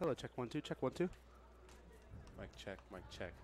Hello, check one two, check one two. Mic check, mic check.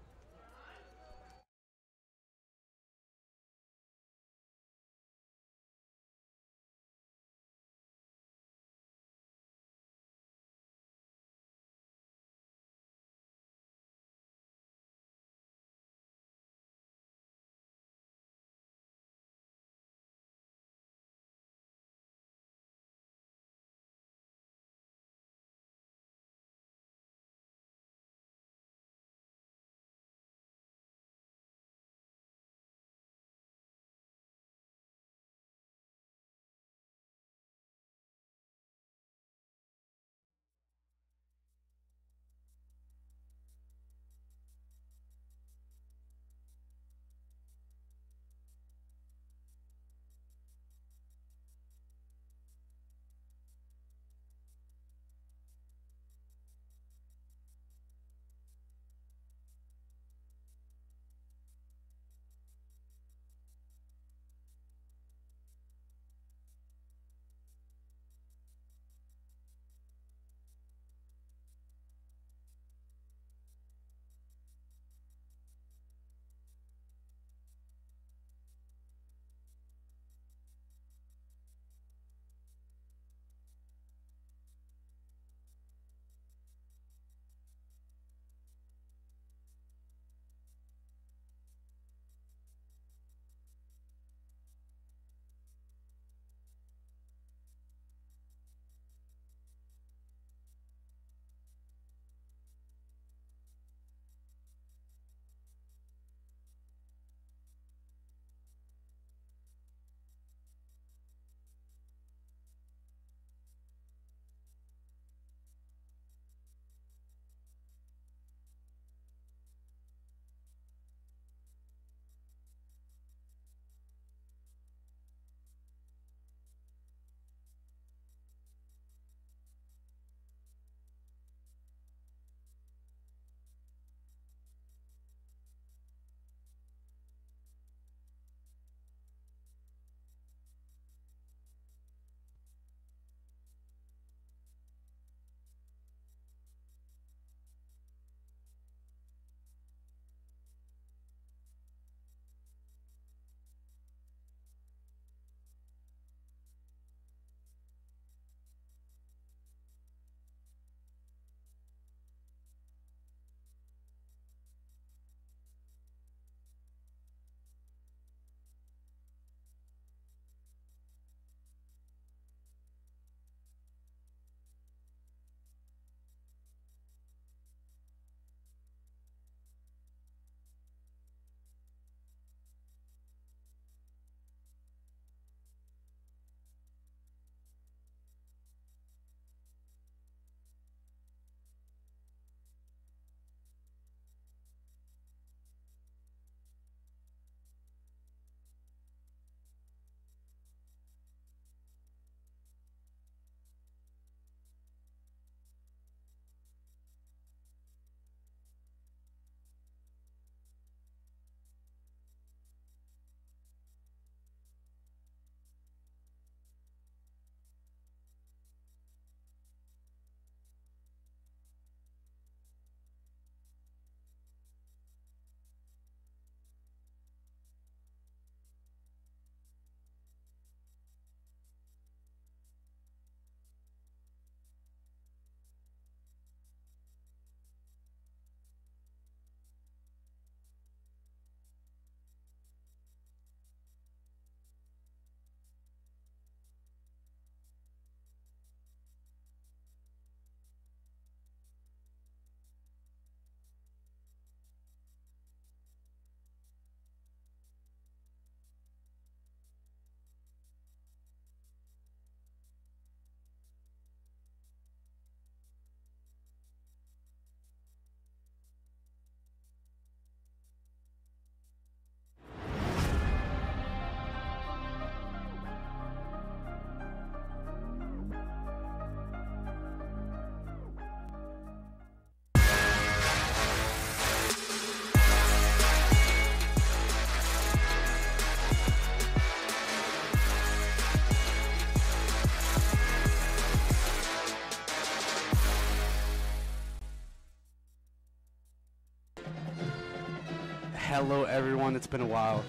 Hello, everyone. It's been a while,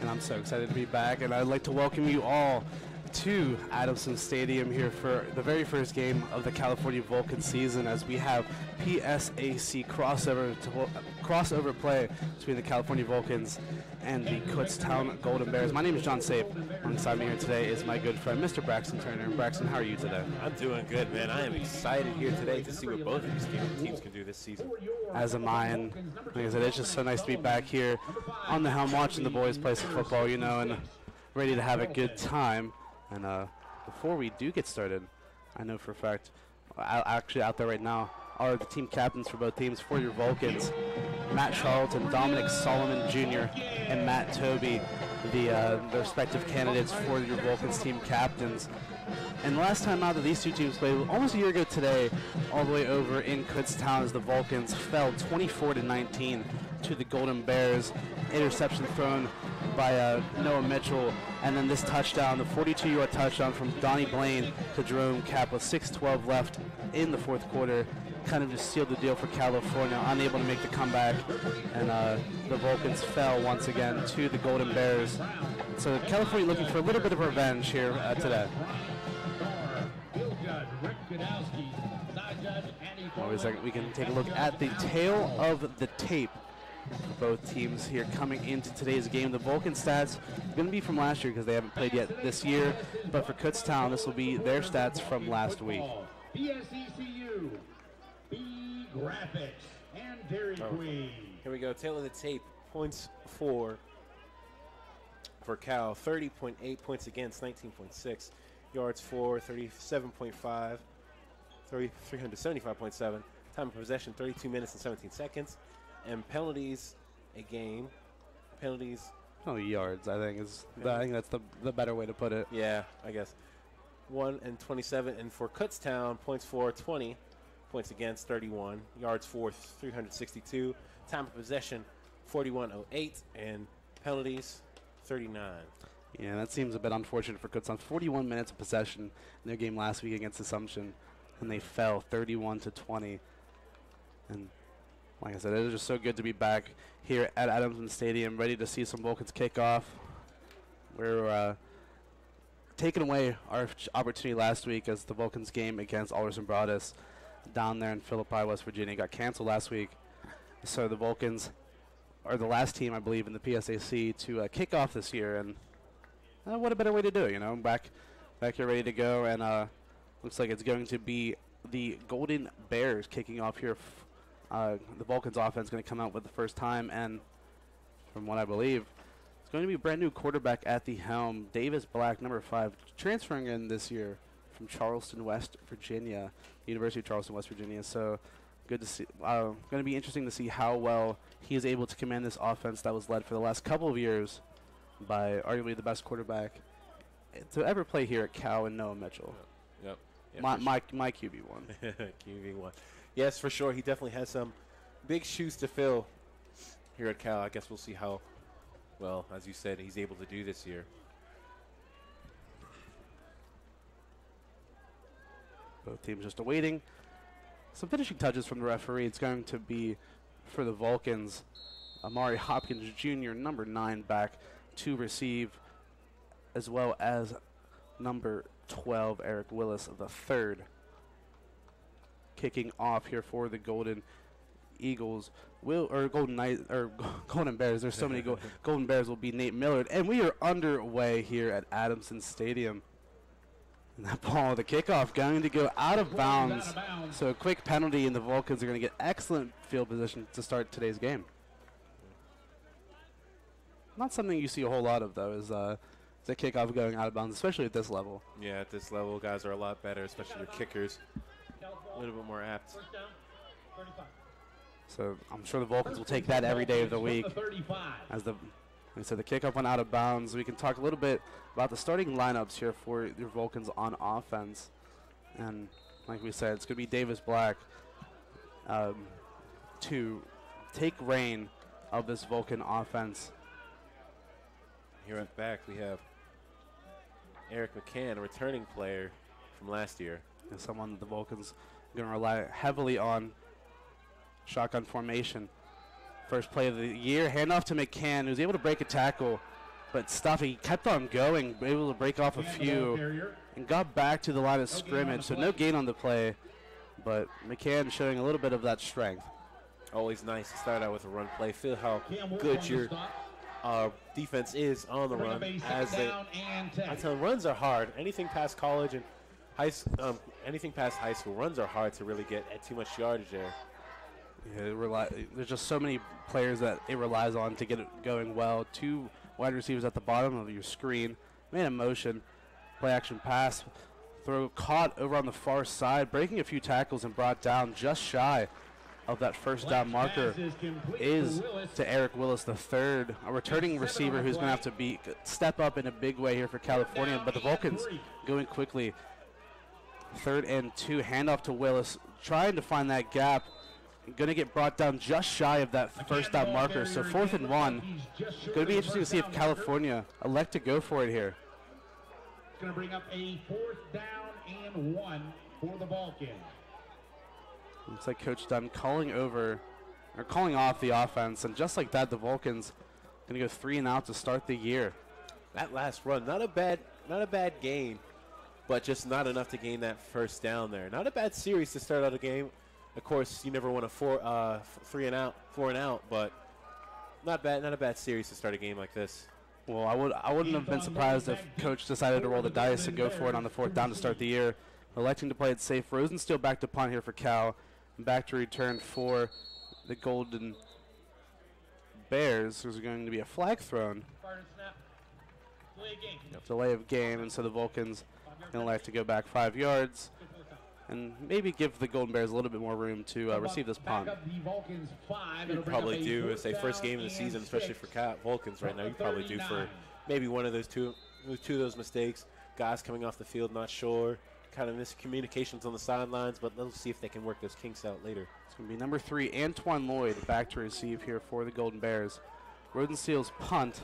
and I'm so excited to be back. And I'd like to welcome you all to Adamson Stadium here for the very first game of the California Vulcan season as we have PSAC crossover crossover play between the California Vulcans and the Kutztown Golden Bears. My name is John Sape. Alongside me here today is my good friend, Mr. Braxton Turner. Braxton, how are you today? I'm doing good, man. I am excited here today to see what both of these teams can do this season. As am I, and like I said, it's just so nice to be back here on the helm watching the boys play some football, you know, and ready to have a good time. And uh, before we do get started, I know for a fact, actually out there right now, are the team captains for both teams for your Vulcans. Matt Charlton, Dominic Solomon Jr., and Matt Toby, the, uh, the respective candidates for your Vulcans team captains. And last time out that these two teams played, almost a year ago today, all the way over in Kutztown as the Vulcans fell 24 to 19 to the Golden Bears. Interception thrown by uh, Noah Mitchell, and then this touchdown, the 42-yard touchdown from Donnie Blaine to Jerome Cap with 6:12 left in the fourth quarter, kind of just sealed the deal for California, unable to make the comeback, and uh, the Vulcans fell once again to the Golden Bears. So California looking for a little bit of revenge here uh, today. Always like we can take a look at the tale of the tape both teams here coming into today's game. The Vulcan stats going to be from last year because they haven't played yet this year, but for Kutztown, this will be their stats from last week. Graphics, and Dairy Oh. Queen. Here we go. Tale of the tape. Points for for Cal. 30.8 points against 19.6. Yards for 37.5. 30, 375.7. Time of possession 32 minutes and 17 seconds. And penalties a game. Penalties Oh, yards, I think is the, I think that's the the better way to put it. Yeah, I guess. 1 and 27. And for Kutztown, points for 20. Points against 31. Yards for 362. Time of possession 41.08. And penalties 39. Yeah, that seems a bit unfortunate for Kutztown. 41 minutes of possession in their game last week against Assumption, and they fell 31 to 20. And like I said, it is just so good to be back here at Adamson Stadium, ready to see some Vulcans kick off. We're uh, taking away our opportunity last week as the Vulcans game against Alderson Broaddus down there in Philippi, West Virginia, got canceled last week. So the Vulcans are the last team, I believe, in the PSAC to uh, kick off this year, and uh, what a better way to do it, you know? Back, back here, ready to go, and uh, looks like it's going to be the Golden Bears kicking off here. Uh, the Vulcans offense going to come out with the first time, and from what I believe, it's going to be a brand new quarterback at the helm. Davis Black, number five, transferring in this year from Charleston, West Virginia, University of Charleston, West Virginia. So good to see. Uh, going to be interesting to see how well he is able to command this offense that was led for the last couple of years by arguably the best quarterback to ever play here at Cal and Noah Mitchell. Yep. Yeah, my, my, my QB one. QB one. Yes, for sure. He definitely has some big shoes to fill here at Cal. I guess we'll see how well, as you said, he's able to do this year. Both teams just awaiting some finishing touches from the referee. It's going to be for the Vulcans. Amari Hopkins Jr., number nine, back to receive, as well as number 12, Eric Willis, the third. Kicking off here for the Golden Eagles will or Golden Knight or Golden Bears. There's so many go- Golden Bears will be Nate Millard, and we are underway here at Adamson Stadium. And that ball, the kickoff, going to go out of bounds. Out of bounds. So a quick penalty, and the Vulcans are going to get excellent field position to start today's game. Not something you see a whole lot of though, is uh, a kickoff going out of bounds, especially at this level. Yeah, at this level, guys are a lot better, especially your kickers. A little bit more apt. First down, 35. So I'm sure the Vulcans will take that every day of the week. As the I said, the kickoff went out of bounds. We can talk a little bit about the starting lineups here for your Vulcans on offense. And like we said, it's going to be Davis Black um, to take reign of this Vulcan offense. Here at back, we have Eric McCann, a returning player from last year. And someone that the Vulcans are going to rely heavily on. Shotgun formation First play of the year. Handoff to McCann, who's able to break a tackle. But Stuffy kept on going, able to break off a And the ball few, and got back to the line of No scrimmage. So no gain on the play. But McCann showing a little bit of that strength. Always nice to start out with a run play. Feel how good your uh, defense is on the run. up a second As they, and I tell you, runs are hard. Anything past college and high, s- um, anything past high school, runs are hard to really get at too much yardage there. Yeah, it rely, there's just so many players that it relies on to get it going well. Two wide receivers at the bottom of your screen. Man in motion. Play action pass. Throw caught over on the far side, breaking a few tackles and brought down just shy of that first down marker is is to to Eric Willis the third, a returning receiver who's going to have to be step up in a big way here for California. But the Vulcans three. going quickly. Third and two, handoff to Willis, trying to find that gap. Going to get brought down just shy of that first down marker. So fourth and one. he's just short Going to be interesting to see if. California elect to go for it here. It's going to bring up a fourth down and one for the Vulcans. Looks like Coach Dunn calling over, or calling off the offense, and just like that, the Vulcans going to go three and out to start the year. That last run, not a bad, not a bad game, but just not enough to gain that first down there. Not a bad series to start out a game. Of course, you never want a four, uh, three and out, four and out, but not bad, not a bad series to start a game like this. Well, I would I wouldn't have been surprised if Coach decided to roll the dice and go for it on the fourth down to start the year. Electing to play it safe. Rosensteel back to punt here for Cal. And back to return for the Golden Bears. There's going to be a flag thrown. Delay of game, and so the Vulcans going to like to go back five yards and maybe give the Golden Bears a little bit more room to uh, receive this punt. the Vulcans. You'd It'll bring up probably do fourth it's a first game of the and season, especially for Cal Vulcans right now. You probably do for maybe one of those two, two of those mistakes. Guys coming off the field, not sure. Kind of miscommunications on the sidelines, but let's see if they can work those kinks out later. It's going to be number three, Antoine Lloyd, back to receive here for the Golden Bears. Rodensteel's punt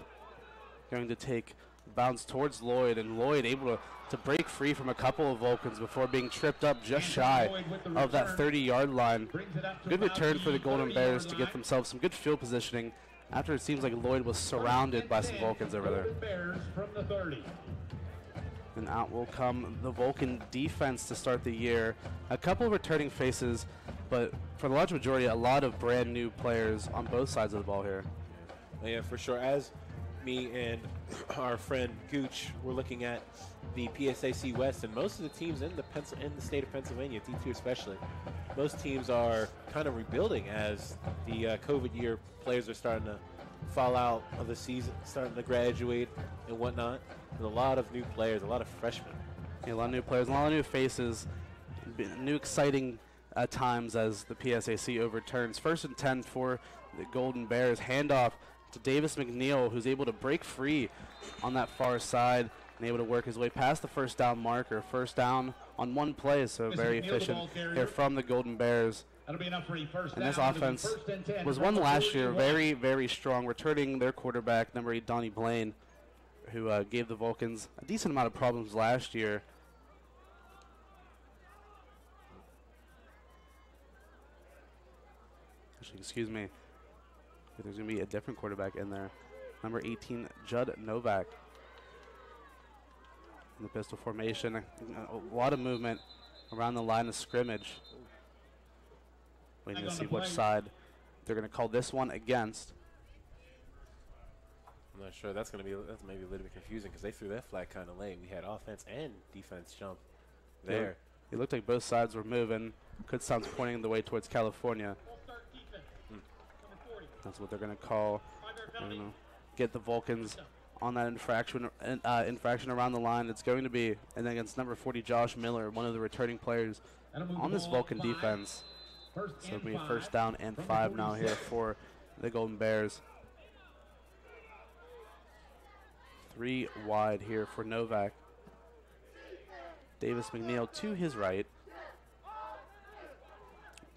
going to take bounce towards Lloyd, and Lloyd able to, to break free from a couple of Vulcans before being tripped up just shy Lloyd with the of that 30 yard line. Brings it up to Good return for the Golden Bears to get themselves some good field positioning after it seems like Lloyd was surrounded by some Vulcans over there. Golden Bears from the 30. And out will come the Vulcan defense to start the year. A couple of returning faces, but for the large majority, a lot of brand new players on both sides of the ball here. Oh, yeah, for sure. As me and our friend Gooch were looking at the PSAC West, and most of the teams in the in the state of Pennsylvania, D2 especially, most teams are kind of rebuilding as the uh, COVID year players are starting to fall out of the season, starting to graduate and whatnot. And a lot of new players, a lot of freshmen. Yeah, a lot of new players, a lot of new faces, new exciting uh, times as the PSAC overturns. First and 10 for the Golden Bears. Handoff to Davis McNeil, who's able to break free on that far side and able to work his way past the first down marker. First down on one play, so Mr. very McNeil, efficient here from the Golden Bears. That'll be enough for a first And down. this offense and 10 was one last year, 41. very, very strong, returning their quarterback, number eight, Donnie Blaine, who uh, gave the Vulcans a decent amount of problems last year. Actually, excuse me. There's going to be a different quarterback in there. Number 18, Judd Novak. In the pistol formation. A, a lot of movement around the line of scrimmage. Waiting to see which side they're going to call this one against. I'm not sure. That's going to be that's maybe a little bit confusing because they threw that flag kind of late. We had offense and defense jump Yeah. there. It looked like both sides were moving. Kutztown's pointing the way towards California. That's what they're going to call. Gonna get the Vulcans on that infraction uh, infraction around the line. It's going to be, and then against number 40, Josh Miller, one of the returning players on this Vulcan five. defense. First So it'll be first down and five now here for the Golden Bears. Three wide here for Novak. Davis McNeil to his right.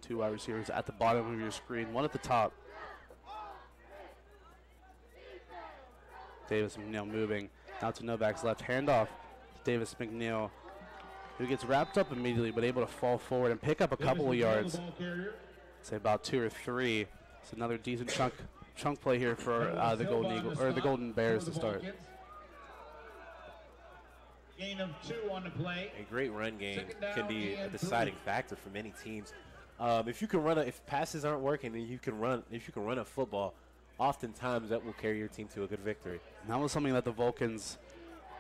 Two wide receivers at the bottom of your screen, one at the top. Davis McNeil moving out to Novak's left handoff. to Davis McNeil, who gets wrapped up immediately, but able to fall forward and pick up a Davis couple of yards the ball carrier. say about two or three. It's another decent chunk chunk play here for uh, the Golden Silva on Eagle or the Golden Bears for to start. Gain of two on the play. A great run game down can be a deciding three. factor for many teams. Um, if you can run a, if passes aren't working, and you can run, if you can run a football, oftentimes that will carry your team to a good victory. And that was something that the Vulcans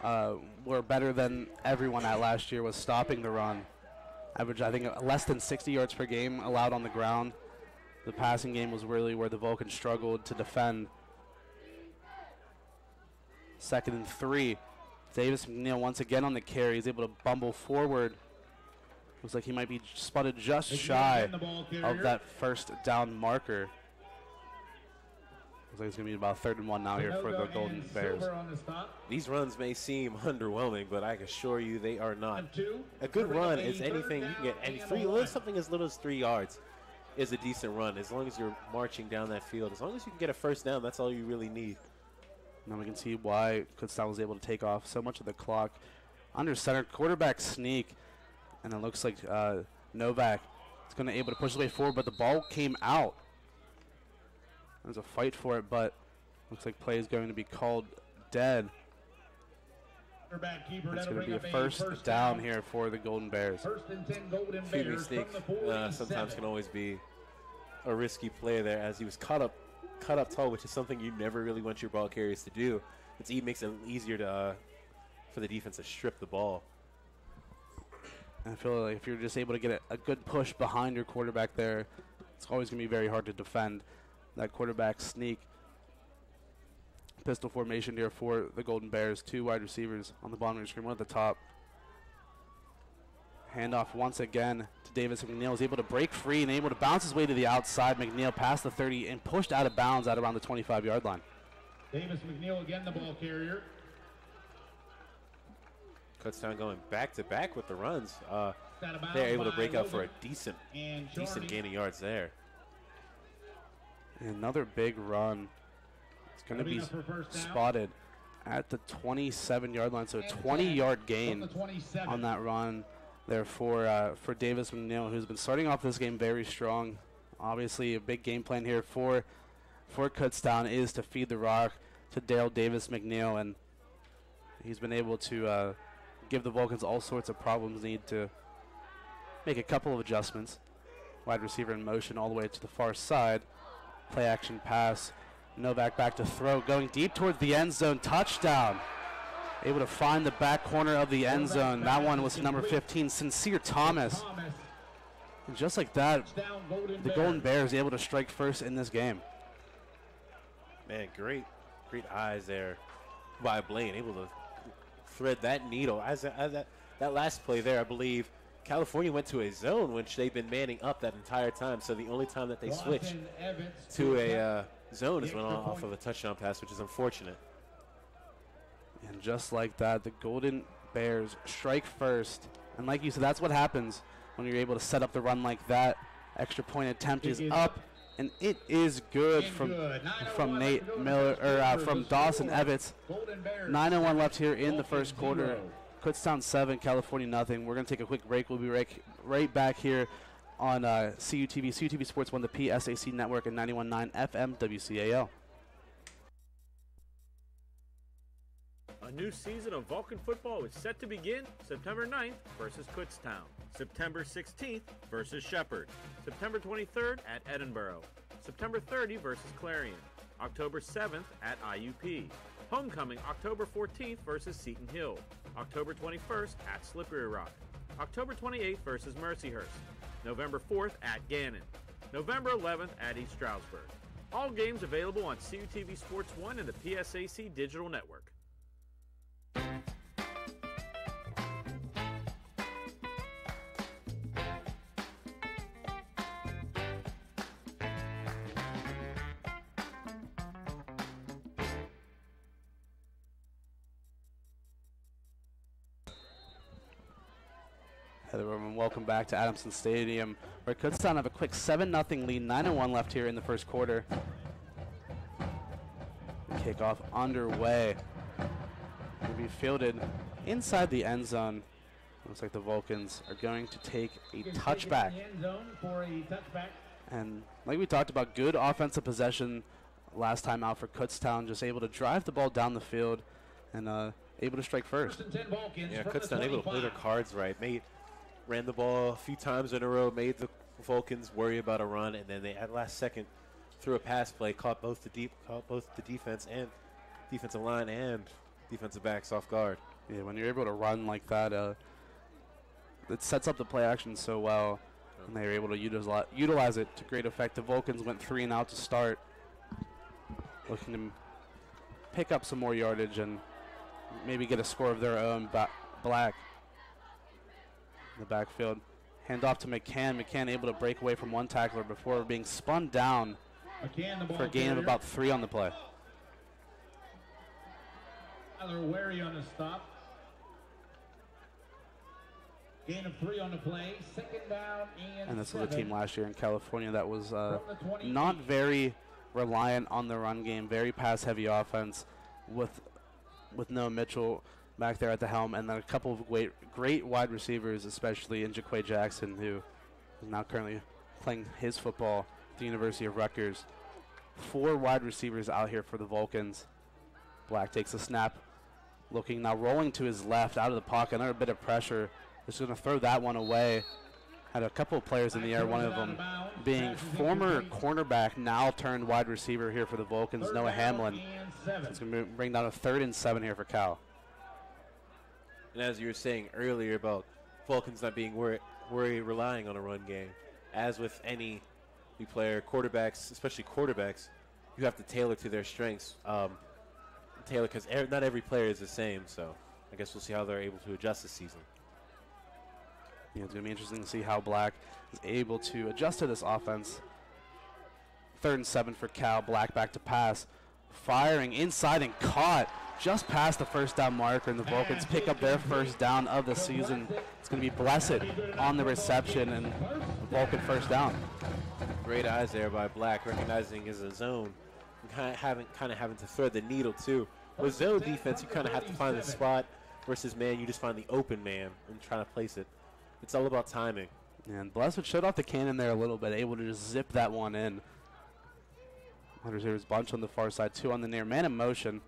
uh, were better than everyone at last year was stopping the run. Average, I think, uh, less than 60 yards per game allowed on the ground. The passing game was really where the Vulcans struggled to defend. Second and three. Davis McNeil once again on the carry. He's able to bumble forward. Looks like he might be spotted just shy again, the ball carrier. of that first down marker. Looks like it's going to be about third and one now here for the Golden Bears. Silver on the stop. These runs may seem underwhelming, but I can assure you they are not. A good run is anything you can get. down and three, something as little as three yards is a decent run. As long as you're marching down that field, as long as you can get a first down, that's all you really need. Now we can see why Kutztown was able to take off so much of the clock. Under center, quarterback sneak, and it looks like uh, Novak is going to able to push his way forward, but the ball came out. There's a fight for it, but looks like play is going to be called dead. It's going to be a up first, down, here for the Golden Bears. First and ten Golden QB Bears sneak uh, sometimes can always be a risky play there, as he was caught up, caught up tall, which is something you never really want your ball carriers to do. It's, it makes it easier to uh, for the defense to strip the ball. I feel like if you're just able to get a, a good push behind your quarterback there, it's always going to be very hard to defend that quarterback sneak. Pistol formation here for the Golden Bears. Two wide receivers on the bottom of your screen, one at the top. Handoff once again to Davis McNeil. is able to break free and able to bounce his way to the outside. McNeil past the 30 and pushed out of bounds at around the 25 yard line. Davis McNeil again, the ball carrier. Kutztown going back to back with the runs. Uh, Out of bounds they're able to break out for a decent, and decent gain of yards there. Another big run. It's going to be be enough for first down. spotted at the 27 yard line. So a 20 yard gain. on that run there for uh, for Davis McNeil, who's been starting off this game very strong. Obviously, a big game plan here for for Kutztown is to feed the rock to Dale Davis McNeil, and he's been able to uh, give the Vulcans all sorts of problems. Need to make a couple of adjustments. Wide receiver in motion all the way to the far side. Play action pass. Novak back to throw, going deep towards the end zone. Touchdown able to find the back corner of the end zone. That one was number 15, Sincere Thomas. And just like that, the. Golden Bears able to strike first in this game. Man, great, great eyes there by Blaine, able to thread that needle. As, as that, that last play there, I believe California went to a zone, which they've been manning up that entire time. So the only time that they Lawson switched Evans to a uh, zone is when off of a touchdown pass, which is unfortunate. And just like that, the Golden Bears strike first. And like you said, that's what happens when you're able to set up the run like that. Extra point attempt It is is up, and it is good from good. from Nate to go in the Miller or uh, from Dawson score, Evans. Golden Bears. 9:01 left here in the first quarter. Kutztown seven, California nothing. We're gonna take a quick break. We'll be right right back here on uh, CUTV, CUTV Sports One, the PSAC network, and 91.9 FM WCAL. A new season of Vulcan football is set to begin September 9th versus Kutztown, September 16th versus Shepherd, September 23rd at Edinboro, September 30 versus Clarion, October 7th at IUP, Homecoming October 14th versus Seton Hill, October 21st at Slippery Rock, October 28th versus Mercyhurst, November 4th at Gannon, November 11th at East Stroudsburg. All games available on CUTV Sports 1 and the PSAC Digital Network. Welcome back to Adamson Stadium, where Kutztown have a quick 7 0 lead, 9 1 left here in the first quarter. Kickoff underway. Will be fielded inside the end zone. Looks like the Vulcans are going to take a touchback. in the end zone for a touchback. And like we talked about, good offensive possession last time out for Kutztown, just able to drive the ball down the field and uh, able to strike first. First and 10 Vulcans Yeah, from the Kutztown able to play their cards right. Made ran the ball a few times in a row, made the Vulcans worry about a run, and then they at last second threw a pass play, caught both the deep, caught both the defense and defensive line and defensive backs off guard. Yeah, when you're able to run like that, uh, it sets up the play action so well, and they were able to utilize, utilize it to great effect. The Vulcans went three and out to start, looking to pick up some more yardage and maybe get a score of their own. Ba- Black in the backfield. Hand off to McCann. McCann able to break away from one tackler before being spun down McCann, for a gain of about three on the play. Tyler Wary on the stop. Gain of three on the play. Second down and And this was a team last year in California that was uh, from the 28. not very reliant on the run game, very pass heavy offense with with Noah Mitchell back there at the helm, and then a couple of great great wide receivers, especially in Jaquay Jackson, who is now currently playing his football at the University of Rutgers. Four wide receivers out here for the Vulcans. Black takes a snap, looking now rolling to his left out of the pocket, under a bit of pressure. Just going to throw that one away. Had a couple of players in the air, one of them being former cornerback, now turned wide receiver here for the Vulcans, Noah Hamlin. It's going to bring down a third and seven here for Cal. And as you were saying earlier about Vulcans not being worried, worried relying on a run game, as with any new player, quarterbacks, especially quarterbacks, you have to tailor to their strengths. Um, tailor because not every player is the same. So I guess we'll see how they're able to adjust this season. Know, it's going to be interesting to see how Black is able to adjust to this offense. Third and seven for Cal. Black back to pass. Firing inside and caught just past the first down marker, and the Vulcans pick up their first down of the season. It's going to be Blessed on the reception, and the Vulcan first down. Great eyes there by Black, recognizing his zone, and kind of having kind of having to thread the needle too. With zone defense, you kind of have to find the spot versus man, you just find the open man and try to place it. It's all about timing. And Blessed showed off the cannon there a little bit, able to just zip that one in. Wide receivers bunch on the far side, two on the near. Man in motion.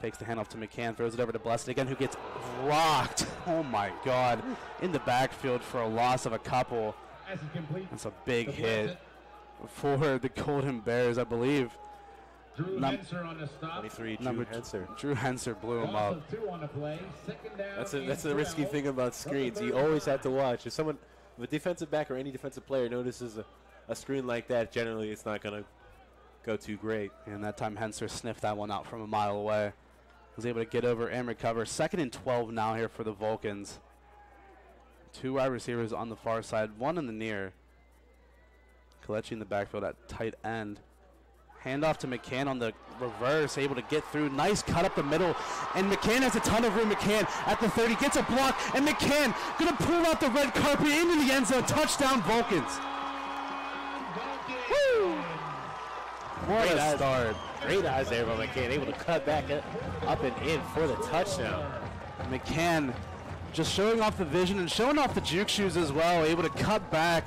Takes the handoff to McCann, throws it over to Blessed again, who gets rocked. Oh my God. In the backfield for a loss of a couple. As he complete. That's a big to hit for the Golden Bears, I believe. Drew Num- Henser on the stop. 23, Drew Number Henser. Drew Henser blew him up. of two on the play. That's a that's the risky thing about screens. You always have to watch. If someone, if a defensive back or any defensive player notices a, a screen like that, generally it's not going to go too great. And that time Henser sniffed that one out from a mile away. Was able to get over and recover. Second and 12 now here for the Vulcans. Two wide receivers on the far side, one in the near. Kalechi in the backfield at tight end. Handoff to McCann on the reverse, able to get through. Nice cut up the middle. And McCann has a ton of room. McCann at the 30 gets a block. And McCann going to pull out the red carpet into the end zone. Touchdown, Vulcans. Great a eyes. start. Great eyes there by McCann, able to cut back up, up and in for the touchdown. McCann just showing off the vision and showing off the juke shoes as well, able to cut back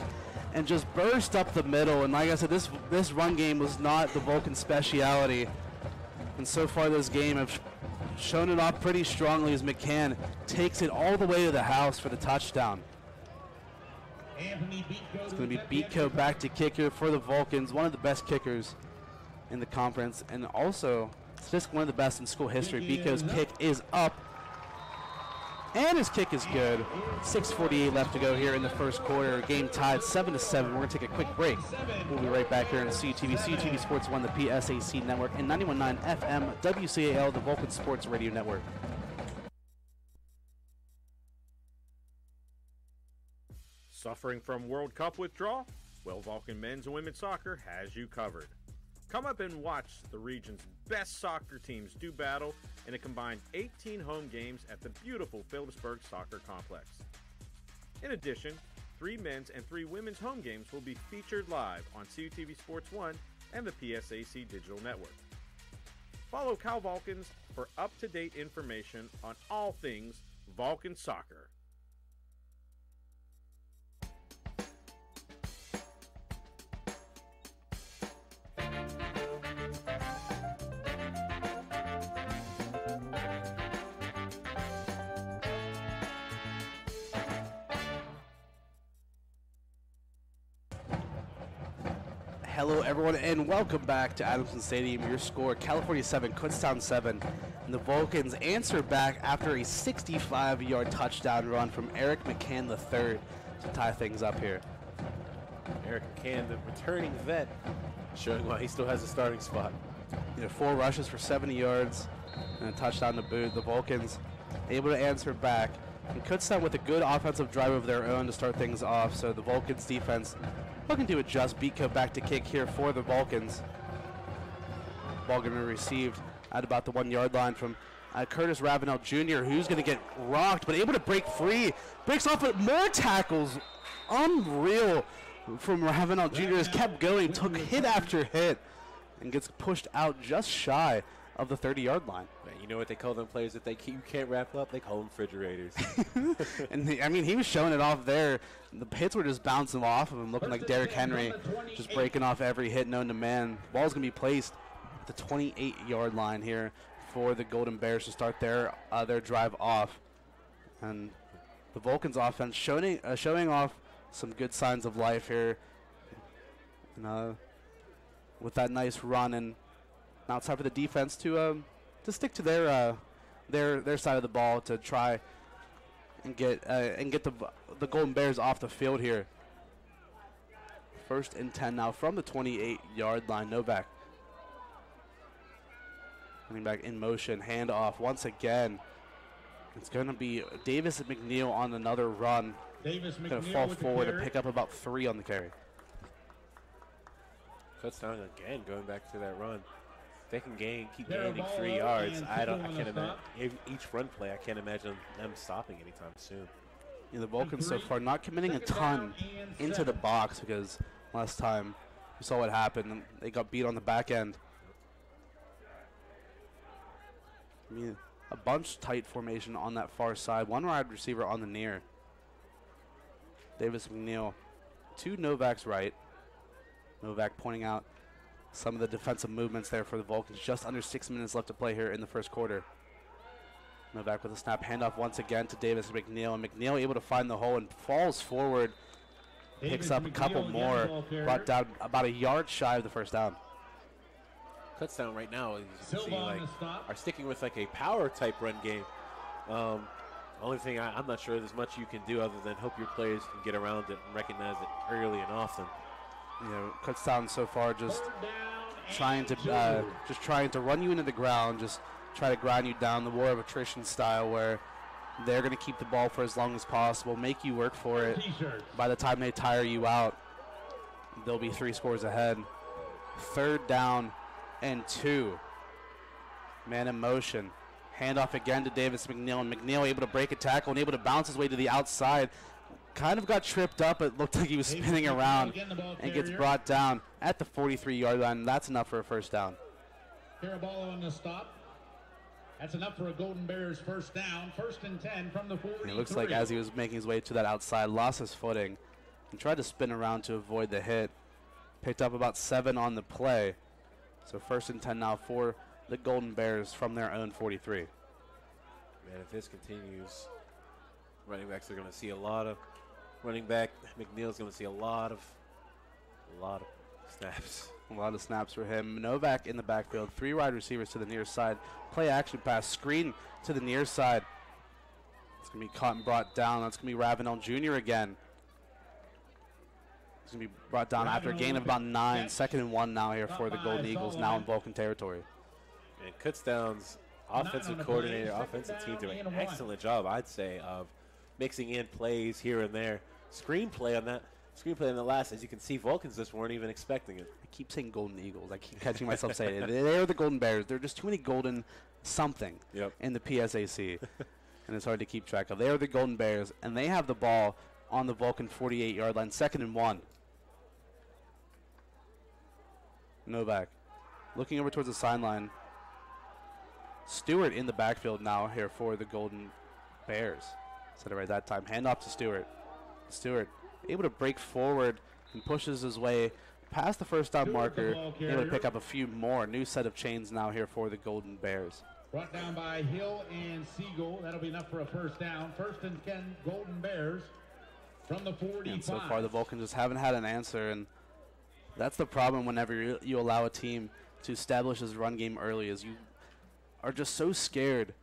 and just burst up the middle. And like I said, this this run game was not the Vulcan speciality. And so far this game have shown it off pretty strongly as McCann takes it all the way to the house for the touchdown. Anthony Beatco. It's going to be Beatco back to kicker for the Vulcans, one of the best kickers in the conference, and also it's just one of the best in school history. Mm-hmm. Beatco's kick is up, and his kick is good. 6:48 left to go here in the first quarter. Game tied seven to seven. We're going to take a quick break. We'll be right back here on CTV, CTV Sports One, the PSAC network, and 91.9 FM, WCAL, the Vulcan Sports Radio Network. Suffering from World Cup withdrawal? Well, Vulcan men's and women's soccer has you covered. Come up and watch the region's best soccer teams do battle in a combined 18 home games at the beautiful Phillipsburg Soccer Complex. In addition, three men's and three women's home games will be featured live on CUTV Sports 1 and the PSAC Digital Network. Follow Cal Vulcans for up to date information on all things Vulcan soccer. Hello, everyone, and welcome back to Adamson Stadium. Your score, California 7, Kutztown 7. And the Vulcans answer back after a 65-yard touchdown run from Eric McCann III to tie things up here. Eric McCann, the returning vet, showing why he still has a starting spot. You know, four rushes for 70 yards and a touchdown to boot. The Vulcans able to answer back. And Kutztown with a good offensive drive of their own to start things off. So the Vulcans defense looking to adjust. Biko back to kick here for the Vulcans. Ball going to be received at about the one yard line from uh, Curtis Ravenel Jr., who's going to get rocked, but able to break free. Breaks off with more tackles. Unreal from Ravenel Jr. has kept going, took hit after hit, and gets pushed out just shy of the 30 yard line. Man, you know what they call them players that they keep, you can't wrap up? They call them refrigerators. And he, I mean, he was showing it off there. The hits were just bouncing off of him, looking like Derrick Henry, just breaking off every hit known to man. Ball's going to be placed at the 28 yard line here for the Golden Bears to start their uh, their drive off. And the Vulcans offense showing uh, showing off some good signs of life here. And, uh, with that nice run and now it's time for the defense to um, to stick to their uh, their their side of the ball to try and get uh, and get the the Golden Bears off the field here. First and ten now from the 28 yard line. Novak running back in motion, hand off once again. It's going to be Davis and McNeil on another run. Davis Going to McNeil fall with the forward and pick up about three on the carry. Cuts down again, going back to that run. They can gain, keep They're gaining three yards. I don't, I can't imagine each run play. I can't imagine them stopping anytime soon. You know, the Vulcans so far not committing a ton down and into the box because last time we saw what happened. and They got beat on the back end. I mean, a bunch tight formation on that far side. One wide receiver on the near. Davis McNeil. Two Novak's right. Novak pointing out some of the defensive movements there for the Vulcans. Just under six minutes left to play here in the first quarter. Novak with a snap handoff once again to Davis McNeil. And McNeil able to find the hole and falls forward. Picks Davis up a couple more. Brought down about a yard shy of the first down. Cuts down right now. As you can see, like are sticking with like a power type run game. Um, only thing I, I'm not sure there's much you can do other than hope your players can get around it and recognize it early and often. You know, cuts down so far just Third down and trying to uh, just trying to run you into the ground, just try to grind you down the war of attrition style where they're going to keep the ball for as long as possible, make you work for it. By the time they tire you out, they'll be three scores ahead. Third down and two. Man in motion. Handoff again to Davis McNeil, and McNeil able to break a tackle and able to bounce his way to the outside. Kind of got tripped up. It looked like he was spinning around again, the ball and gets brought down at the 43 yard line. That's enough for a first down. Caraballo on the stop. That's enough for a Golden Bears first down. First and 10 from the 43. And it looks like as he was making his way to that outside, lost his footing and tried to spin around to avoid the hit. Picked up about seven on the play. So first and 10 now for the Golden Bears from their own 43. Man, if this continues, running backs are going to see a lot of running back. McNeil's going to see a lot of, a lot of snaps. A lot of snaps for him. Novak in the backfield. Three wide receivers to the near side. Play action pass. Screen to the near side. It's going to be caught and brought down. That's going to be Ravenel Jr. again. It's going to be brought down after a gain of about nine. catch. Second and one now here for the Up Golden by Eagles, now in Vulcan territory. And Kutztown's Nine on offensive coordinator, offensive team down doing and an one. excellent job, I'd say, of mixing in plays here and there. Screenplay on that, screenplay on the last, as you can see, Vulcans just weren't even expecting it. I keep saying Golden Eagles. I keep catching myself saying it. They're the Golden Bears. They're just too many Golden something Yep. in the PSAC, and it's hard to keep track of. They are the Golden Bears, and they have the ball on the Vulcan 48-yard line, second and one. Novak looking over towards the sideline. Stewart in the backfield now here for the Golden Bears. Said it right that time. Hand off to Stewart. Stewart able to break forward and pushes his way past the first down marker. Able to pick up a few more. New set of chains now here for the Golden Bears. Brought down by Hill and Siegel. That'll be enough for a first down. First and 10 Golden Bears from the 45. And so far, the Vulcans just haven't had an answer, and That's the problem whenever you, you allow a team to establish his run game early is you are just so scared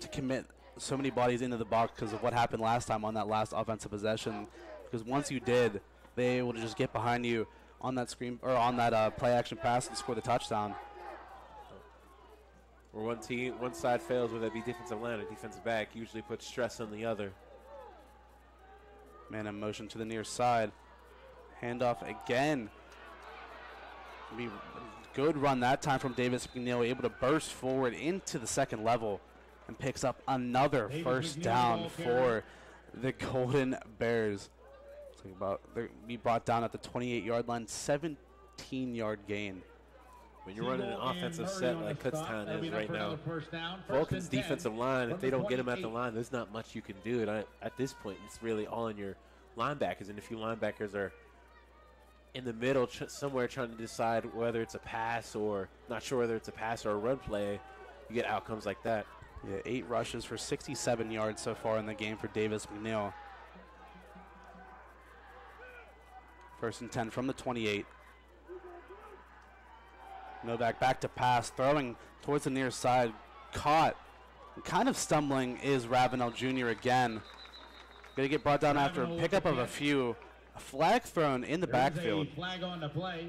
to commit so many bodies into the box because of what happened last time on that last offensive possession. Because once you did, they able to just get behind you on that screen or on that uh, play action pass and score the touchdown. Where one team, one side fails, whether it be defensive line or defensive back, usually puts stress on the other. Man in motion to the near side. Handoff again. Be good run that time from Davis McNeil, able to burst forward into the second level and picks up another Davis first McNeil, down for carrier. the Golden Bears. So about they're be brought down at the 28 yard line, 17 yard gain. When you're running an offensive set like. Kutztown is right now, another first down. First Vulcan's defensive line, if they don't get him at the line, there's not much you can do. And I, at this point, it's really all on your linebackers. And if your linebackers are in the middle ch- somewhere trying to decide whether it's a pass or not sure whether it's a pass or a run play, you get outcomes like that. Yeah, eight rushes for 67 yards so far in the game for Davis McNeil. First and 10 from the 28. Novak back to pass, throwing towards the near side. Caught. Kind of stumbling is Ravenel Jr. again. Going to get brought down after a pickup of a few. A flag thrown in the backfield. flag on the play.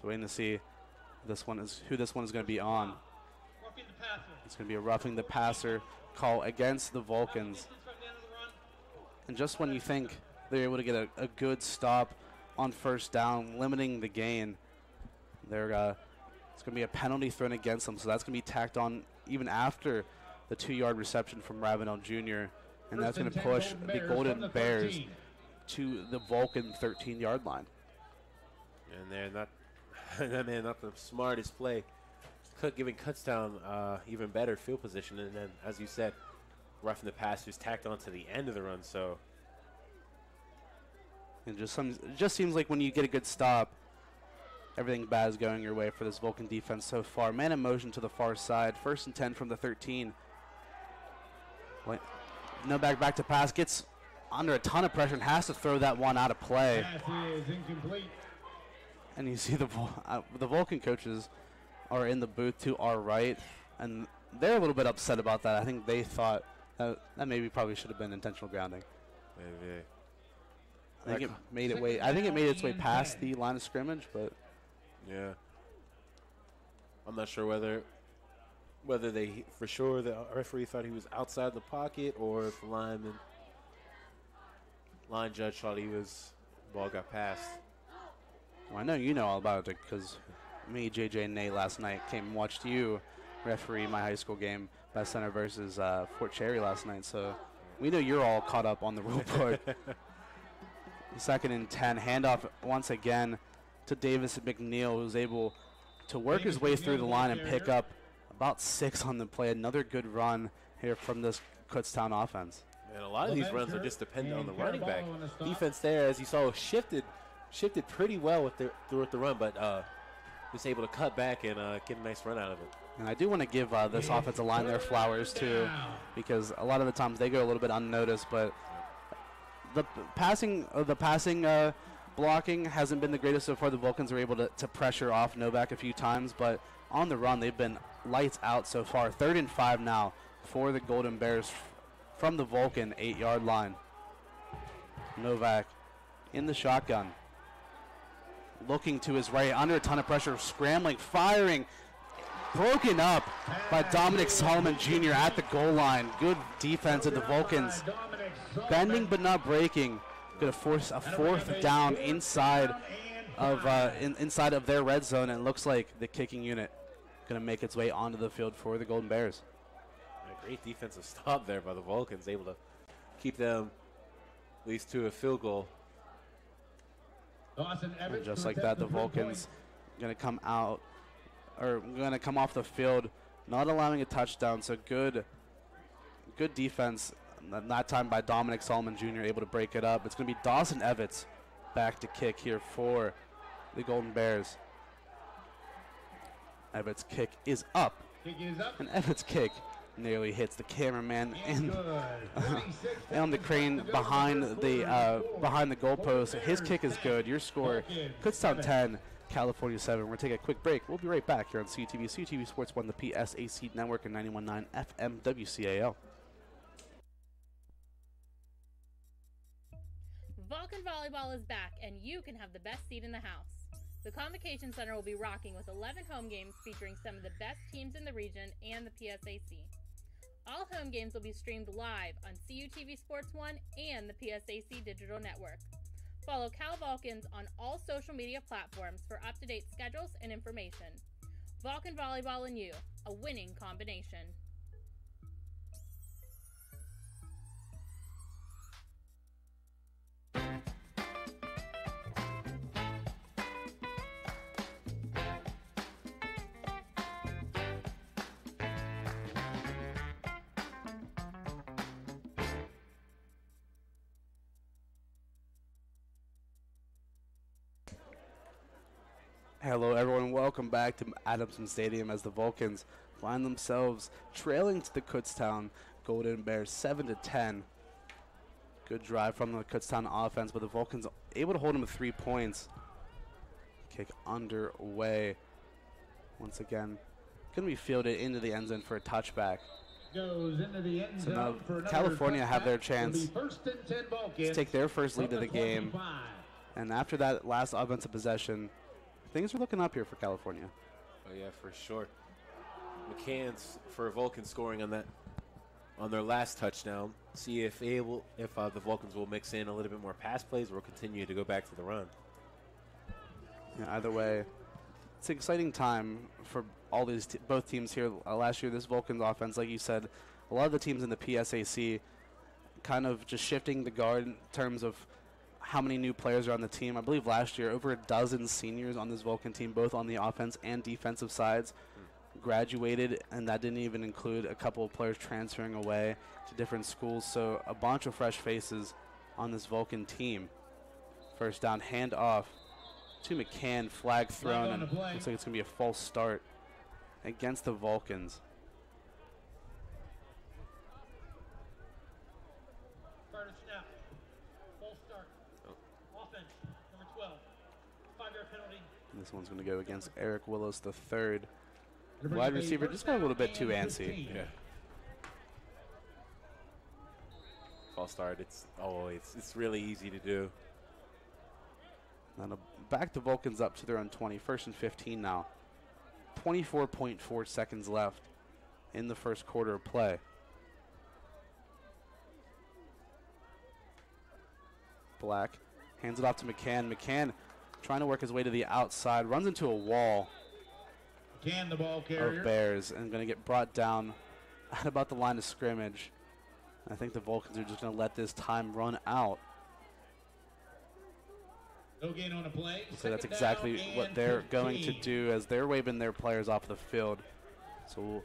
So waiting to see this one is who this one is going to be on. It's going to be a roughing the passer call against the Vulcans. And just when you think they're able to get a, a good stop on first down, limiting the gain, they're uh, it's going to be a penalty thrown against them. So that's going to be tacked on even after the two-yard reception from Ravenel Jr. And that's going to push the Golden the Bears 13. to the Vulcan 13-yard line. And they're not, that man, not the smartest play. Cook giving Kutztown uh, even better field position, and then, as you said, roughing the pass passers tacked on to the end of the run. So And just some, it just seems like when you get a good stop, everything bad is going your way for this Vulcan defense so far. Man in motion to the far side. First and 10 from the 13. Wait, Novak back to pass. Gets under a ton of pressure and has to throw that one out of play. Pass is incomplete. And you see the uh, the Vulcan coaches are in the booth to our right, and they're a little bit upset about that. I think they thought that, that maybe probably should have been intentional grounding. maybe. I think it made it way. I think it made its way past the line of scrimmage, but Yeah. I'm not sure whether whether they for sure the referee thought he was outside the pocket or if the lineman line judge thought he was ball got passed. Well, I know you know all about it because me, JJ, and Nate last night came and watched you referee my high school game, Beth Center versus uh, Fort Cherry last night. So we know you're all caught up on the rule board. Second and 10, handoff once again to Davis McNeil, who's able to work his Davis way through the line and pick up about six on the play. Another good run here from this Kutztown offense. And a lot of these runs are just dependent on the running back. The. Defense there, as you saw, shifted shifted pretty well with the throughout the run, but uh, was able to cut back and uh, get a nice run out of it. And I do want to give uh, this offensive line their flowers too, because a lot of the times they go a little bit unnoticed. But the passing, uh, the passing uh, blocking hasn't been the greatest so far. The Vulcans are able to, to pressure off Novak a few times, but on the run they've been lights out so far. Third and five now for the Golden Bears from the Vulcan eight-yard line. Novak in the shotgun, looking to his right, under a ton of pressure, scrambling, firing broken up by Dominic Solomon Jr. at the goal line. Good defense of the Vulcans. Bending but not breaking. Going to force a fourth down inside of uh, in, inside of their red zone, and it looks like the kicking unit going to make its way onto the field for the Golden Bears. A great defensive stop there by the Vulcans, able to keep them at least to a field goal. And just like that, the the Vulcans going to come out or going to come off the field, not allowing a touchdown. So good, good defense. and That time by Dominic Solomon Jr. able to break it up. It's going to be Dawson Evans back to kick here for the Golden Bears. Evans' kick is up. Kick is up. and Evans' kick nearly hits the cameraman And and, good. 26 and the crane behind the uh, behind the goalpost. His kick is good. Your score, Kutztown 10, California 7. We're gonna take a quick break. We'll be right back here on CUTV, CUTV Sports 1, the PSAC network, and 91.9 FM WCAL. Vulcan Volleyball is back, and you can have the best seat in the house. The Convocation Center will be rocking with 11 home games featuring some of the best teams in the region and the PSAC. All home games will be streamed live on CUTV Sports 1 and the PSAC Digital Network. Follow Cal Vulcans on all social media platforms for up to date schedules and information. Vulcan Volleyball and you, a winning combination. Hello, everyone. Welcome back to Adamson Stadium as the Vulcans find themselves trailing to the Kutztown Golden Bears 7 to 10. Good drive from the Kutztown offense, but the Vulcans able to hold them to three points. Kick underway. Once again, going to be fielded into the end zone for a touchback. goes into the end So now zone for another California have their touchback. It'll be chance First and 10 to take their first lead of the game. And after that last offensive possession, things are looking up here for California. Oh yeah, for sure. McCann's for Vulcan scoring on that on their last touchdown. See if able if uh, the Vulcans will mix in a little bit more pass plays or continue to go back to the run. Yeah, either way, it's an exciting time for all these both teams here. Uh, last year, this Vulcans offense, like you said, a lot of the teams in the PSAC kind of just shifting the guard in terms of how many new players are on the team. I believe last year, over a dozen seniors on this Vulcan team, both on the offense and defensive sides, graduated, and that didn't even include a couple of players transferring away to different schools. So a bunch of fresh faces on this Vulcan team. First down, hand off to McCann, flag thrown, and looks like it's going to be a false start against the Vulcans. Starter snap. Full start. Offense. Number 12. Five yard penalty. And this one's going to go against Eric Willis the third. Wide receiver just got a little bit too and antsy. 15. False start. It's oh, it's it's really easy to do. And back the Vulcans up to their own 20. First and 15 now. 24.4 seconds left in the first quarter of play. Black hands it off to McCann. McCann trying to work his way to the outside, runs into a wall Can the ball of. Bears and going to get brought down at about the line of scrimmage. I think the Vulcans are just going to let this time run out. No gain on the play. So that's exactly what they're going to do as they're waving their players off the field. So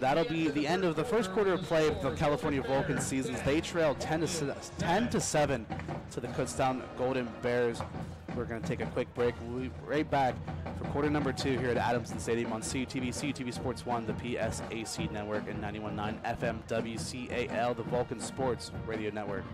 That the be the end of the first quarter of play of the California Vulcan seasons. They trail 10 to 10 to 7 to the Kutztown Golden Bears. We're going to take a quick break. We'll be right back for quarter number two here at Adamson Stadium on CUTV, CUTV Sports 1, the PSAC network, and 91.9 FM WCAL, the Vulcan Sports Radio Network.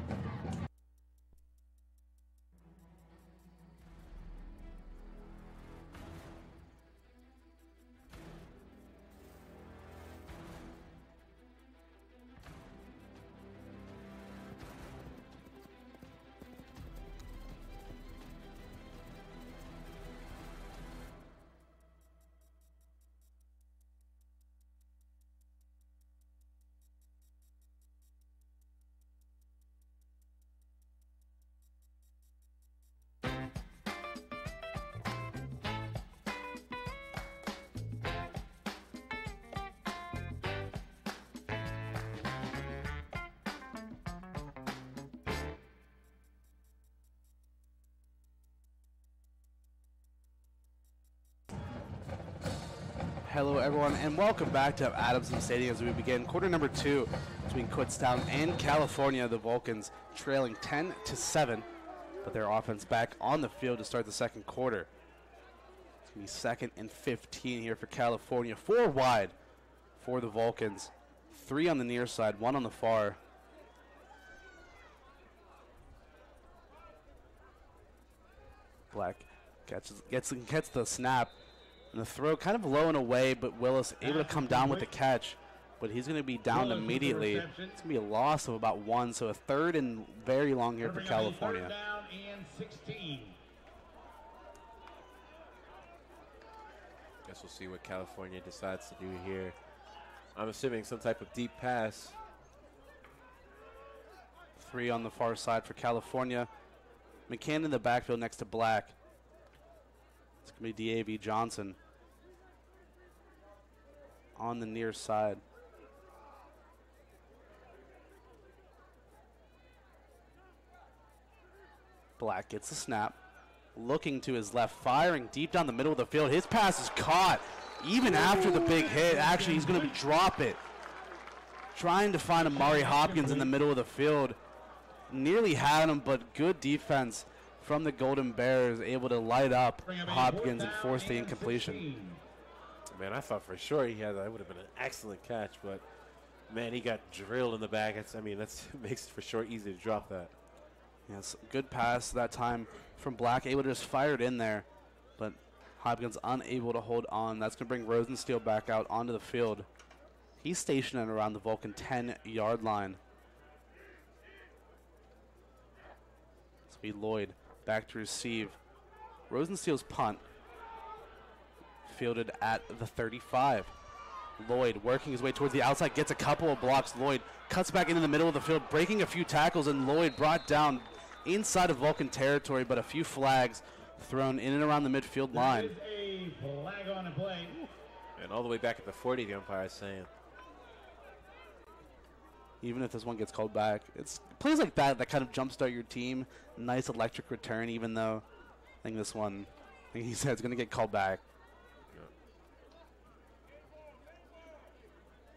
Hello, everyone, and welcome back to Adamson Stadium as we begin quarter number two between Kutztown and California. The Vulcans trailing 10 to 7, but their offense back on the field to start the second quarter. It's going to be second and 15 here for California. Four wide for the Vulcans. Three on the near side, one on the far. Black catches, gets gets the snap and the throw kind of low and away, but Willis able to come down with the catch. But he's going to be down Willis immediately. It's going to be a loss of about one, so a third and very long here for Gonna bring up a third California. down and 16. Guess we'll see what California decides to do here. I'm assuming some type of deep pass. Three on the far side for California. McCann in the backfield next to Black. It's going to be D.A.V. Johnson on the near side. Black gets the snap, looking to his left, firing deep down the middle of the field. His pass is caught even after the big hit. Actually, he's going to drop it. Trying to find Amari Hopkins in the middle of the field. Nearly had him, but good defense from the Golden Bears, able to light up Bring up a Hopkins and force the incompletion. Man, I thought for sure he had that would have been an excellent catch, but man, he got drilled in the back. It's, I mean, that makes it for sure easy to drop that. Yes, good pass that time from Black, able to just fire it in there, but Hopkins unable to hold on. That's going to bring Rosensteel back out onto the field. He's stationed at around the Vulcan 10 yard line. It's be Lloyd back to receive. Rosensteel's punt fielded at the 35. Lloyd working his way towards the outside, gets a couple of blocks. Lloyd cuts back into the middle of the field, breaking a few tackles, and Lloyd brought down inside of Vulcan territory, but a few flags thrown in and around the midfield line. a flag on the play. And all the way back at the 40, the umpire is saying. Even if this one gets called back, it's plays like that that kind of jumpstart your team. Nice electric return, even though I think this one, I think he said it's going to get called back.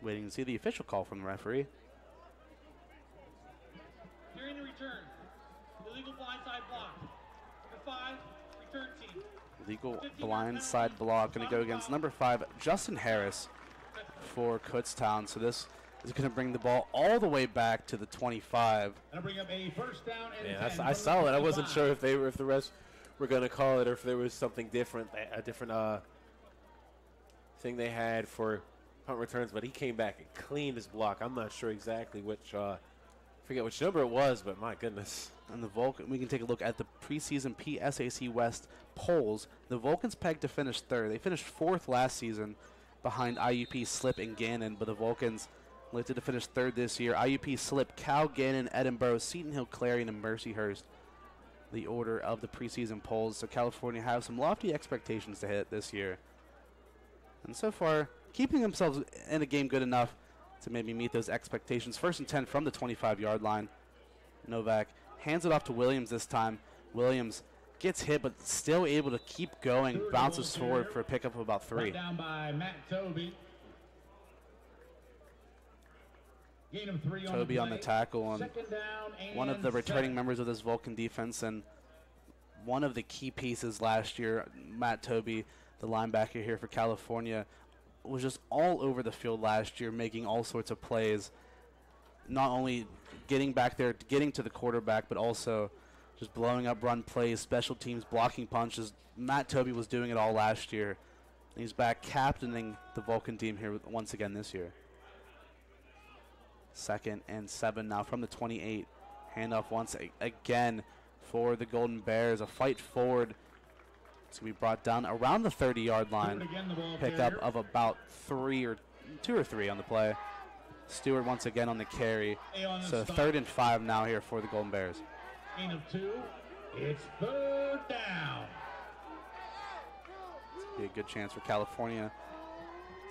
Waiting to see the official call from the referee. During the return, illegal blindside block. Number five, return team. Legal blind side block going to go against number five, Justin Harris for Kutztown. So this is going to bring the ball all the way back to the 25. Gonna bring up a first down and Yeah, 10 I s- I, from the saw it. I wasn't sure if they were if the refs were going to call it or if there was something different, a different uh thing they had for punt returns. But he came back and cleaned his block. I'm not sure exactly which. Uh, forget which number it was, but my goodness. And the Vulcan, we can take a look at the preseason PSAC West polls. The Vulcans pegged to finish third. They finished fourth last season behind IUP, Slip, and Gannon, but the Vulcans lifted to finish third this year. IUP, Slip, Cal, Gannon, Edinboro, Seton Hill, Clarion, and Mercyhurst. The order of the preseason polls. So California have some lofty expectations to hit this year. And so far, keeping themselves in a game good enough to maybe meet those expectations. First and 10 from the 25 yard line. Novak hands it off to Williams this time. Williams gets hit, but still able to keep going. Bounces forward for a pickup of about three. Down by Matt Toby. On Toby the on the tackle and Second down and one of the returning seven. members of this Vulcan defense and one of the key pieces last year. Matt Toby, the linebacker here for California, was just all over the field last year, making all sorts of plays. Not only getting back there, getting to the quarterback, but also just blowing up run plays, special teams, blocking punches. Matt Toby was doing it all last year. And he's back captaining the Vulcan team here once again this year. Second and seven now from the 28. Handoff once again for the Golden Bears. A fight forward. It's going to be brought down around the 30 yard line. again, the ball Pickup of about three or two or three on the play. Stewart once again on the carry. A on the So third and five now here for the Golden Bears. Gain of two. It's third down. Be a good chance for California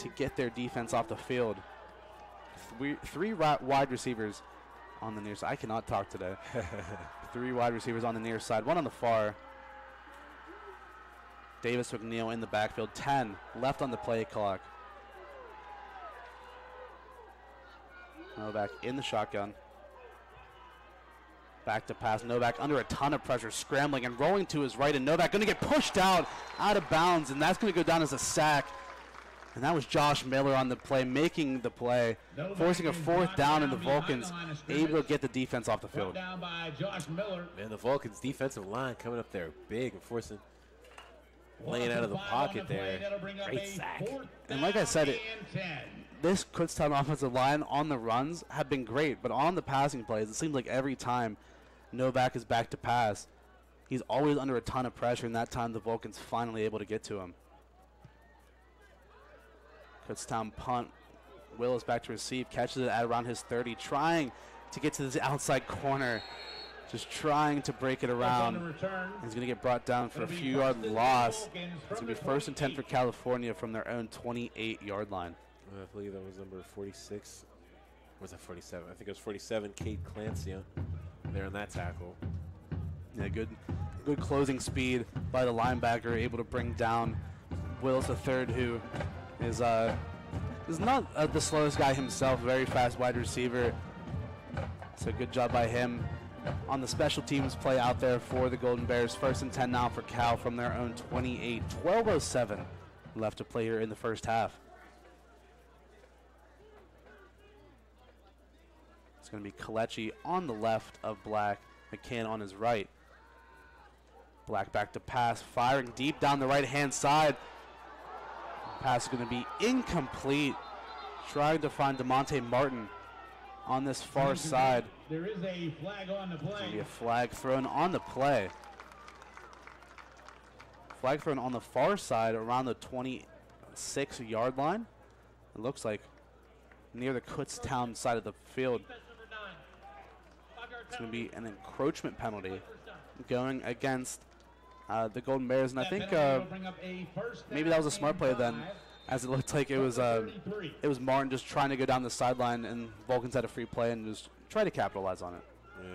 to get their defense off the field. Three, three wide receivers on the near side. I cannot talk today. three wide receivers on the near side, one on the far. Davis McNeil in the backfield. 10 left on the play clock. Novak in the shotgun. Back to pass. Novak under a ton of pressure, scrambling and rolling to his right. And Novak going to get pushed out, out of bounds, and that's going to go down as a sack. And that was Josh Miller on the play, making the play, Novak forcing a fourth brought down, and the Vulcans the line able to get the defense off the field. down by Josh Miller. Man, the Vulcans' defensive line coming up there big and forcing, laying out of the pocket play. there. That'll bring up Great sack. And like I said, it- and 10. This Kutztown offensive line on the runs have been great, but on the passing plays, it seems like every time Novak is back to pass, he's always under a ton of pressure, and that time the Vulcans finally able to get to him. Kutztown punt. Will is back to receive, catches it at around his 30, trying to get to the outside corner, just trying to break it around. He's going to get brought down for a few first yard and 10 loss. It's going to be first and 10 for California from their own 28 yard line. Uh, I believe that was number 46. Was that 47? I think it was 47. Kate Clancy there in that tackle. Yeah, good, good closing speed by the linebacker, able to bring down Willis the third, who is uh, is not uh, the slowest guy himself. Very fast wide receiver. So good job by him on the special teams play out there for the Golden Bears. First and ten now for Cal from their own 28. 12:07 left to play here in the first half. It's going to be Kalechi on the left of Black, McCann on his right. Black back to pass, firing deep down the right hand side. Pass is going to be incomplete. Trying to find DeMonte Martin on this far side. There is a flag on the to be play. a flag thrown on the play. Flag thrown on the far side around the 26 yard line. It looks like near the Kutztown side of the field. Defense number nine. Five-yard It's going to be an encroachment penalty going against uh, the Golden Bears. And I think uh, will bring up a first maybe that was a smart play then, as it looked like it was uh, it was Martin just trying to go down the sideline, and Vulcans had a free play and just try to capitalize on it. Yeah.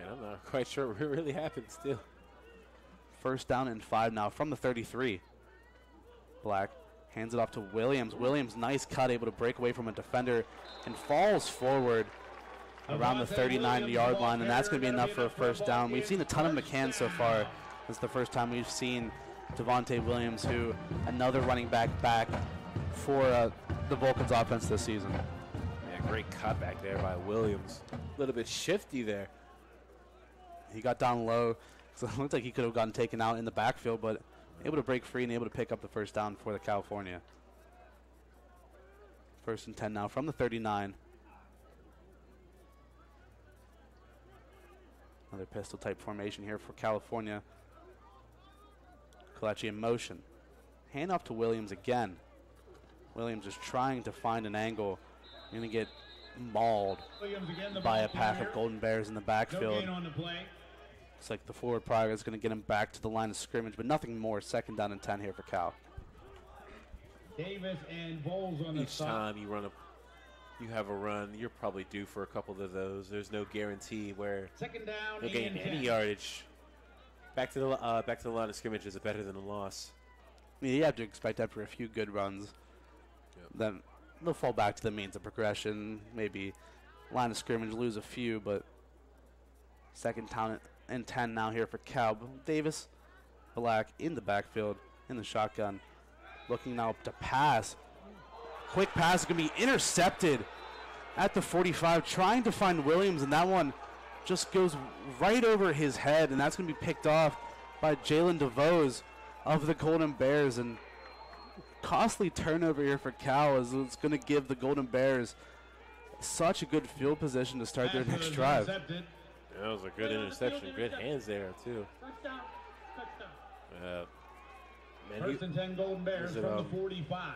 Man, I'm not quite sure what really happened still. First down and five now from the 33. Black hands it off to Williams. Williams, nice cut, able to break away from a defender and falls forward around the 39-yard line, and that's going to be enough for a gonna be enough first for a ball down. We've seen a ton of McCann so far. down. It's the first time we've seen Devontae Williams, who another running back back for uh, the Vulcans offense this season. Yeah, great cut back there by Williams. A little bit shifty there. He got down low, so it looked like he could have gotten taken out in the backfield, but able to break free and able to pick up the first down for the California. First and 10 now from the 39. Another pistol type formation here for California. Kalachi in motion. Hand off to Williams again. Williams is trying to find an angle. Going to get mauled again, by a pack carrier. of Golden Bears in the backfield. gain on the play. Looks like the forward progress is going to get him back to the line of scrimmage, but nothing more. Second down and 10 here for Cal. Davis and Bowles on the Each time you run a, you have a run, you're probably due for a couple of those. There's no guarantee where Second down you'll gain any 10. yardage. Back to the uh, back to the line of scrimmage is better than a loss. I mean, you have to expect after a few good runs, Yep. then they'll fall back to the means of progression. Maybe line of scrimmage, lose a few, but second down and 10 now here for Cal. Davis, Black in the backfield, in the shotgun, looking now to pass. Quick pass is going to be intercepted at the 45, trying to find Williams, and that one just goes right over his head, and that's going to be picked off by Jalen DeVos of the Golden Bears. And costly turnover here for Cal as it's going to give the Golden Bears such a good field position to start their next drive. intercepted. That was a good interception. Good hands there too. First down. Touchdown. Uh, man, First he, and 10 Golden Bears Was it, from um, the 45.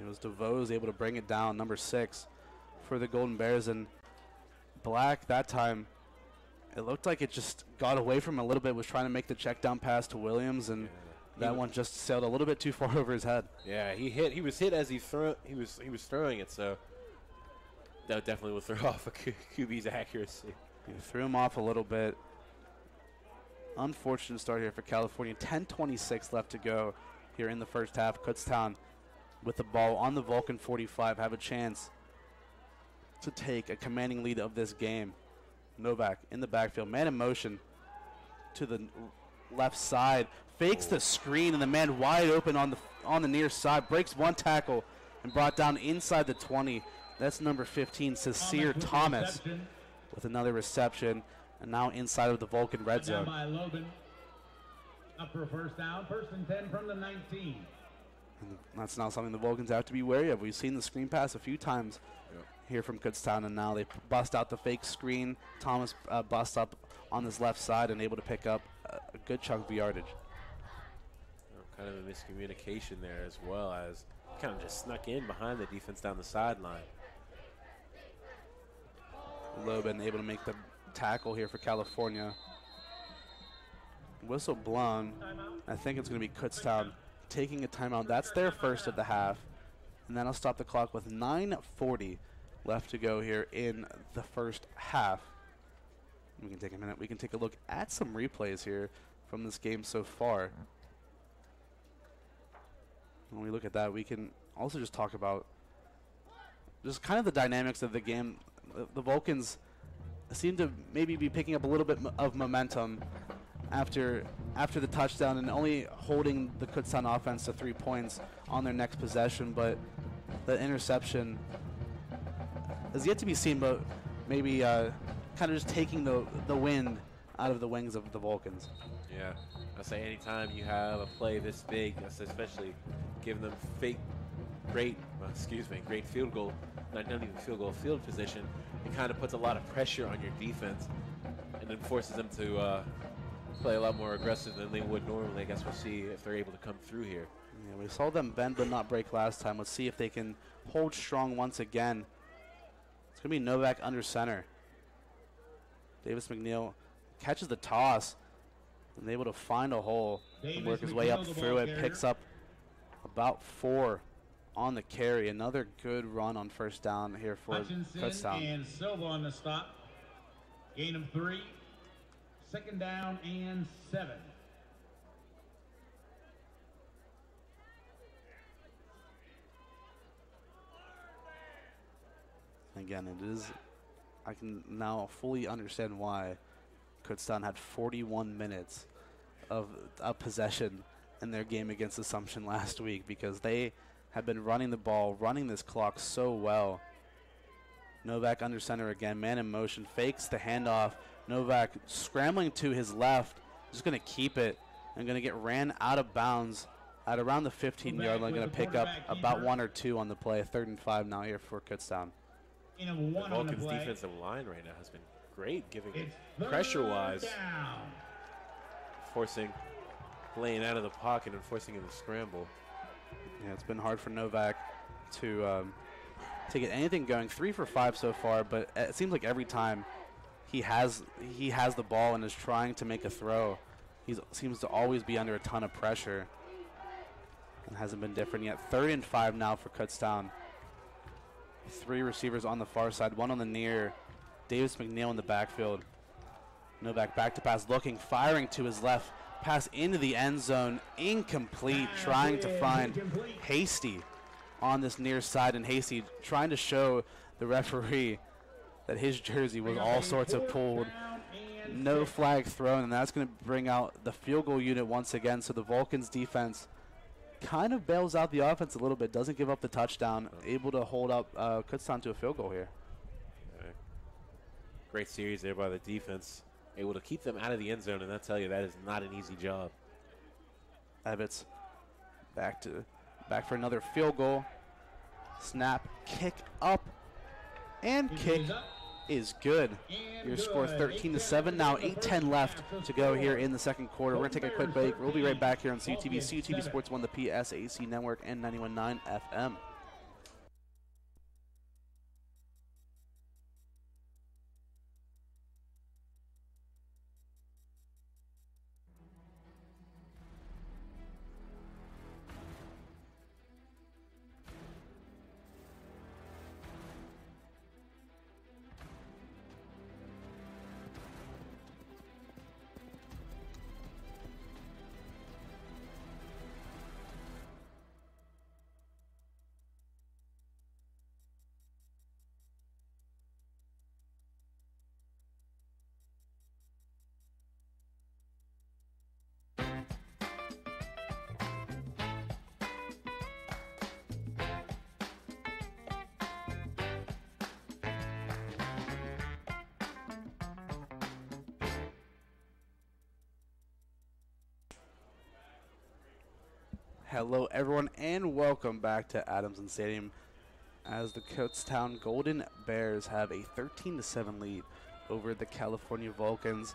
It was DeVoe DeVos able to bring it down, number six, for the Golden Bears. And Black that time, it looked like it just got away from him a little bit, was trying to make the check down pass to Williams, and that He- one just sailed a little bit too far over his head. yeah, he hit. He was hit as he throw. He was he was throwing it, so that definitely would throw off a QB's accuracy. He threw him off a little bit. Unfortunate start here for California. 10:26 left to go here in the first half. Kutztown with the ball on the Vulcan 45 have a chance to take a commanding lead of this game. Novak in the backfield, man in motion to the left side, fakes the screen, and the man wide open on the on the near side breaks one tackle and brought down inside the 20. That's number 15, Sincere with the Thomas, with another reception, and now inside of the Vulcan red zone. Up for first down. First and 10 from the 19. And that's now something the Vulcans have to be wary of. We've seen the screen pass a few times here from Kutztown, and now they bust out the fake screen. Thomas uh, busts up on his left side and able to pick up a, a good chunk of yardage. You kind of a miscommunication there as well as kind of just snuck in behind the defense down the sideline. Lobin able to make the tackle here for California. Whistle blown. I think it's going to be Kutztown taking a timeout. That's their first of the half. And that'll stop the clock with 9.40 left to go here in the first half. We can take a minute. We can take a look at some replays here from this game so far. When we look at that, we can also just talk about just kind of the dynamics of the game. The, the Vulcans seem to maybe be picking up a little bit of momentum after after the touchdown and only holding the Kutztown offense to three points on their next possession, but the interception is yet to be seen. But maybe uh, kind of just taking the the wind out of the wings of the Vulcans. Yeah, I say anytime you have a play this big, especially giving them fake, great, excuse me, great field goal, not, not even field goal, field position, it kind of puts a lot of pressure on your defense, and then forces them to uh, play a lot more aggressive than they would normally. I guess we'll see if they're able to come through here. Yeah, we saw them bend but not break last time. Let's see if they can hold strong once again. It's going to be Novak under center. Davis McNeil catches the toss and able to find a hole and work his way up through it. carrier. Picks up about four on the carry. Another good run on first down here for Hutchinson Kutztown. and Silva on the stop. Gain of three. Second down and seven. Again, it is. I can now fully understand why Kutztown had 41 minutes of, of possession in their game against Assumption last week because they have been running the ball, running this clock so well. Novak under center again, man in motion, fakes the handoff. Novak scrambling to his left, just going to keep it and going to get ran out of bounds at around the 15 yard line. Going to pick up quarterback about one or two on the play. Third and five now here for Kutztown. Gain of The one on the Vulcans' defensive line right now has been great, giving It's pressure-wise, down. forcing, laying out of the pocket and forcing him to scramble. Yeah, it's been hard for Novak to um, to get anything going. Three for five so far, but it seems like every time he has he has the ball and is trying to make a throw, he seems to always be under a ton of pressure. And hasn't been different yet. Third and five now for Kutztown. Three receivers on the far side, one on the near. Davis McNeil in the backfield. Novak back to pass, looking, firing to his left. Pass into the end zone, incomplete, trying to find incomplete. Hasty on this near side, and Hasty trying to show the referee that his jersey was all sorts of pulled. No flag thrown, and that's going to bring out the field goal unit once again. So the Vulcans defense kind of bails out the offense a little bit, doesn't give up the touchdown, able to hold up uh, Kutztown to a field goal here. Great series there by the defense, able to keep them out of the end zone, and I tell you that is not an easy job. Evans back to back for another field goal. Snap, kick up, and kick is good. Your score 13 to 7. Now the 8-10 left to go here in the second quarter. We're gonna take a quick break. We'll be right back here on CUTV, CUTV Sports One, the PSAC Network, and 91.9 FM. Hello, everyone, and welcome back to Adamson Stadium as the Kutztown Golden Bears have a 13 7 lead over the California Vulcans.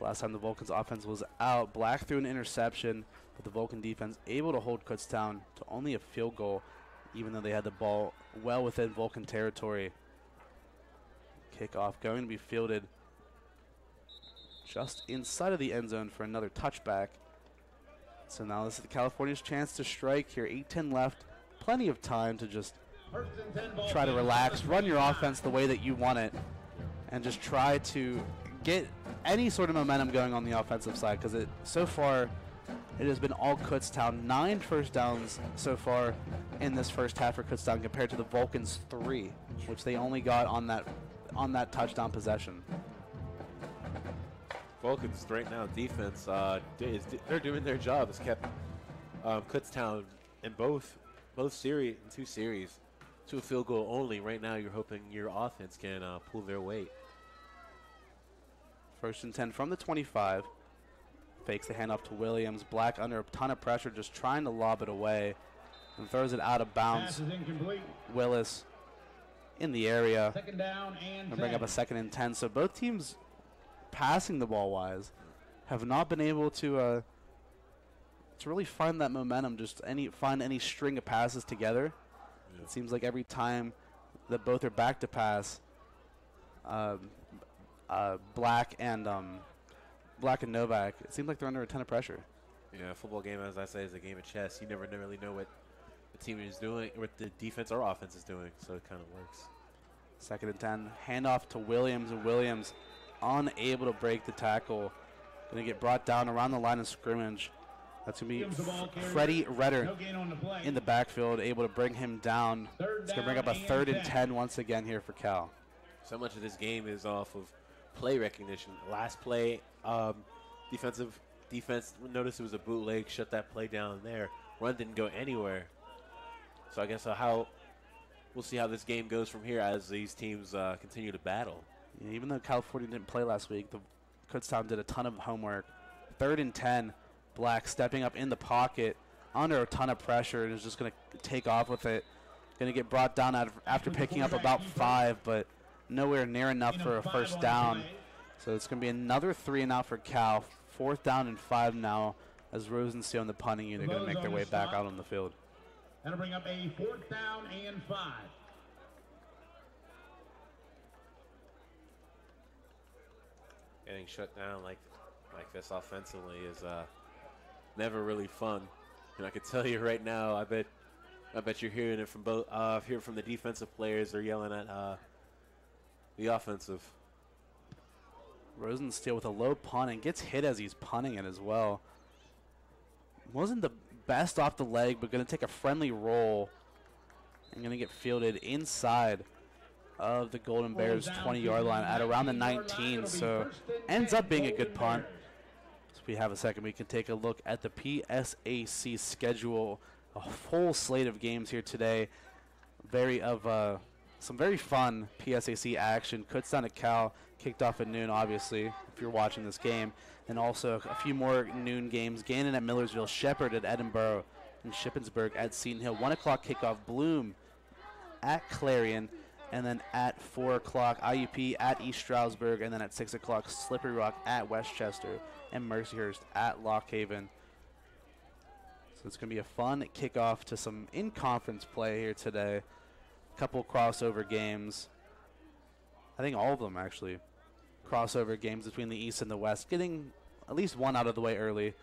Last time the Vulcans offense was out, Black threw an interception, but the Vulcan defense able to hold Kutztown to only a field goal, even though they had the ball well within Vulcan territory. Kickoff going to be fielded just inside of the end zone for another touchback. So now this is the California's chance to strike here. 8-10 left. Plenty of time to just First and 10 ball try to relax, run your offense the way that you want it, and just try to get any sort of momentum going on the offensive side. Because it so far, it has been all Kutztown. Nine first downs so far in this first half for Kutztown, compared to the Vulcans three, which they only got on that on that touchdown possession. Vulcans right now defense uh, is, they're doing their job. It's kept um, Kutztown in both both series in two series to a field goal only. Right now, you're hoping your offense can uh, pull their weight. First and 10 from the 25. Fakes the handoff to Williams. Black under a ton of pressure, just trying to lob it away. And throws it out of Pass bounds. is incomplete. Willis in the area. Second down and And bring up a second and 10. So both teams passing the ball wise have not been able to uh, to really find that momentum, just any find any string of passes together. It seems like every time that both are back to pass, um, uh, Black and um, Black and Novak, it seems like they're under a ton of pressure. Yeah, football game, as I say, is a game of chess. You never really know what the team is doing, what the defense or offense is doing. So it kind of works. Second and 10. Handoff to Williams, and Williams unable to break the tackle. Going to get brought down around the line of scrimmage. That's going to be Gives the ball carrier. Freddie Redder No the in the backfield, able to bring him down. Third It's going to bring up a third and and 10 once again here for Cal. So much of this game is off of play recognition. Last play, um, defensive defense noticed it was a bootleg, shut that play down there. Run didn't go anywhere. So I guess uh, how we'll see how this game goes from here as these teams uh, continue to battle. Yeah, even though California didn't play last week, the Kutztown did a ton of homework. Third and 10, Black stepping up in the pocket under a ton of pressure and is just going to take off with it. Going to get brought down after picking up about five, but nowhere near enough for a first down. So it's going to be another three and out for Cal. Fourth down and five now as Rosensteel and the punting unit are going to make their way back out on the field. That'll bring up a fourth down and five. Getting shut down like like this offensively is uh, never really fun. And I can tell you right now, I bet I bet you're hearing it from both. Uh, hear from the defensive players. They're yelling at uh, the offensive. Rosensteel with a low punt and gets hit as he's punting it as well. Wasn't the best off the leg, but going to take a friendly roll and going to get fielded inside of the Golden Bears 20 yard line at around the 19. So ends up being a good punt. So if we have a second, we can take a look at the PSAC schedule. A full slate of games here today. Very of uh, some very fun PSAC action. Kutztown at Cal kicked off at noon, obviously, if you're watching this game. And also a few more noon games. Gannon at Millersville, Shepherd at Edinboro, and Shippensburg at Seton Hill. 1 o'clock kickoff, Bloom at Clarion. And then at 4 o'clock, IUP at East Stroudsburg. And then at 6 o'clock, Slippery Rock at West Chester. And Mercyhurst at Lock Haven. So it's going to be a fun kickoff to some in conference play here today. A Couple crossover games. I think all of them actually. Crossover games between the East and the West. Getting at least one out of the way early.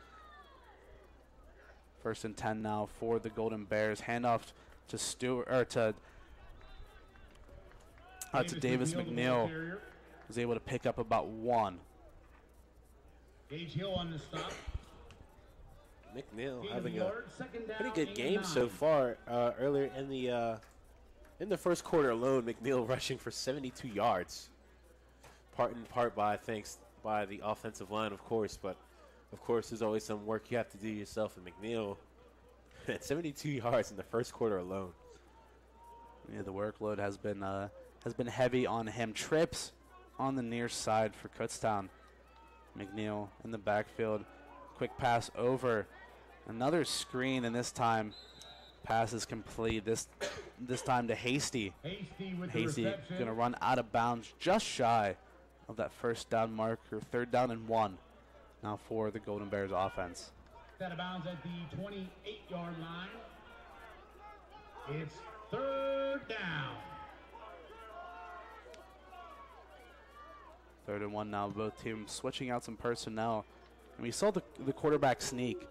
First and 10 now for the Golden Bears. Handoff to Stewart or to uh, to Davis McNeil, the ball McNeil carrier. was able to pick up about one. Gage Hill on the stop. McNeil having a yards, second down pretty good game so far. Uh, earlier in the uh, in the first quarter alone, McNeil rushing for 72 yards. Part in part by thanks by the offensive line, of course, but of course there's always some work you have to do yourself. And McNeil at 72 yards in the first quarter alone. Yeah, the workload has been uh, has been heavy on him. Trips on the near side for Kutztown. McNeil in the backfield. Quick pass over. Another screen, and this time pass is complete. This this time to Hasty. Hasty Hasty going to run out of bounds just shy of that first down marker. Third down and one now for the Golden Bears offense. Out of bounds at the 28 yard line. It's third down. Third and one now. Both teams switching out some personnel. And we saw the, the quarterback sneak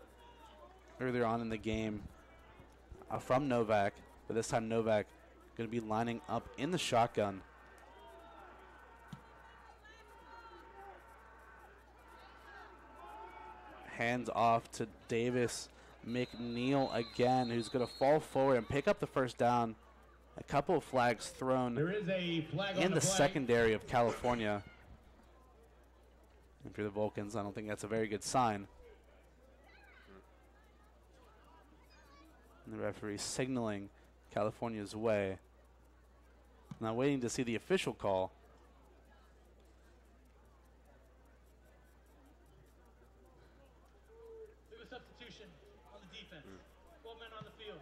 earlier on in the game uh, from Novak. But this time, Novak going to be lining up in the shotgun. Hands off to Davis McNeil again, who's going to fall forward and pick up the first down. A couple of flags thrown There is a flag on in the play. secondary of California. And for the Vulcans, I don't think that's a very good sign. And the referee signaling California's way. Now waiting to see the official call. We a substitution on the defense. Hmm. 12 men on the field.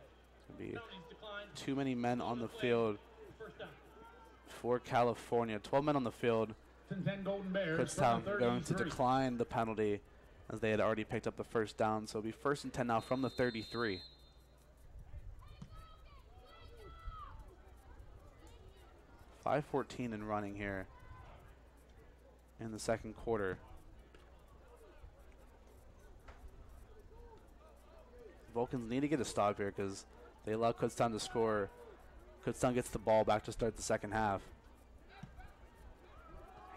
Gonna be Penalties declined. too many men on the field for California. 12 men on the field. And 10 Golden Bears Kutztown going to decline the penalty as they had already picked up the first down. So it'll be first and 10 now from the 33. Five fourteen and running here in the second quarter. Vulcans need to get a stop here because they allow Kutztown to score. Kutztown gets the ball back to start the second half.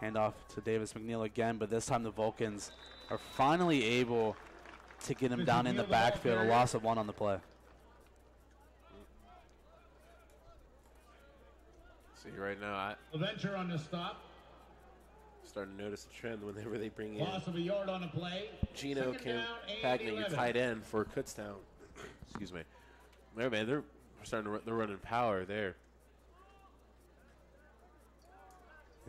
Handoff to Davis McNeil again, but this time the Vulcans are finally able to get him down in the McNeil, the ball backfield. A loss of one on the play. See, right now, I LaVenture on the stop. starting to notice a trend whenever they bring in Loss of a yard on the play. Gino Second Kim down and Pagny, 11. tight end for Kutztown. Excuse me. Man, they're starting to run, they're running power there.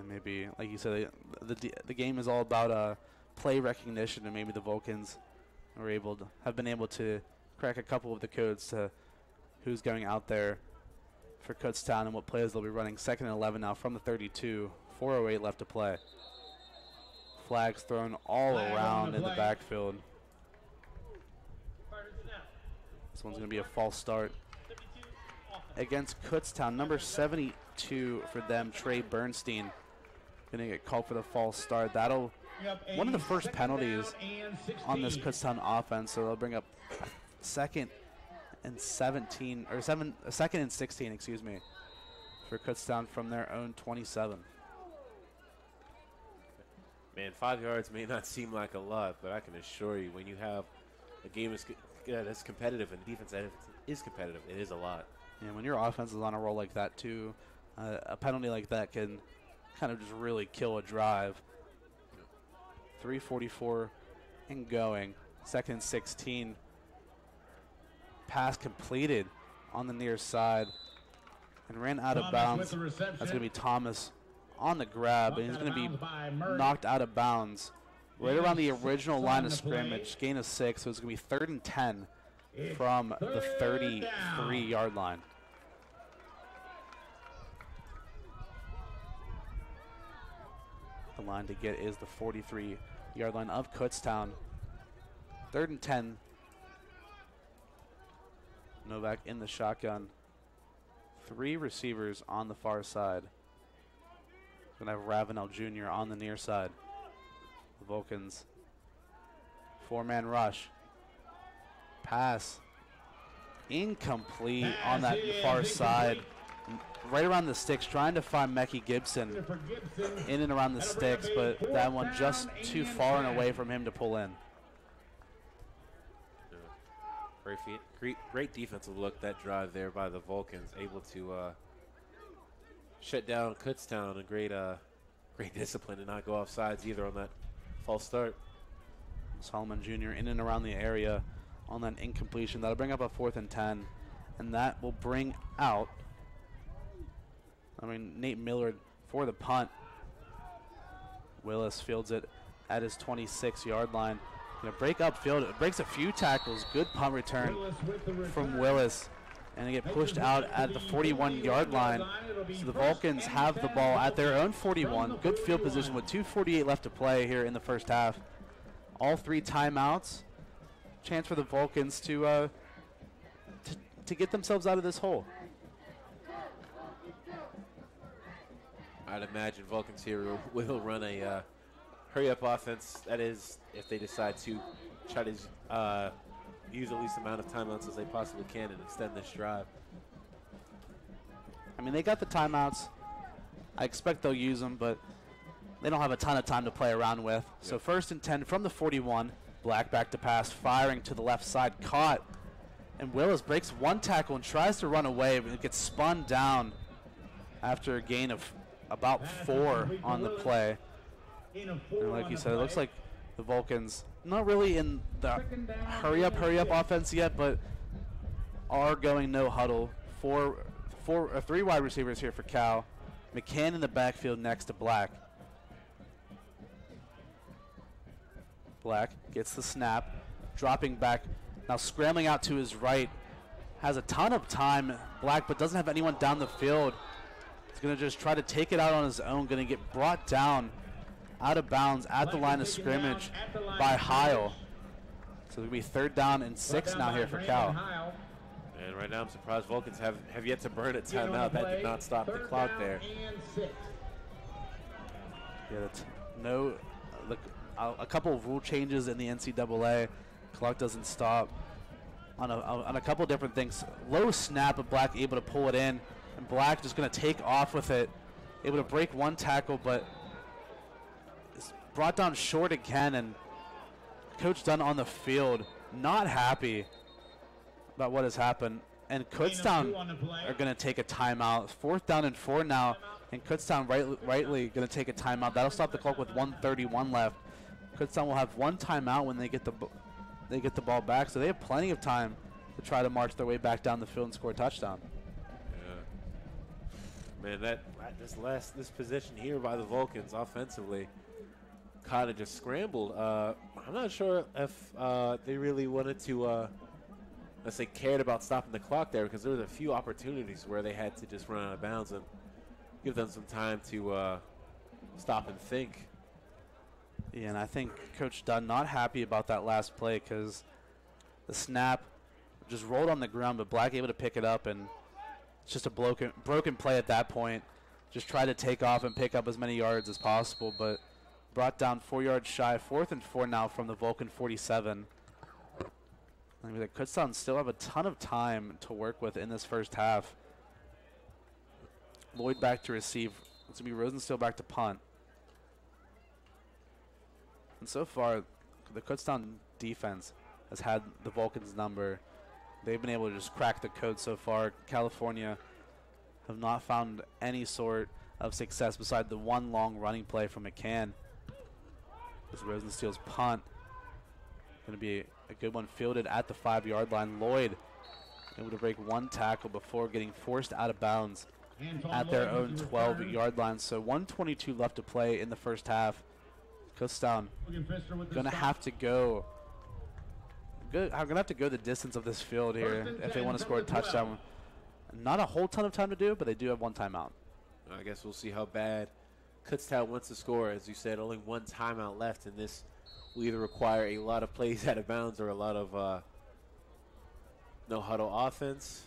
And maybe, like you said, the the, the game is all about uh, play recognition, and maybe the Vulcans are able to have been able to crack a couple of the codes to who's going out there for Kutztown and what plays they'll be running. Second and 11 now from the 32. 4:08 left to play. Flags thrown all Flag around the in the backfield. Prior to snap. This one's going to be a false start against Kutztown. Number 72 for them, Trey Bernstein. Going to get called for the false start. That'll One of the first penalties down and 16. on this Kutztown offense, so they'll bring up second and 17 or seven, second and 16, excuse me, for Kutztown from their own 27. Man, five yards may not seem like a lot, but I can assure you, when you have a game as, yeah, that's competitive and defense that is competitive, it is a lot. And when your offense is on a roll like that, too, uh, a penalty like that can kind of just really kill a drive. 344 and going. Second and 16. Pass completed on the near side and ran out of bounds. with the reception. That's going to be Thomas on the grab, and he's going to be bounds by Murray. knocked out of bounds right around the original line of scrimmage. Gain of six, so it's going to be third and 10 It's from the 33 down. yard line. The line to get is the 43 yard line of Kutztown. Third and 10. Novak in the shotgun. Three receivers on the far side. Gonna have Ravenel Jr. on the near side. The Vulcans. Four man rush. Pass. Incomplete on that far side. Incomplete. Right around the sticks, trying to find Mecky Gibson in and around the That'll bring up sticks, but that one just too far and away from him to pull in. Great, great, great defensive look that drive there by the Vulcans, able to uh, shut down Kutztown. A great, uh, great discipline to not go off sides either on that false start. Solomon Jr. in and around the area on that incompletion. That'll bring up a fourth and 10, and that will bring out, I mean, Nate Millard for the punt. Willis fields it at his 26 yard line. You know, break upfield. It breaks a few tackles. Good punt return Willis from. Willis. And they get pushed out at the 41 yard line. So the Vulcans have the ball at their own 41. Good field position with 2.48 left to play here in the first half. All three timeouts. Chance for the Vulcans to, uh, to, to get themselves out of this hole. I'd imagine Vulcans here will, will run a uh, hurry up offense. That is, if they decide to try to uh, use the least amount of timeouts as they possibly can and extend this drive. I mean, they got the timeouts. I expect they'll use them, but they don't have a ton of time to play around with. So first and 10 from the 41. Black back to pass, firing to the left side, caught. And Willis breaks one tackle and tries to run away, but it gets spun down after a gain of about four on the play. And like you said, it looks like the Vulcans not really in the hurry up, hurry up offense yet, but are going no huddle. Four, four, uh, three wide receivers here for Cal. McCann in the backfield next to Black. Black gets the snap, dropping back, now scrambling out to his right. Has a ton of time, Black, but doesn't have anyone down the field. He's going to just try to take it out on his own. Going to get brought down out of bounds at the line of scrimmage Taken down at the line by of Heil. scrimmage. So it'll be third down and six Brought now here for Cal. Heil. And right now, I'm surprised Vulcans have, have yet to burn a Get on timeout. That did not stop the clock there. Yeah, that's no. Look, a, a couple of rule changes in the NCAA. Clock doesn't stop on a, on a couple different things. Low snap of Black able to pull it in, and Black just going to take off with it, able to break one tackle, but it's brought down short again. And Coach Dunn on the field, not happy about what has happened. And Kutztown two on the play. are going to take a timeout. Fourth down and four now, and Kutztown right, rightly going to take a timeout. That'll stop the clock with 131 left. Kutztown will have one timeout when they get the they get the ball back, so they have plenty of time to try to march their way back down the field and score a touchdown. Man, that this last this position here by the Vulcans offensively kind of just scrambled. Uh, I'm not sure if uh, they really wanted to, uh, let's say, cared about stopping the clock there because there was a few opportunities where they had to just run out of bounds and give them some time to uh, stop and think. Yeah, and I think Coach Dunn not happy about that last play because the snap just rolled on the ground, but Black able to pick it up, and it's just a broken broken play at that point. Just try to take off and pick up as many yards as possible, but brought down four yards shy. Fourth and four now from the Vulcan 47. I mean, the Kutztown still have a ton of time to work with in this first half. Lloyd back to receive. It's gonna be Rosenstiel back to punt. And so far, the Kutztown defense has had the Vulcans' number. They've been able to just crack the code so far. California have not found any sort of success beside the one long running play from McCann. This Rosensteel's punt. Going to be a good one fielded at the five yard line. Lloyd able to break one tackle before getting forced out of bounds at their own 12 return. yard line. So 122 left to play in the first half. Kutztown Logan Pfister with the gonna have to go. Go, I'm gonna have to go the distance of this field here if they want to score a touchdown. Not a whole ton of time to do, but they do have one timeout. I guess we'll see how bad Kutztown wants to score. As you said, only one timeout left, and this will either require a lot of plays out of bounds or a lot of uh, no huddle offense,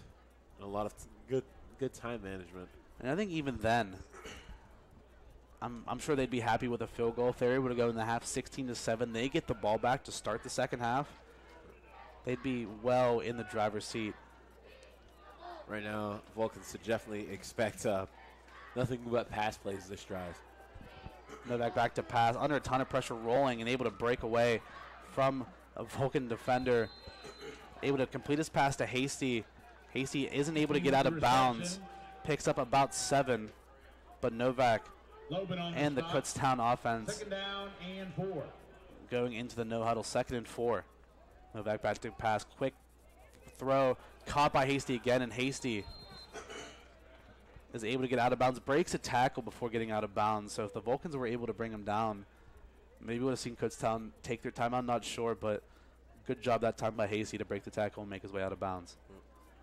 and a lot of t- good good time management. And I think even then, I'm, I'm sure they'd be happy with a field goal if they're able to go in the half 16 to seven. They get the ball back to start the second half. They'd be well in the driver's seat. Right now, Vulcans should definitely expect uh, nothing but pass plays this drive. Novak back to pass under a ton of pressure, rolling and able to break away from a Vulcan defender. Able to complete his pass to Hasty. Hasty isn't able to get out of bounds. Picks up about seven, but Novak and the stop. Kutztown offense Second down and four. going into the no huddle, second and four. Novak back to pass, quick throw, caught by Hasty again, and Hasty is able to get out of bounds, breaks a tackle before getting out of bounds. So if the Vulcans were able to bring him down, Maybe we would have seen Kutztown take their time. I'm Not sure, but good job that time by Hasty to break the tackle and make his way out of bounds.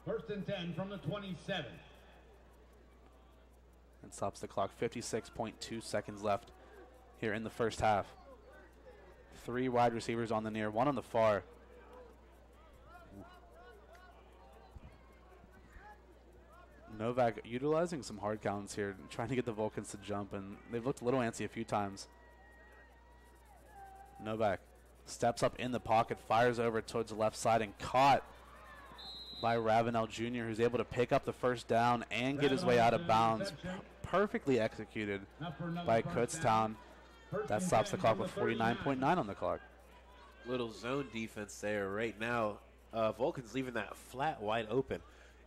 First and 10 from the 27. And stops the clock. 56.2 seconds left here in the first half. Three wide receivers on the near, one on the far. Novak utilizing some hard counts here, trying to get the Vulcans to jump, and they've looked a little antsy a few times. Novak steps up in the pocket, fires over towards the left side, and caught by Ravenel Jr., who's able to pick up the first down and get his way out of bounds. Perfectly executed by. Kutztown. That stops the clock with 49.9 on the clock. little zone defense there right now. Uh, Vulcan's leaving that flat wide open.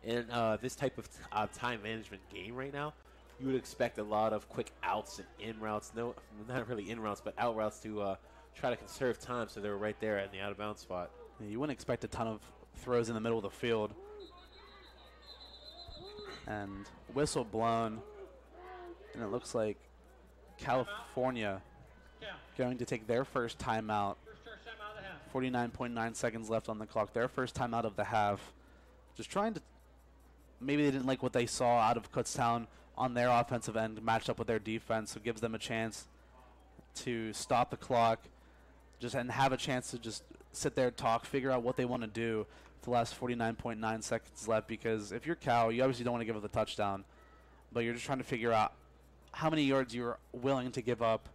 In uh, this type of uh, time management game right now, you would expect a lot of quick outs and in routes. No, not really in routes, but out routes to uh, try to conserve time. So they're right there in the out of bounds spot. Yeah, You wouldn't expect a ton of throws in the middle of the field. And whistle blown. And it looks like California going to take their first timeout. Time out of the half. 49.9 seconds left on the clock. Their first timeout of the half. Just trying to. Maybe they didn't like what they saw out of Kutztown on their offensive end matched up with their defense, so it gives them a chance to stop the clock, just and have a chance to just sit there, talk, figure out what they want to do with the last 49.9 seconds left. Because if you're Cal, you obviously don't want to give up the touchdown, but you're just trying to figure out how many yards you're willing to give up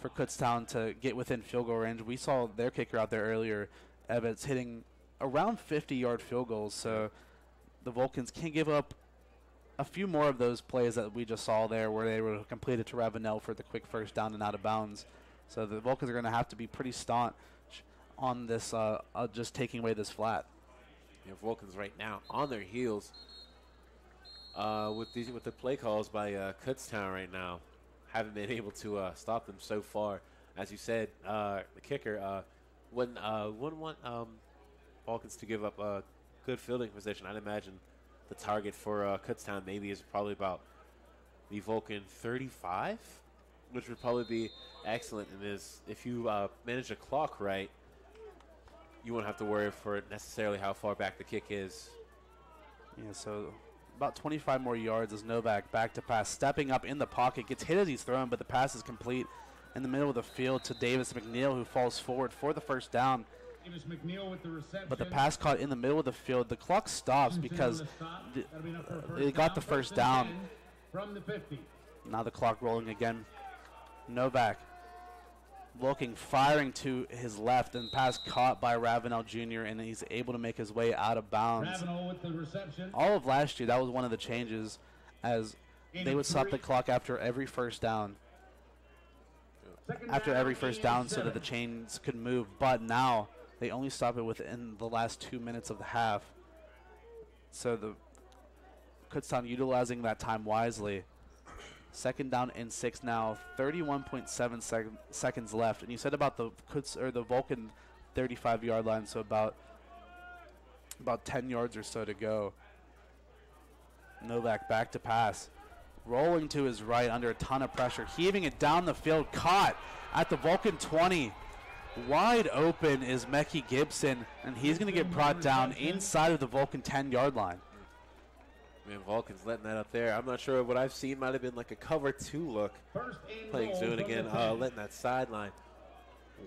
for Kutztown to get within field goal range. We saw their kicker out there earlier, Evans, hitting around 50 yard field goals. So the Vulcans can give up a few more of those plays that we just saw there where they were completed to Ravenel for the quick first down and out of bounds. So the Vulcans are going to have to be pretty staunch on this, uh, uh, just taking away this flat. Know, Vulcans right now on their heels uh, with these with the play calls by uh, Kutztown right now. Haven't been able to uh, stop them so far. As you said, uh, the kicker uh, when uh, wouldn't want um, Vulcans to give up good fielding position. I'd imagine the target for uh, Kutztown maybe is probably about the Vulcan 35, which would probably be excellent. And is if you uh, manage the clock right, you won't have to worry for necessarily how far back the kick is. Yeah, so about 25 more yards as Novak back to pass, stepping up in the pocket, gets hit as he's thrown, but the pass is complete in the middle of the field to Davis McNeil, who falls forward for the first down. Davis McNeil with the reception. But the pass caught in the middle of the field. The clock stops because with a stop. th- That'll be enough for a uh, they got the first down. From the 50. Now the clock rolling again. Novak looking, firing to his left, and pass caught by Ravenel Jr., and he's able to make his way out of bounds. The. All of last year, that was one of the changes, as they would stop the clock after every first down. Second after down, every first down so that the chains could move. But now they only stop it within the last two minutes of the half. So the Kutztown utilizing that time wisely. Second down and six now, 31.7 sec- seconds left. And you said about the Kutz or the Vulcan 35 yard line, so about about 10 yards or so to go. Novak back to pass rolling to his right under a ton of pressure, heaving it down the field, caught at the Vulcan 20. Wide open is Mecky Gibson, and he's going to get brought down inside of the Vulcan 10 yard line. Man, Vulcan's letting that up there. I'm not sure what I've seen might have been like a cover two look, First playing zone again, uh, letting that sideline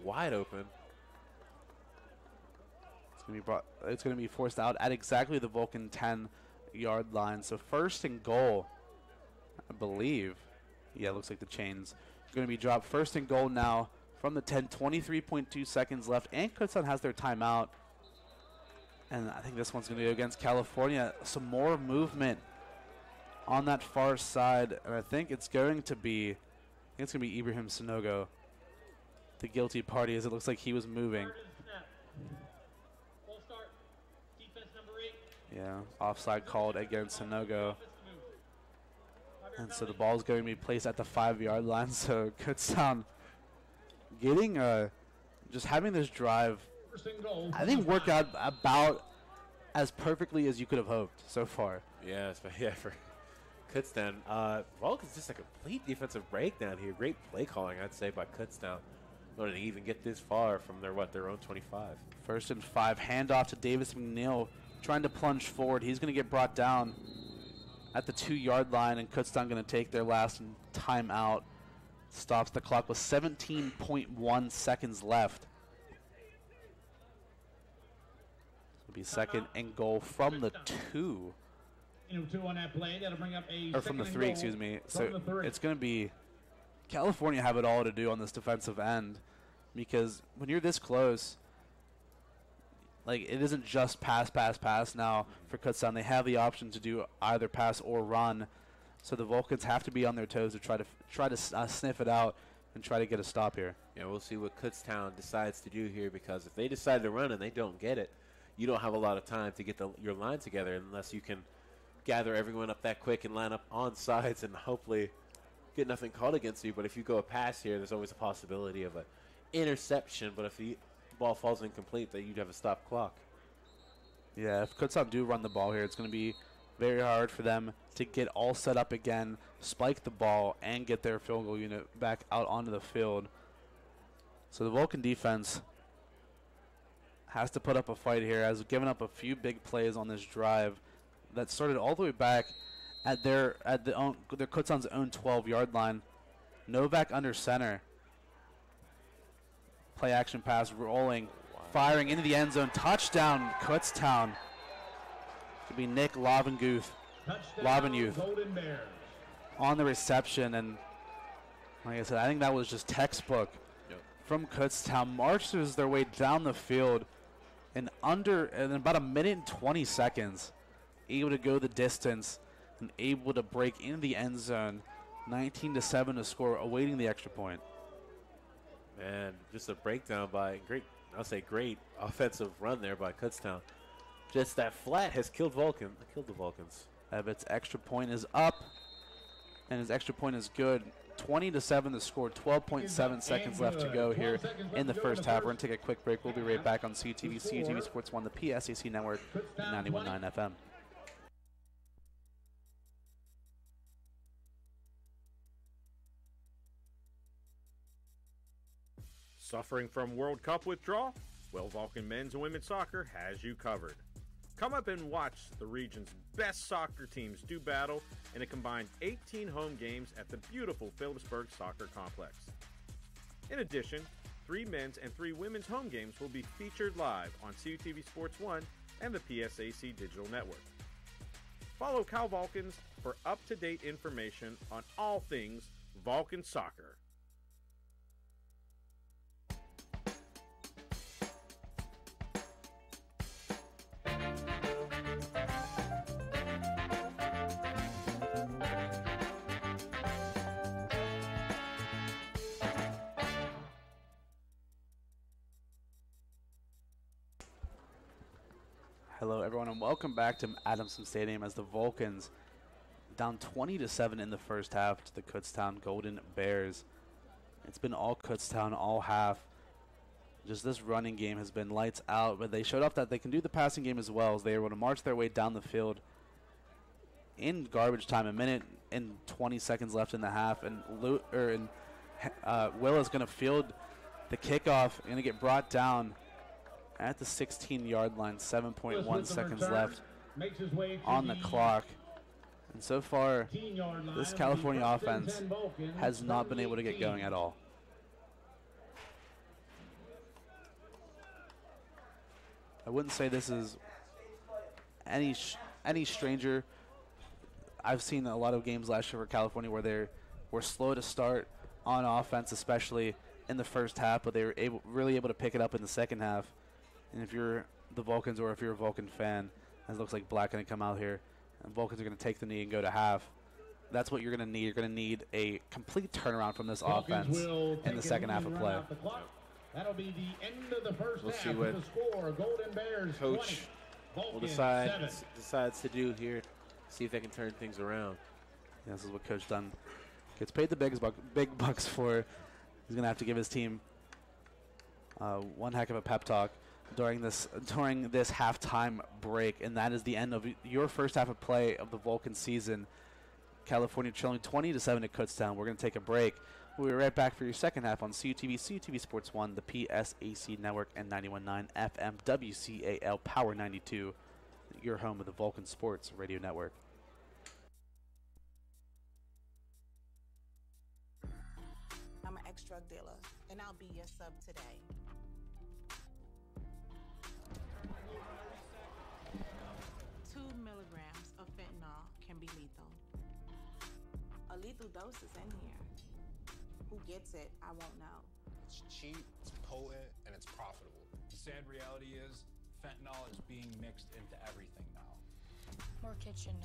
wide open. It's going to be brought. It's going to be forced out at exactly the Vulcan 10 yard line. So first and goal, I believe. Yeah, it looks like the chains going to be dropped. First and goal now from the 10. 23.2 seconds left, and Kutztown has their timeout. And I think this one's going to go against California. Some more movement on that far side, and I think it's going to be. It's going to be Ibrahim Sonogo, the guilty party, as it looks like he was moving. Yeah, offside called against Sonogo. Five-yard And so the ball is going to be placed at the five yard line. So Kutztown getting uh just having this drive First and goal. I think the work out about as perfectly as you could have hoped so far. Yeah, yeah, for Kutztown. Uh, Vulcan's just a complete defensive breakdown here. Great play calling, I'd say, by Kutztown. Or did he even get this far from their what their own 25? First and five, handoff to Davis McNeil, trying to plunge forward. He's going to get brought down at the two-yard line, and Kutztown going to take their last timeout. Stops the clock with 17.1 seconds left. It'll be second and goal from the two, two on that play. That'll bring up a or from the three, excuse me. So it's going to be California have it all to do on this defensive end because when you're this close, like it isn't just pass, pass, pass. Now for Kutztown, they have the option to do either pass or run. So the Vulcans have to be on their toes to try to try to uh, sniff it out and try to get a stop here. Yeah, we'll see what Kutztown decides to do here because if they decide to run and they don't get it, you don't have a lot of time to get the, your line together unless you can gather everyone up that quick and line up on sides and hopefully get nothing called against you. But if you go a pass here, there's always a possibility of an interception. But if the ball falls incomplete, then you'd have a stop clock. Yeah, if Kutztown do run the ball here, it's going to be very hard for them to get all set up again, spike the ball, and get their field goal unit back out onto the field. So the Vulcan defense has to put up a fight here, has given up a few big plays on this drive that started all the way back at their at the own, their Kutztown's own 12-yard line. Novak under center. Play action pass rolling, firing into the end zone. Touchdown, Kutztown. Could be Nick Lavenguth Touchdown, Youth. Golden Bears. on the reception, and like I said, I think that was just textbook Yep. from Kutztown. Marches their way down the field in under in about a minute and 20 seconds, able to go the distance and able to break into the end zone. 19 to 7 to score, awaiting the extra point. And just a breakdown by great, I'll say great offensive run there by Kutztown. Just that flat has killed Vulcan, killed the Vulcans. Evans' extra point is up, and his extra point is good. 20 to 7 the score. 12.7 seconds left to go here in the first half. We're going to take a quick break. We'll be right back on CUTV, CUTV Sports 1, the PSAC network, and 91.9 FM. Suffering from World Cup withdrawal? Well, Vulcan men's and women's soccer has you covered. Come up and watch the region's best soccer teams do battle in a combined 18 home games at the beautiful Phillipsburg Soccer Complex. In addition, three men's and three women's home games will be featured live on CUTV Sports 1 and the PSAC Digital Network. Follow Cal Vulcans for up to date information on all things Vulcan soccer. Hello, everyone, and welcome back to Adamson Stadium as the Vulcans down 20 to 7 in the first half to the Kutztown Golden Bears. It's been all Kutztown all half. Just this running game has been lights out, but they showed off that they can do the passing game as well as they were able to march their way down the field in garbage time, a minute and 20 seconds left in the half, and Lu- or and uh, Will is going to field the kickoff, going to get brought down at the 16 yard line, 7.1 seconds left makes his way on the clock. And so far, this California offense has not been able to get going at all. I wouldn't say this is any sh- any stranger. I've seen a lot of games last year for California where they were slow to start on offense, especially in the first half, but they were able really able to pick it up in the second half. And if you're the Vulcans or if you're a Vulcan fan, it looks like Black going to come out here, and Vulcans are going to take the knee and go to half. That's what you're going to need. You're going to need a complete turnaround from this Vulcans offense in the second half of play. Out the clock. That'll be the end of the 1st We'll half. see what the score, Golden Bears Coach 20, will decide 7. decides to do here. See if they can turn things around. Yeah, this is what Coach Dunn gets paid the big, buck, big bucks for. He's going to have to give his team uh, one heck of a pep talk during this during this halftime break, and that is the end of your first half of play of the Vulcan season. California trailing 20 to 7 at Kutztown. We're going to take a break. We'll be right back for your second half on CUTV, CUTV Sports 1, the PSAC Network, and 91.9 FM WCAL Power 92, your home of the Vulcan Sports Radio Network. I'm an ex-drug dealer, and I'll be your sub today. Two milligrams of fentanyl can be lethal. A lethal dose is in here. Who gets it, I won't know. It's cheap, it's potent, and it's profitable. The sad reality is, fentanyl is being mixed into everything now. More kids should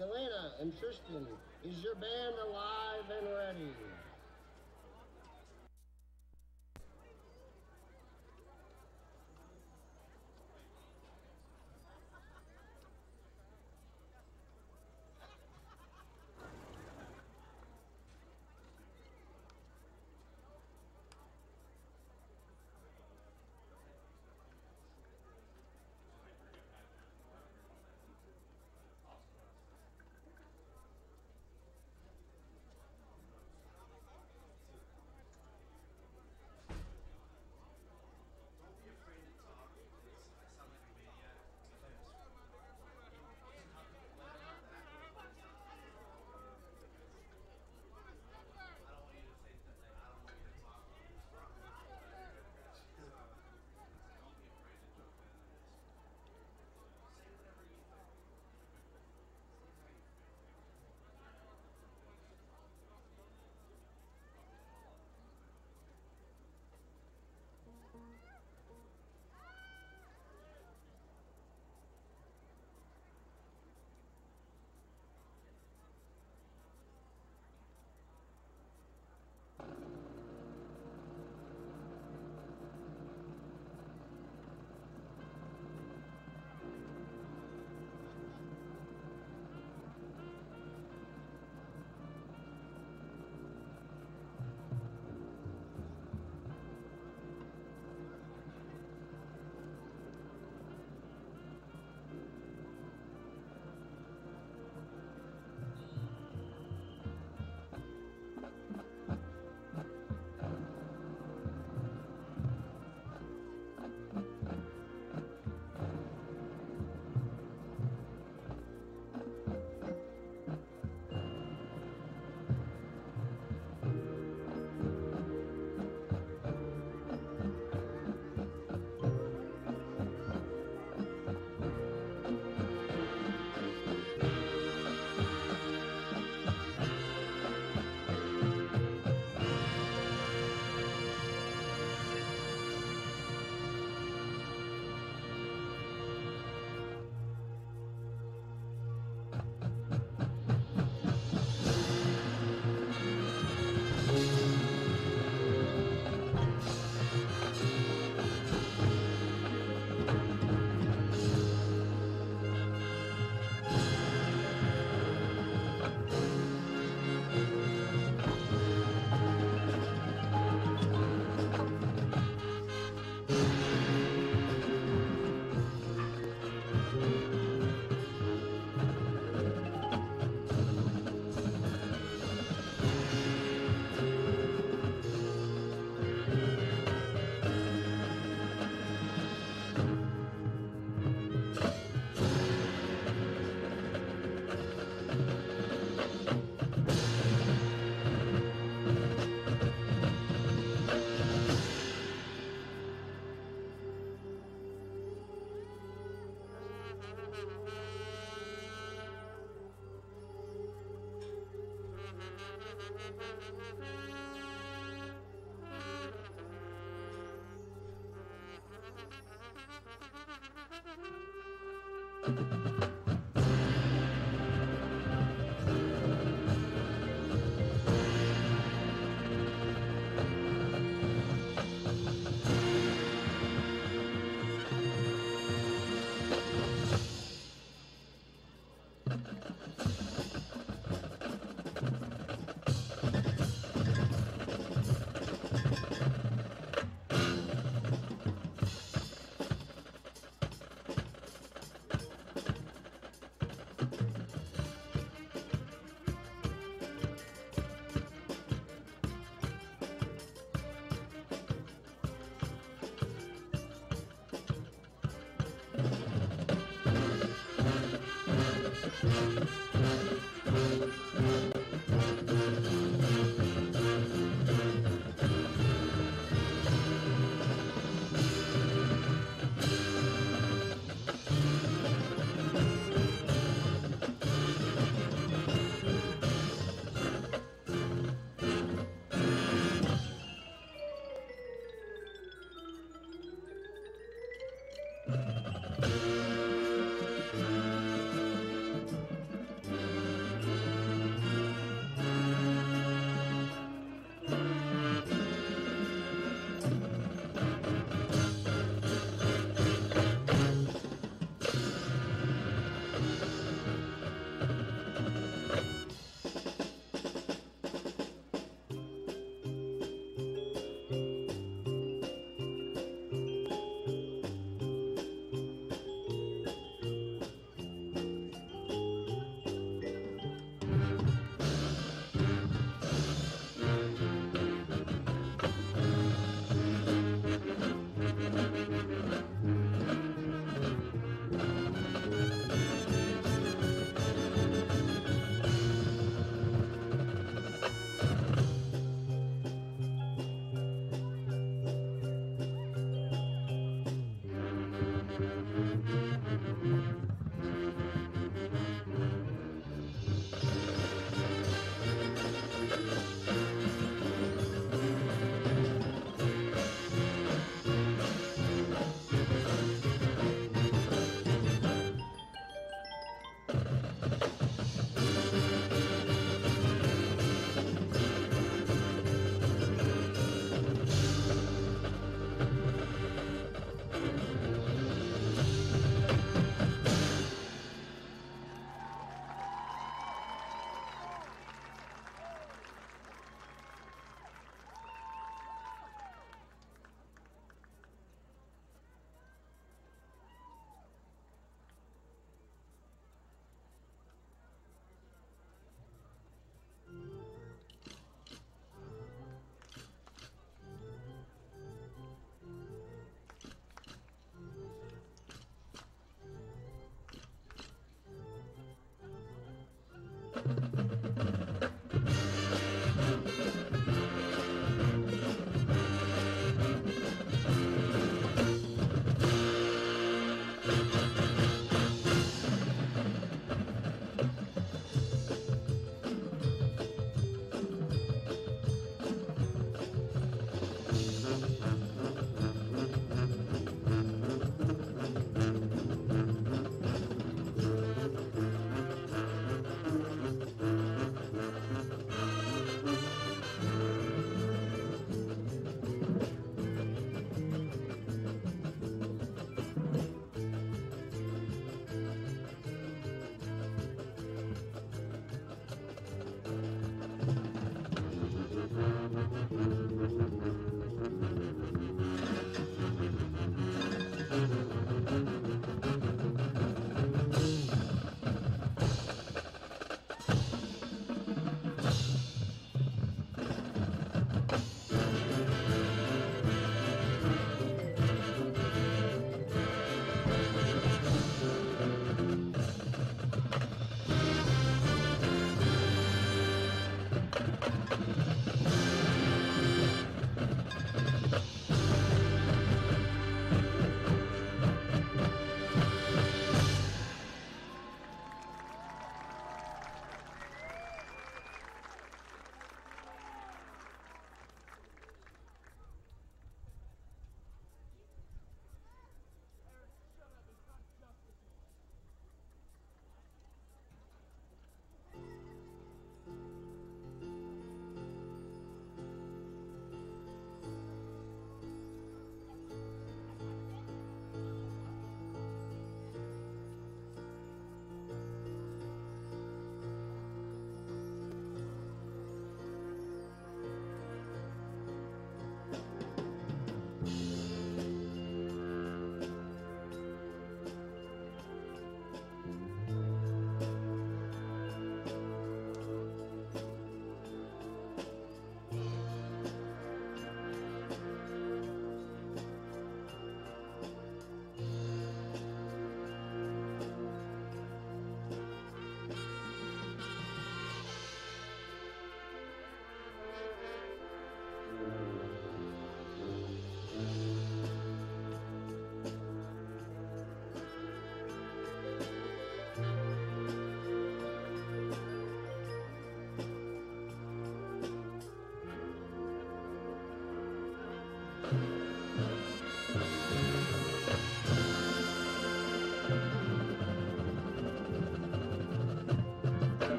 Yelena and Tristan, is your band alive and ready?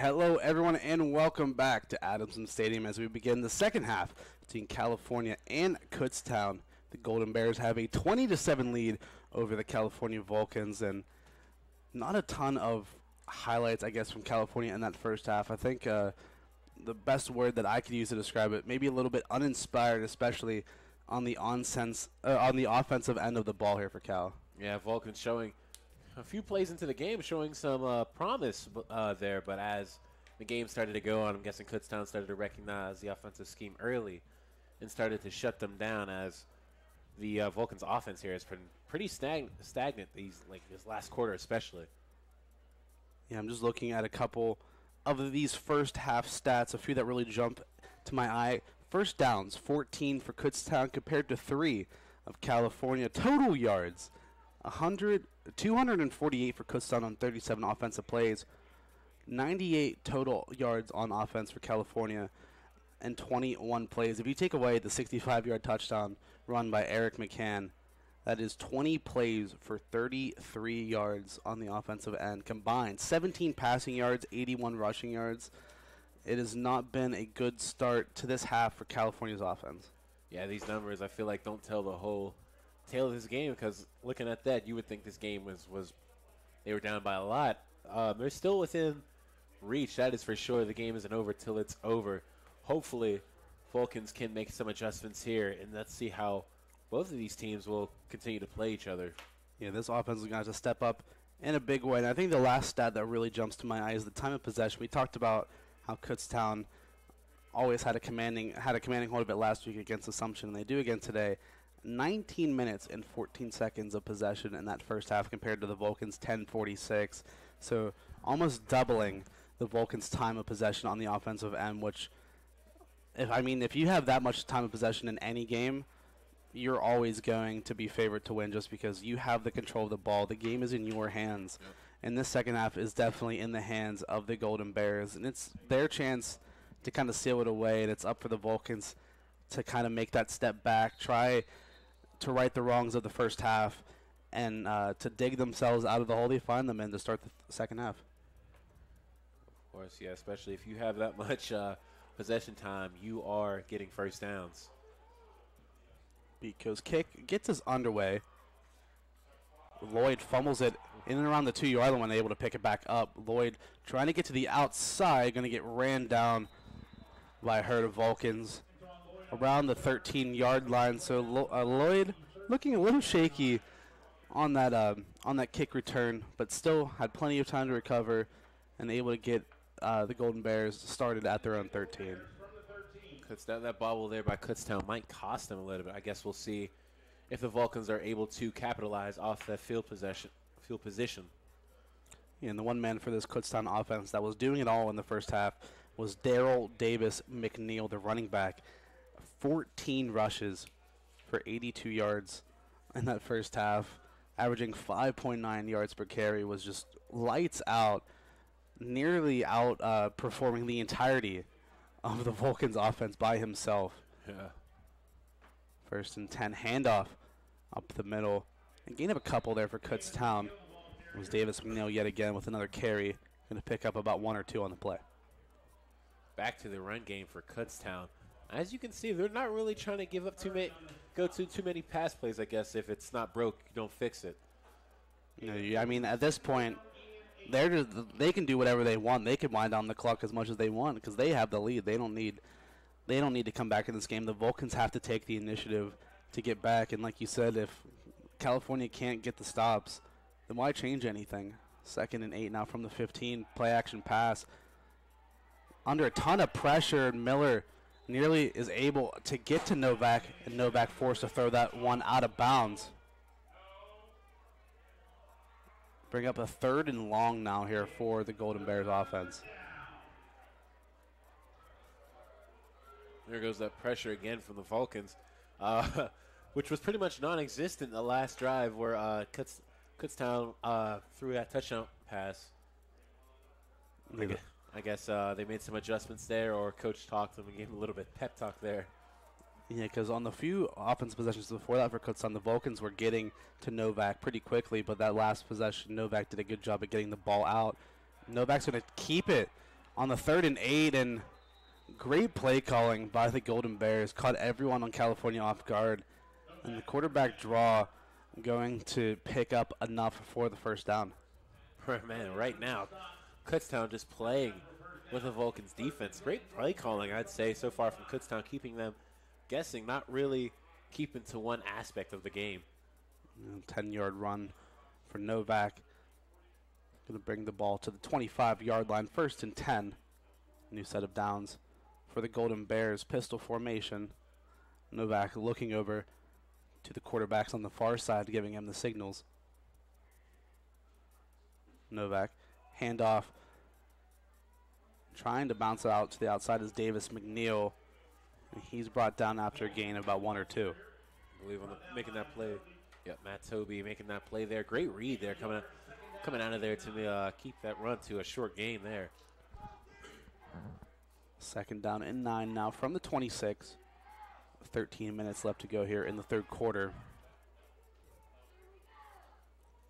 Hello, everyone, and welcome back to Adamson Stadium as we begin the second half between California and Kutztown. The Golden Bears have a 20 to 7 lead over the California Vulcans, and not a ton of highlights, I guess, from California in that first half. I think uh, the best word that I could use to describe it, maybe a little bit uninspired, especially on the on sense, uh, on the offensive end of the ball here for Cal. Yeah, Vulcans showing a few plays into the game, showing some uh, promise uh, there. But as the game started to go on, I'm guessing Kutztown started to recognize the offensive scheme early and started to shut them down. As the uh, Vulcans' offense here has been pretty stagn- stagnant these like this last quarter, especially. Yeah, I'm just looking at a couple of these first half stats, a few that really jump to my eye. First downs, 14 for Kutztown compared to 3 of California. Total yards, 100, 248 for Kutztown on 37 offensive plays. 98 total yards on offense for California and 21 plays. If you take away the 65 yard touchdown run by Eric McCann, that is 20 plays for 33 yards on the offensive end combined. 17 passing yards, 81 rushing yards. It has not been a good start to this half for California's offense. Yeah, these numbers I feel like don't tell the whole tale of this game because looking at that, you would think this game was was they were down by a lot. Um, they're still within reach. That is for sure. The game isn't over till it's over. Hopefully, Vulcans can make some adjustments here, and let's see how both of these teams will continue to play each other. Yeah, this offense is going to have to step up in a big way. And I think the last stat that really jumps to my eye is the time of possession. We talked about how Kutztown always had a commanding had a commanding hold of it last week against Assumption, and they do again today. 19 minutes and 14 seconds of possession in that first half compared to the Vulcans 10:46. So almost doubling the Vulcans' time of possession on the offensive end. Which, if I mean, if you have that much time of possession in any game, you're always going to be favored to win just because you have the control of the ball. The game is in your hands. Yep. And this second half is definitely in the hands of the Golden Bears. And it's their chance to kind of seal it away. And it's up for the Vulcans to kind of make that step back, try to right the wrongs of the first half, and uh, to dig themselves out of the hole they find them in to start the th- second half. Of course, yeah, especially if you have that much uh, possession time, you are getting first downs. Because kick gets us underway. Lloyd fumbles it in and around the two yard line able to pick it back up. Lloyd trying to get to the outside, going to get ran down by a herd of Vulcans around the 13 yard line. So Lo- uh, Lloyd looking a little shaky on that uh, on that kick return, but still had plenty of time to recover and able to get uh, the Golden Bears started at their own 13. Cuts that, that bobble there by Kutztown might cost them a little bit. I guess we'll see if the Vulcans are able to capitalize off that field possession, field position. Yeah, and the one man for this Kutztown offense that was doing it all in the first half was Daryl Davis McNeil, the running back. 14 rushes for 82 yards in that first half, averaging 5.9 yards per carry, was just lights out, nearly out uh, performing the entirety of the Vulcans offense by himself. Yeah. First and 10 handoff up the middle. And gain of a couple there for Kutztown. It was Davis McNeil yet again with another carry. Going to pick up about one or two on the play. Back to the run game for Kutztown. As you can see, they're not really trying to give up too many, go to too many pass plays. I guess if it's not broke, you don't fix it. I mean, at this point, they're just, they can do whatever they want. They can wind down the clock as much as they want because they have the lead. They don't need they don't need to come back in this game. The Vulcans have to take the initiative to get back. And like you said, if California can't get the stops, then why change anything? Second and eight now from the 15. Play action pass. Under a ton of pressure, Miller nearly is able to get to Novak, and Novak forced to throw that one out of bounds. Bring up a third and long now here for the Golden Bears offense. There goes that pressure again from the Vulcans, uh, which was pretty much non-existent the last drive where uh, Kutz, Kutztown uh, threw that touchdown pass. I guess uh, they made some adjustments there, or coach talked to them and gave them a little bit pep talk there. Yeah, because on the few offense possessions before that for Kutztown, the Vulcans were getting to Novak pretty quickly, but that last possession, Novak did a good job of getting the ball out. Novak's going to keep it on the third and eight, and great play calling by the Golden Bears. Caught everyone on California off guard. And the quarterback draw going to pick up enough for the first down. Man, right now, Kutztown just playing with the Vulcans defense. Great play calling, I'd say, so far from Kutztown, keeping them guessing, not really keeping to one aspect of the game. 10 yard run for Novak. Going to bring the ball to the 25 yard line, first and 10. New set of downs for the Golden Bears. Pistol formation. Novak looking over to the quarterbacks on the far side, giving him the signals. Novak, handoff, trying to bounce it out to the outside is Davis McNeil. And he's brought down after a gain of about one or two. I believe on the, making that play. Yep, Matt Toby making that play there. Great read there, coming coming out of there to uh, keep that run to a short gain there. Second down and nine now from the 26. 13 minutes left to go here in the third quarter.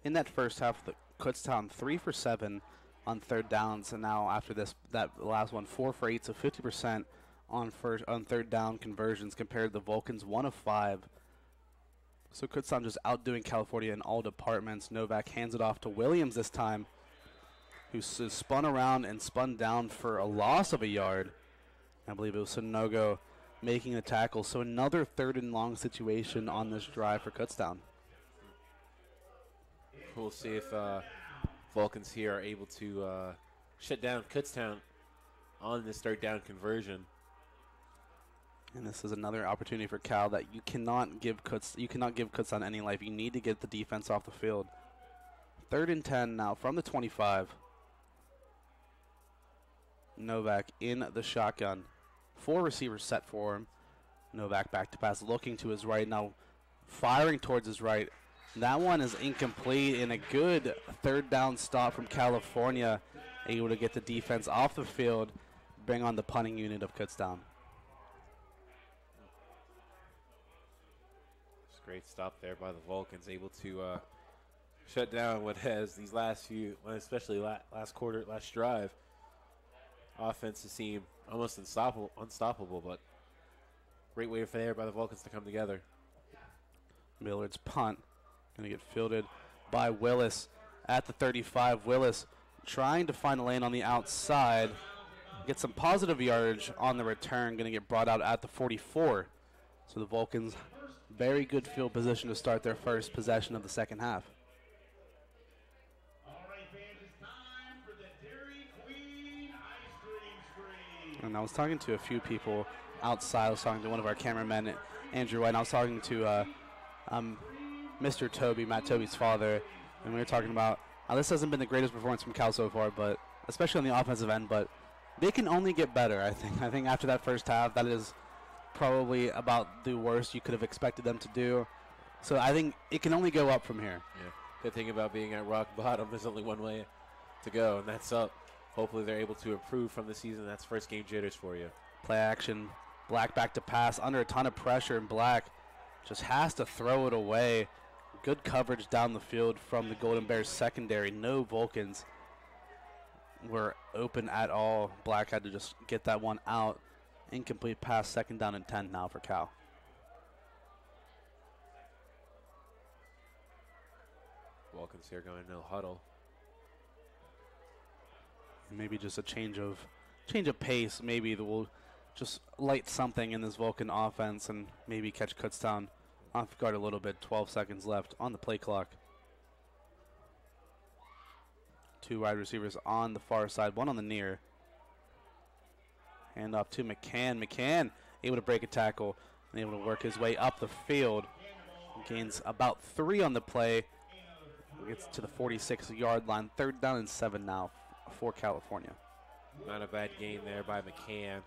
In that first half, the Kutztown three for seven on third downs, and now after this, that last one, four for eight, so 50% on first on third down conversions compared to the Vulcans, one of five. So Kutztown just outdoing California in all departments. Novak hands it off to Williams this time, who spun around and spun down for a loss of a yard. I believe it was Sonogo making a tackle. So another third and long situation on this drive for Kutztown. We'll see if uh, Vulcans here are able to uh, shut down Kutztown on this third down conversion. And this is another opportunity for Cal that you cannot give Kutz you cannot give Kutztown any life. You need to get the defense off the field. Third and ten now from the 25. Novak in the shotgun. Four receivers set for him. Novak back to pass, looking to his right now, firing towards his right. That one is incomplete and a good third down stop from California, able to get the defense off the field, bring on the punting unit of Kutztown. It's great stop there by the Vulcans, able to uh, shut down what has these last few, well, especially last quarter, last drive. Offense to seem almost unstoppable, unstoppable, but great way for there by the Vulcans to come together. Millard's punt going to get fielded by Willis at the 35. Willis trying to find a lane on the outside, get some positive yardage on the return, going to get brought out at the 44. So the Vulcans, very good field position to start their first possession of the second half. And I was talking to a few people outside. I was talking to one of our cameramen, Andrew White, and I was talking to uh, um, Mr. Toby, Matt Toby's father, and we were talking about how this hasn't been the greatest performance from Cal so far, but especially on the offensive end, but they can only get better, I think. I think after that first half, that is probably about the worst you could have expected them to do. So I think it can only go up from here. Yeah. Good thing about being at rock bottom, there's only one way to go, and that's up. Hopefully they're able to improve from the season. That's first game jitters for you. Play action. Black back to pass under a ton of pressure, and Black just has to throw it away. Good coverage down the field from the Golden Bears secondary. No Vulcans were open at all. Black had to just get that one out. Incomplete pass, second down and 10 now for Cal. Vulcans here going no huddle. Maybe just a change of change of pace. Maybe that will just light something in this Vulcan offense and maybe catch Kutztown off guard a little bit. 12 seconds left on the play clock. Two wide receivers on the far side, one on the near. Hand off to McCann. McCann able to break a tackle and able to work his way up the field. Gains about three on the play. Gets to the 46 yard line. Third down and seven now for California. Not a bad game there by McCann.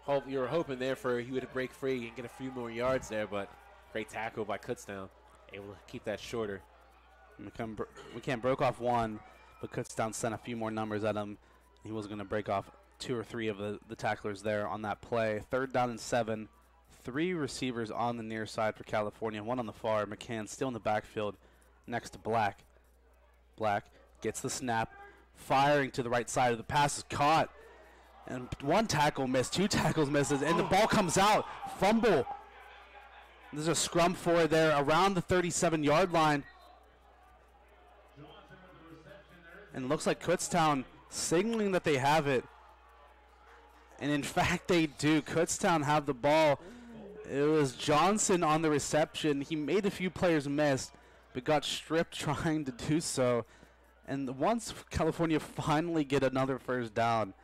Hope you were hoping there for he would break free and get a few more yards there, but great tackle by Kutztown. Able to keep that shorter. McCann, bro- McCann broke off one, but Kutztown sent a few more numbers at him. He was going to break off two or three of the, the tacklers there on that play. Third down and seven. Three receivers on the near side for California, one on the far. McCann still in the backfield next to Black. Black gets the snap, firing to the right side of the pass is caught And one tackle missed, two tackles misses, and the oh. ball comes out. Fumble. There's a scrum for there around the 37 yard line. And looks like Kutztown signaling that they have it. And in fact, they do. Kutztown have the ball. It was Johnson on the reception. He made a few players miss, but got stripped trying to do so. And once California finally get another first down,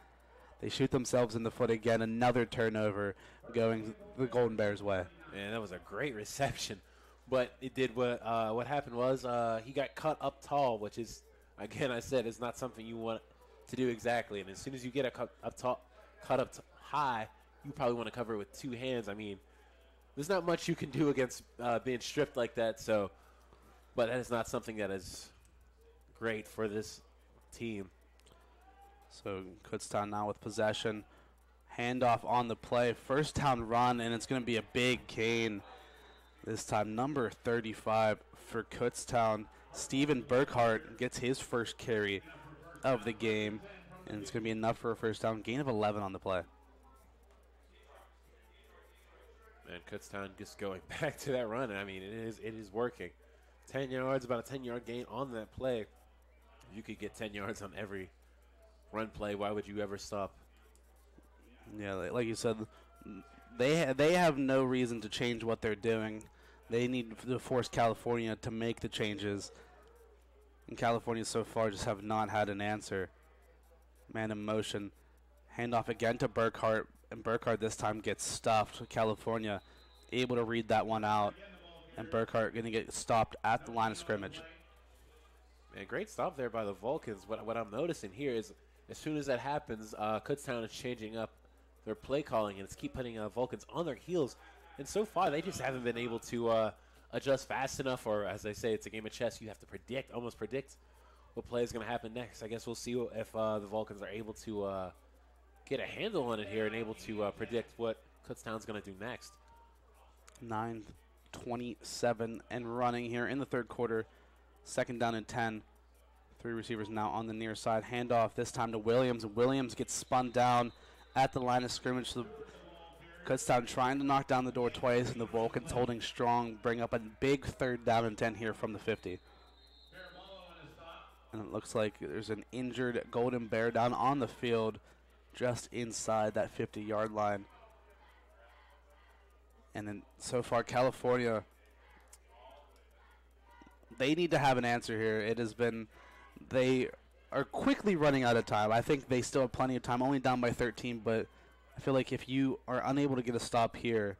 they shoot themselves in the foot again. Another turnover going the Golden Bears' way. Man, that was a great reception. But it did what uh, what happened was uh, he got cut up tall, which is again I said it's not something you want to do exactly. And as soon as you get a cut up tall, cut up t- high, you probably want to cover it with two hands. I mean, there's not much you can do against uh, being stripped like that. So, but that is not something that is great for this team. So Kutztown now with possession. Handoff on the play. First down run, and it's going to be a big gain this time. Number 35 for Kutztown. Steven Burkhart gets his first carry of the game, and it's going to be enough for a first down. Gain of 11 on the play. And Kutztown just going back to that run. I mean, it is it is working. 10 yards, about a 10 yard gain on that play. You could get 10 yards on every run play. Why would you ever stop? Yeah, like, you said, they ha- they have no reason to change what they're doing. They need to force California to make the changes. And California so far just have not had an answer. Man in motion. Handoff again to Burkhart, and Burkhart this time gets stuffed. California able to read that one out, and Burkhart going to get stopped at the line of scrimmage. Man, great stop there by the Vulcans. What, what I'm noticing here is as soon as that happens, uh, Kutztown is changing up their play calling and it's keep putting uh, Vulcans on their heels. And so far, they just haven't been able to uh, adjust fast enough, or as they say, it's a game of chess. You have to predict, almost predict what play is going to happen next. I guess we'll see if uh, the Vulcans are able to uh, get a handle on it here and able to uh, predict what Kutztown's going to do next. 9 27 and running here in the third quarter. Second down and 10. Three receivers now on the near side. Handoff this time to Williams. Williams gets spun down at the line of scrimmage. So Kutztown trying to knock down the door twice, and the Vulcans holding strong. Bring up a big third down and 10 here from the 50. And it looks like there's an injured Golden Bear down on the field just inside that 50 yard line. And then so far, California, they need to have an answer here. It has been, they are quickly running out of time. I think they still have plenty of time, only down by 13, but I feel like if you are unable to get a stop here,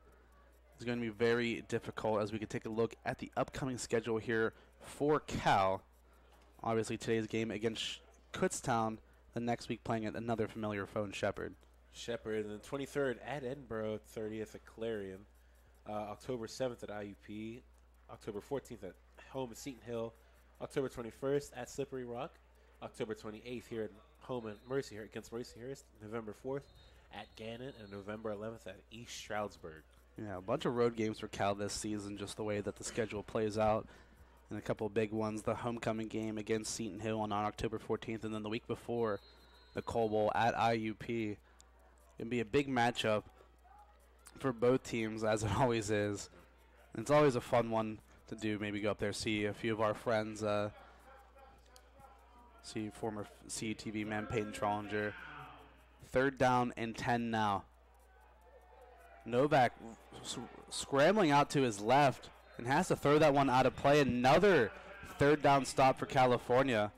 it's going to be very difficult as we can take a look at the upcoming schedule here for Cal. Obviously, today's game against Kutztown, the next week playing at another familiar foe in Shepherd. Shepherd, and the 23rd at Edinboro, 30th at Clarion, uh, October 7th at IUP, October 14th at home at Seton Hill, October 21st at Slippery Rock, October 28th here at home at Mercy here against Mercyhurst, November 4th at Gannon, and November 11th at East Stroudsburg. Yeah, a bunch of road games for Cal this season, just the way that the schedule plays out. And a couple big ones the homecoming game against Seton Hill on, October 14th, and then the week before, the Bowl at IUP. It'll be a big matchup for both teams, as it always is. And it's always a fun one to do. Maybe go up there, see a few of our friends, uh, see former CTV man Peyton Trollinger. Third down and 10 now. Novak scrambling out to his left and has to throw that one out of play. Another third down stop for California.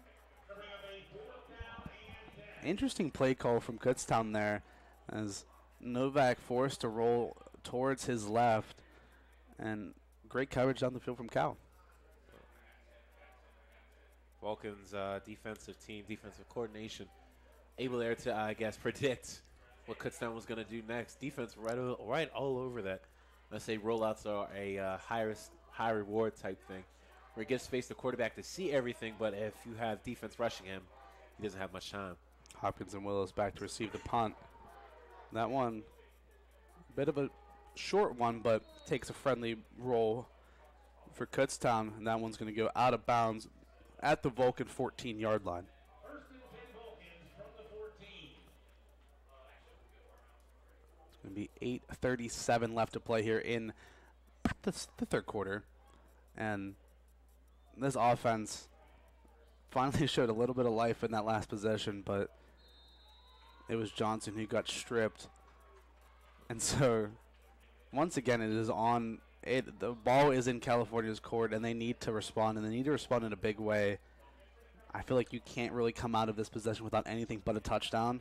Interesting play call from Kutztown there as Novak forced to roll towards his left and great coverage down the field from Cal. Vulcans uh, defensive team, defensive coordination, able there to, I guess, predict what Kutztown was going to do next. Defense right, right all over that. Let's say rollouts are a uh, high risk, high reward type thing, where he gets to face the quarterback to see everything. But if you have defense rushing him, he doesn't have much time. Hopkins and Willis back to receive the punt. That one, bit of a short one, but takes a friendly roll for Kutztown, and that one's going to go out of bounds at the Vulcan 14 yard line. It's going to be 8:37 left to play here in the, the third quarter, and this offense finally showed a little bit of life in that last possession, but it was Johnson who got stripped, and so once again it is on. It, the ball is in California's court, and they need to respond, and they need to respond in a big way. I feel like you can't really come out of this possession without anything but a touchdown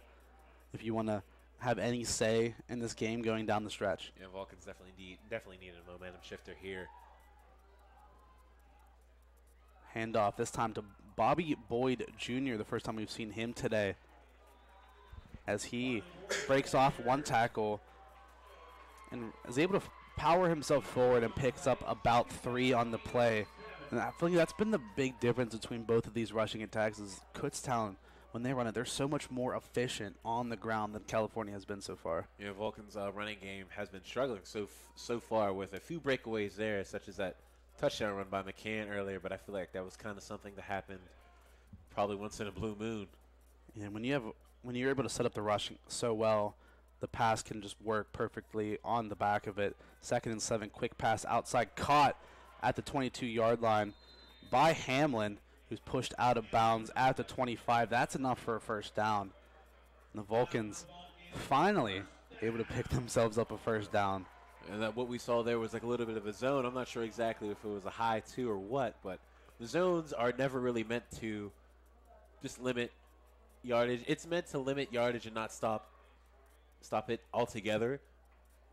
if you want to have any say in this game going down the stretch. Yeah, Vulcans definitely need definitely need a momentum shifter here. Handoff this time to Bobby Boyd Jr., the first time we've seen him today. As he breaks off one tackle and is able to power himself forward and picks up about three on the play. And I feel like that's been the big difference between both of these rushing attacks is Kutztown, when they run it, they're so much more efficient on the ground than California has been so far. Yeah, Vulcan's uh, running game has been struggling so f- so far with a few breakaways there, such as that touchdown run by McCann earlier. But I feel like that was kind of something that happened probably once in a blue moon. And when you have when you're able to set up the rush so well, the pass can just work perfectly on the back of it. Second and seven, quick pass outside, caught at the 22 yard line by Hamlin, who's pushed out of bounds at the 25. That's enough for a first down. And the Vulcans finally able to pick themselves up a first down. And that what we saw there was like a little bit of a zone. I'm not sure exactly if it was a high two or what, but the zones are never really meant to just limit yardage. It's meant to limit yardage and not stop stop it altogether.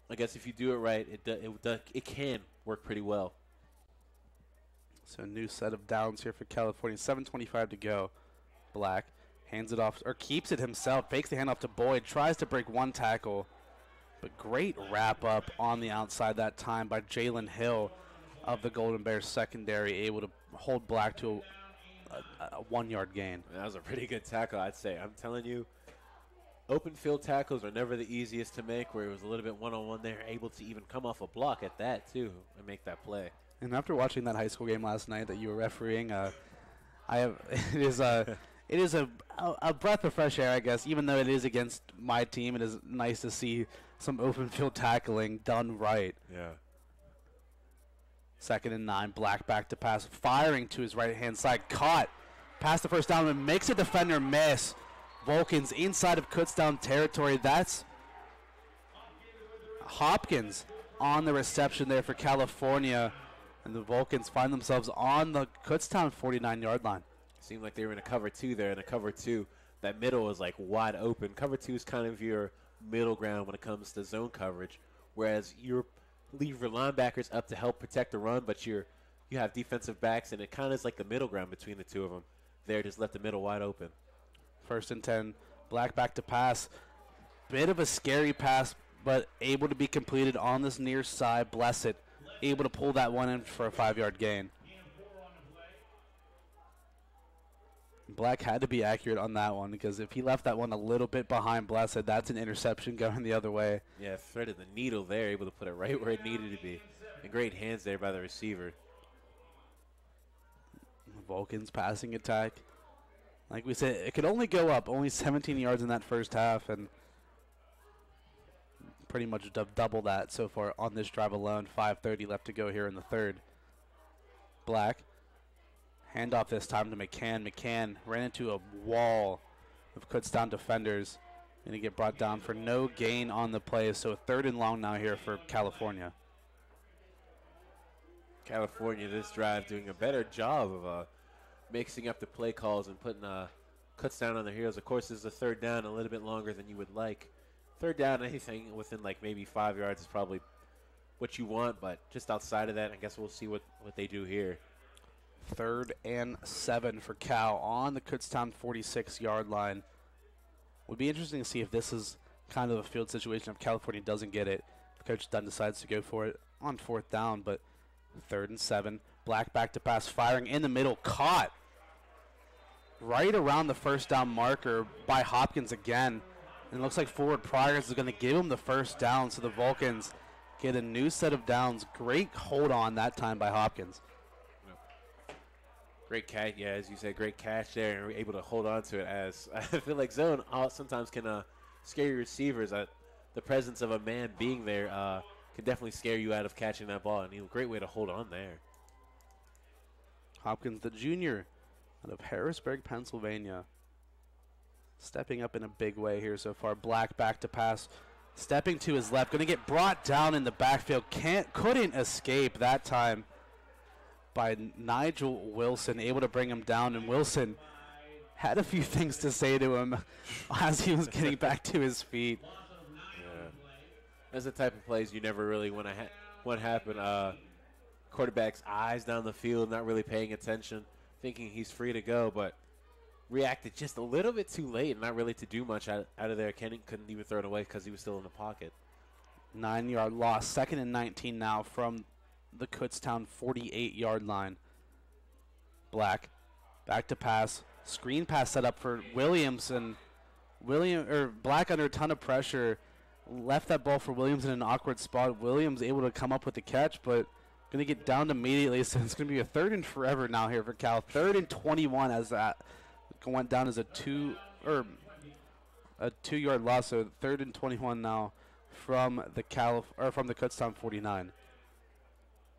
I guess if you do it right, it do, it do, it can work pretty well. So a new set of downs here for California. 7:25 to go. Black hands it off or keeps it himself. Fakes the handoff to Boyd. Tries to break one tackle, but great wrap up on the outside that time by Jalen Hill of the Golden Bears secondary, able to hold Black to a, a, a one-yard gain. That was a pretty good tackle, I'd say. I'm telling you, open field tackles are never the easiest to make. Where it was a little bit one-on-one there, able to even come off a block at that too and make that play. And after watching that high school game last night that you were refereeing, uh, I have it is a it is a, a a breath of fresh air, I guess. Even though it is against my team, it is nice to see some open field tackling done right. Yeah. Second and nine, Black back to pass, firing to his right hand side, caught, past the first down, and makes a defender miss. Vulcans inside of Kutztown territory. That's Hopkins on the reception there for California. And the Vulcans find themselves on the Kutztown 49 yard line. Seemed like they were in a cover two there. In a cover two, that middle was like wide open. Cover two is kind of your middle ground when it comes to zone coverage, whereas you leave your linebackers up to help protect the run, but you're you have defensive backs, and it kind of is like the middle ground between the two of them. There, just left the middle wide open. First and 10. Black back to pass. Bit of a scary pass, but able to be completed on this near side. Blessed. Able to pull that one in for a five yard gain. Black had to be accurate on that one because if he left that one a little bit behind Blessed, that's an interception going the other way. Yeah, threaded the needle there, able to put it right where it needed to be. And great hands there by the receiver. Vulcans passing attack. Like we said, it could only go up. Only 17 yards in that first half, and pretty much double that so far on this drive alone. 5:30 left to go here in the third. Black handoff this time to McCann. McCann ran into a wall of Kutztown defenders, and he get brought down for no gain on the play. So third and long now here for California. California this drive doing a better job of uh, mixing up the play calls and putting uh, Kutztown on their heels. Of course, this is a third down a little bit longer than you would like. Third down, anything within like maybe five yards is probably what you want, but just outside of that, I guess we'll see what, what they do here. Third and seven for Cal on the Kutztown 46 yard line. Would be interesting to see if this is kind of a field situation if California doesn't get it. Coach Dunn decides to go for it on fourth down, but third and seven. Black back to pass, firing in the middle, caught right around the first down marker by Hopkins again. And it looks like forward progress is going to give him the first down, so the Vulcans get a new set of downs. Great hold on that time by Hopkins. Great catch, yeah, as you said, great catch there, and able to hold on to it. As I feel like zone sometimes can uh, scare your receivers. Uh, the presence of a man being there uh, can definitely scare you out of catching that ball. And a great way to hold on there. Hopkins, the junior, out of Harrisburg, Pennsylvania, stepping up in a big way here so far. Black back to pass, stepping to his left, going to get brought down in the backfield. Can't couldn't escape that time by Nigel Wilson, able to bring him down. And Wilson had a few things to say to him as he was getting back to his feet. Yeah. That's the type of plays you never really want to ha- want happen. Uh, quarterback's eyes down the field, not really paying attention, thinking he's free to go, but reacted just a little bit too late, not really to do much out, out of there. Kenny couldn't even throw it away because he was still in the pocket. Nine yard loss, second and 19 now from the Kutztown 48 yard line. Black back to pass, screen pass set up for Williamson. William or Black under a ton of pressure left that ball for Williams in an awkward spot. Williams able to come up with the catch, but going to get downed immediately. So it's going to be a third and forever now here for Cal. Third and 21 as that went down as a two or a two yard loss. So third and 21 now from the Cal or from the Kutztown 49.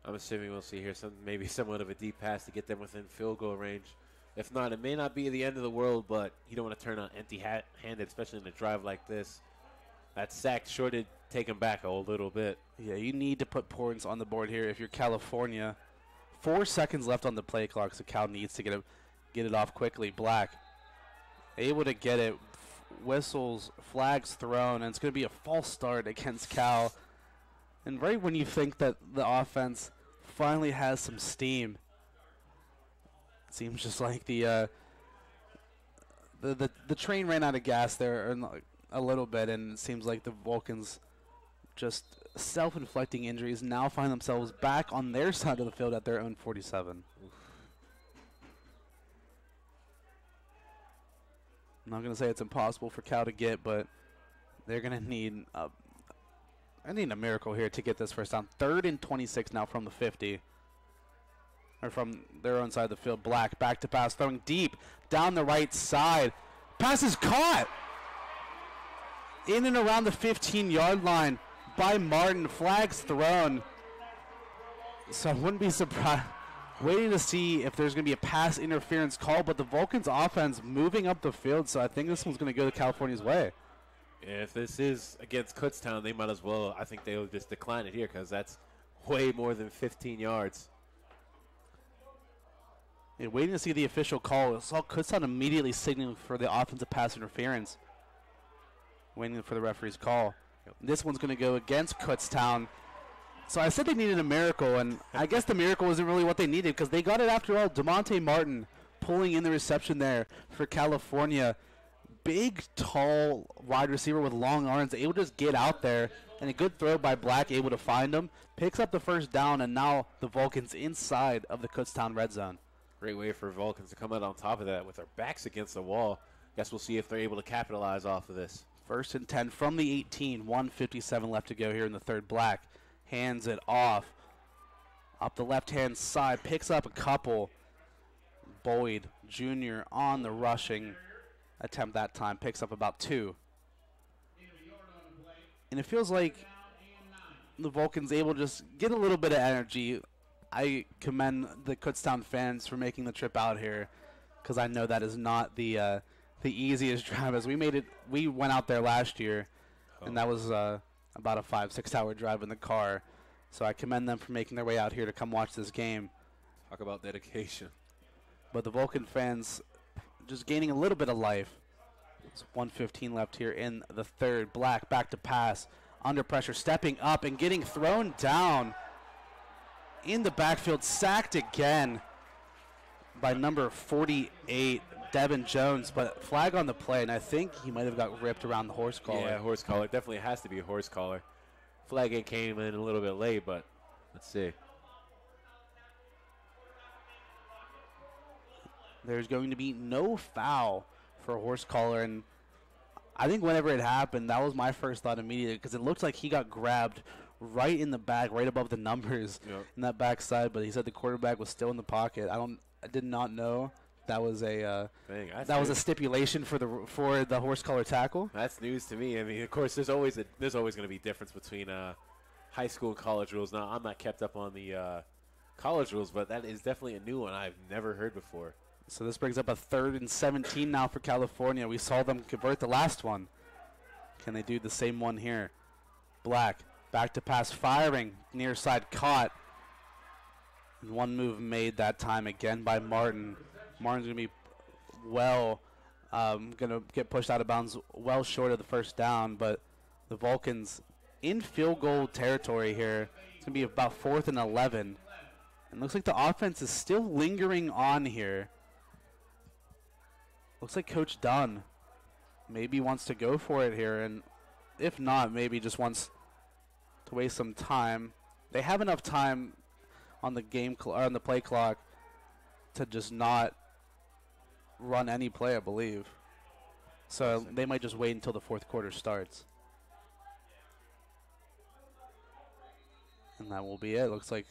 I'm assuming we'll see here some maybe somewhat of a deep pass to get them within field goal range. If not, it may not be the end of the world, but you don't want to turn on empty-handed, especially in a drive like this. That sack sure did take him back a little bit. Yeah, you need to put points on the board here if you're California. Four seconds left on the play clock, so Cal needs to get it, get it off quickly. Black able to get it. Whistles, flags thrown, and it's going to be a false start against Cal. And right when you think that the offense finally has some steam, it seems just like the uh, the, the the train ran out of gas there a little bit, and it seems like the Vulcans just self-inflicting injuries now find themselves back on their side of the field at their own 47. I'm not going to say it's impossible for Cal to get, but they're going to need a, I need a miracle here to get this first down. Third and 26 now from the 50. Or from their own side of the field. Black back to pass, throwing deep down the right side. Pass is caught in and around the 15 yard line by Martin. Flags thrown. So I wouldn't be surprised. Waiting to see if there's going to be a pass interference call, but the Vulcans offense moving up the field, so I think this one's going to go to California's way. If this is against Kutztown, they might as well. I think they'll just decline it here because that's way more than 15 yards. Yeah, waiting to see the official call. I saw Kutztown immediately signaling for the offensive pass interference. Waiting for the referee's call. This one's going to go against Kutztown. So I said they needed a miracle, and I guess the miracle wasn't really what they needed because they got it after all. Demonte Martin pulling in the reception there for California. Big, tall wide receiver with long arms, able to just get out there, and a good throw by Black, able to find him. Picks up the first down, and now the Vulcans inside of the Kutztown red zone. Great way for Vulcans to come out on top of that with their backs against the wall. Guess we'll see if they're able to capitalize off of this. First and 10 from the 18, 157 left to go here in the third. Black hands it off up the left hand side, picks up a couple. Boyd Jr. on the rushing attempt that time, picks up about two. And it feels like the Vulcans able to just get a little bit of energy. I commend the Kutztown fans for making the trip out here because I know that is not the uh, the easiest drive. As we made it, we went out there last year, oh. and that was uh, about a five six hour drive in the car. So I commend them for making their way out here to come watch this game. Talk about dedication. But the Vulcan fans just gaining a little bit of life. It's 115 left here in the third. Black back to pass. Under pressure, stepping up and getting thrown down in the backfield. Sacked again by number 48, Devin Jones. But flag on the play, and I think he might have got ripped around the horse collar. Yeah, horse collar. Definitely has to be a horse collar. Flag it came in a little bit late, but let's see. There's going to be no foul for a horse collar, and I think whenever it happened, that was my first thought immediately because it looked like he got grabbed right in the back, right above the numbers yep. in that backside. But he said the quarterback was still in the pocket. I don't, I did not know that was a uh, Dang, that was a stipulation for the for the horse collar tackle. That's news to me. I mean, of course, there's always a, there's always going to be difference between uh, high school and college rules. Now, I'm not kept up on the uh, college rules, but that is definitely a new one I've never heard before. So this brings up a third and 17 now for California. We saw them convert the last one. Can they do the same one here? Black back to pass, firing near side caught. And one move made that time again by Martin. Martin's gonna be well, um, gonna get pushed out of bounds, well short of the first down. But the Vulcans in field goal territory here. It's gonna be about fourth and 11. And looks like the offense is still lingering on here. Looks like Coach Dunn maybe wants to go for it here, and if not, maybe just wants to waste some time. They have enough time on the game cl- on the play clock to just not run any play, I believe. So they might just wait until the fourth quarter starts. And that will be it. Looks like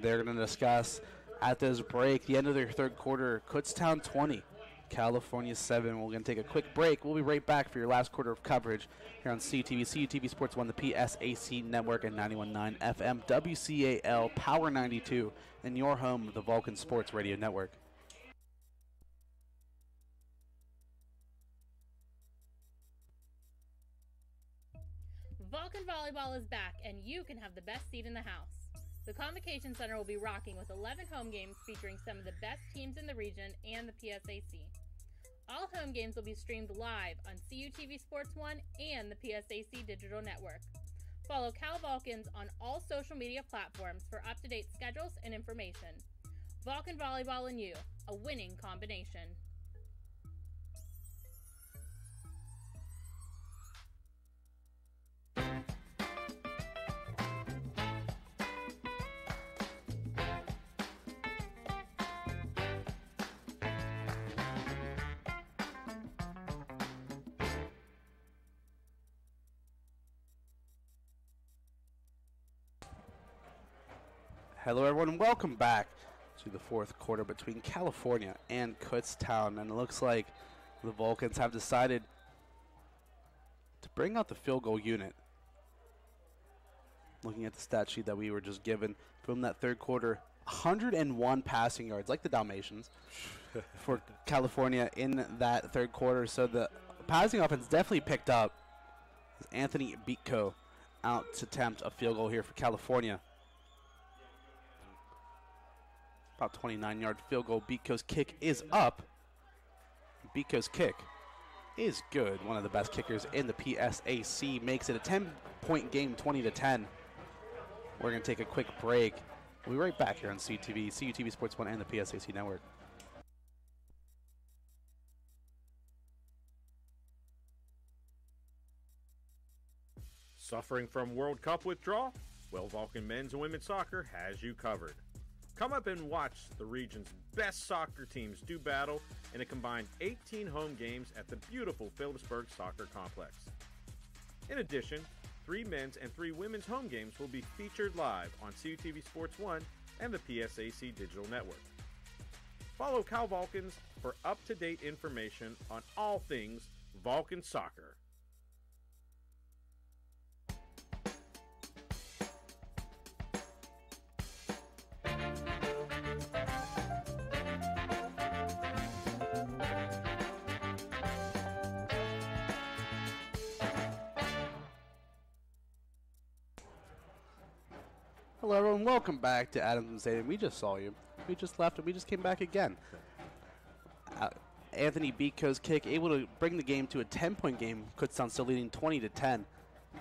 they're going to discuss at this break the end of their third quarter. Kutztown 20, California 7. We're going to take a quick break. We'll be right back for your last quarter of coverage here on CTV, CUTV Sports 1, the PSAC network, and 91.9 FM, WCAL, Power 92, and your home of the Vulcan Sports Radio Network. Vulcan Volleyball is back, and you can have the best seat in the house. The Convocation Center will be rocking with 11 home games featuring some of the best teams in the region and the PSAC. All home games will be streamed live on CUTV Sports 1 and the PSAC Digital Network. Follow Cal Vulcans on all social media platforms for up to date schedules and information. Vulcan Volleyball and you, a winning combination. Hello, everyone, and welcome back to the fourth quarter between California and Kutztown. And it looks like the Vulcans have decided to bring out the field goal unit. Looking at the stat sheet that we were just given from that third quarter, 101 passing yards, like the Dalmatians, for California in that third quarter. So the passing offense definitely picked up. Anthony Beatco out to attempt a field goal here for California about 29 yard field goal. Beatco's kick is up. Beatco's kick is good. One of the best kickers in the PSAC makes it a 10 point game, 20 to 10. We're going to take a quick break. We'll be right back here on CTV, CUTV Sports 1 and the PSAC network. Suffering from World Cup withdrawal? Well, Vulcan men's and women's soccer has you covered. Come up and watch the region's best soccer teams do battle in a combined 18 home games at the beautiful Phillipsburg Soccer Complex. In addition, three men's and three women's home games will be featured live on CUTV Sports 1 and the PSAC Digital Network. Follow Cal Vulcans for up to date information on all things Vulcan soccer. Hello, everyone. Welcome back to Adamson Stadium. We just saw you. We just left and we just came back again. Uh, Anthony Beatco's kick able to bring the game to a 10 point game. Kutztown still leading 20 to 10.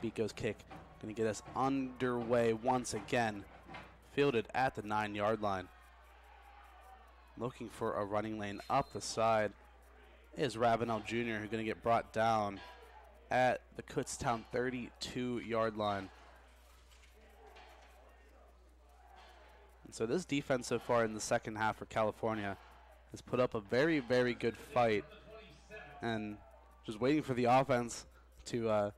Beatco's kick going to get us underway once again. Fielded at the nine yard line. Looking for a running lane up the side is Ravenel Jr., who's going to get brought down at the Kutztown 32 yard line. And so this defense so far in the second half for California has put up a very, very good fight, and just waiting for the offense to uh,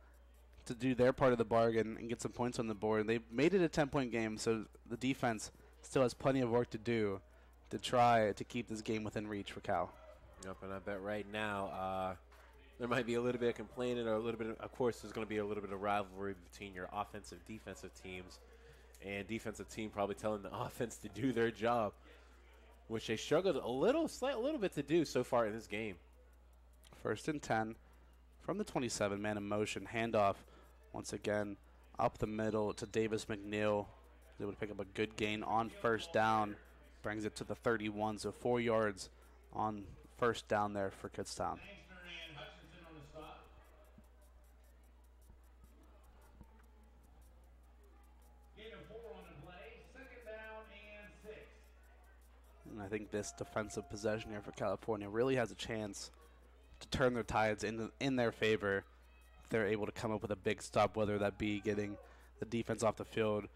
to do their part of the bargain and get some points on the board. They've made it a 10-point game, so the defense still has plenty of work to do to try to keep this game within reach for Cal. Yep, and I bet right now uh, there might be a little bit of complaining or a little bit of, of course, there's going to be a little bit of rivalry between your offensive defensive teams and defensive team probably telling the offense to do their job, which they struggled a little, slight, a little bit to do so far in this game. First and 10 from the 27, man in motion. Handoff once again up the middle to Davis McNeil. They would pick up a good gain on first down. Brings it to the 31, so four yards on first down there for Kutztown. And I think this defensive possession here for California really has a chance to turn their tides in in their favor. If they're able to come up with a big stop, whether that be getting the defense off the field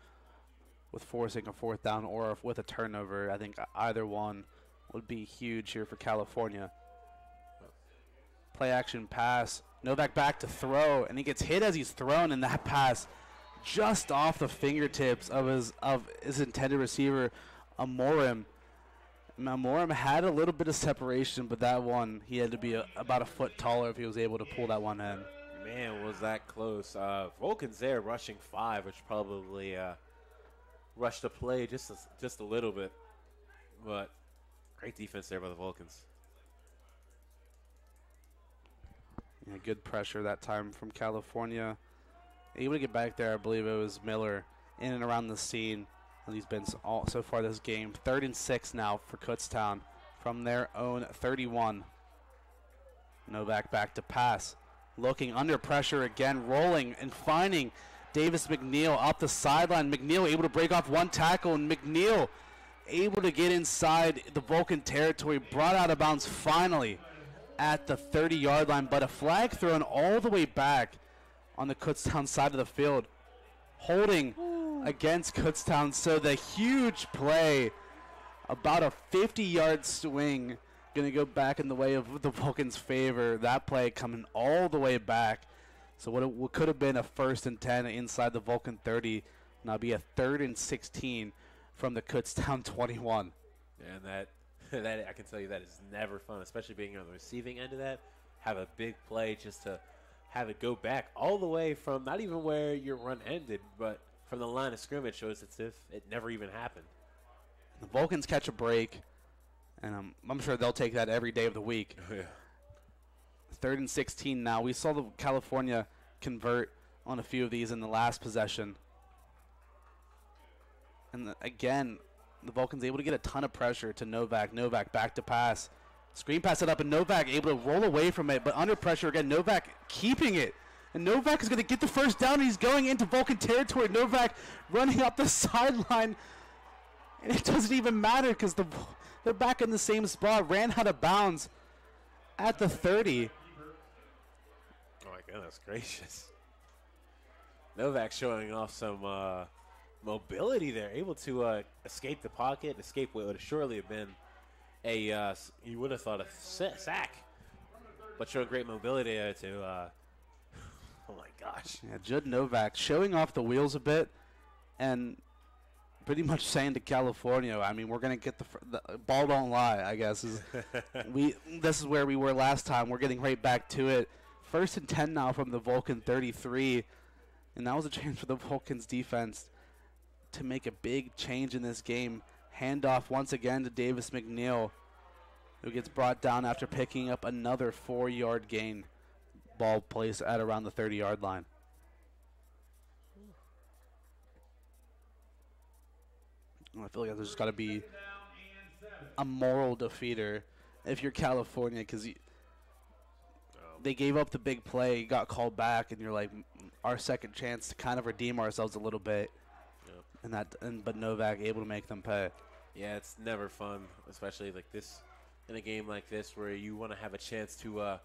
with forcing a fourth down or with a turnover. I think either one would be huge here for California. Play action pass. Novak back back to throw, and he gets hit as he's thrown, and that pass just off the fingertips of his of his intended receiver, Amorim. Amorim had a little bit of separation, but that one he had to be a, about a foot taller if he was able to pull that one in. Man, was that close. Uh, Vulcans there rushing five, which probably uh, rushed the play just a, just a little bit. But great defense there by the Vulcans. Yeah, good pressure that time from California. Able to get back there, I believe it was Miller in and around the scene. And he's been all, so far this game. Third and six now for Kutztown from their own 31. Novak back to pass. Looking under pressure again, rolling and finding Davis McNeil up the sideline. McNeil able to break off one tackle, and McNeil able to get inside the Vulcan territory, brought out of bounds finally at the 30 yard line, but a flag thrown all the way back on the Kutztown side of the field, holding against Kutztown. So the huge play, about a 50 yard swing, going to go back in the way of the Vulcans' favor. That play coming all the way back. So what, it, what could have been a first and 10 inside the Vulcan 30, now be a third and 16 from the Kutztown 21. And that that I can tell you that is never fun, especially being on the receiving end of that. Have a big play just to have it go back all the way from not even where your run ended, but from the line of scrimmage shows as if it never even happened. The Vulcans catch a break, and I'm, I'm sure they'll take that every day of the week. Oh, yeah. Third and 16 now. We saw the California convert on a few of these in the last possession. And the, again, the Vulcans able to get a ton of pressure to Novak. Novak back to pass. Screen pass it up, and Novak able to roll away from it, but under pressure again. Novak keeping it. And Novak is going to get the first down. He's going into Vulcan territory. Novak running up the sideline. And it doesn't even matter because the, they're back in the same spot. Ran out of bounds at the 30. Oh goodness gracious. Novak showing off some uh, mobility there, able to uh, escape the pocket, escape what would surely have been a, uh, you would have thought a sack, but showed great mobility there to, uh, oh my gosh. Yeah, Judd Novak showing off the wheels a bit and pretty much saying to California, I mean, we're going to get the, the, ball don't lie, I guess. Is we This is where we were last time. We're getting right back to it. First and 10 now from the Vulcan 33. And that was a chance for the Vulcans defense to make a big change in this game. Handoff once again to Davis McNeil, who gets brought down after picking up another four yard gain. Ball placed at around the 30 yard line. I feel like there's got to be a moral defeater if you're California because they gave up the big play, got called back, and you're like, our second chance to kind of redeem ourselves a little bit. Yep. And that, and but Novak able to make them pay. Yeah, it's never fun, especially like this in a game like this where you want to have a chance to uh,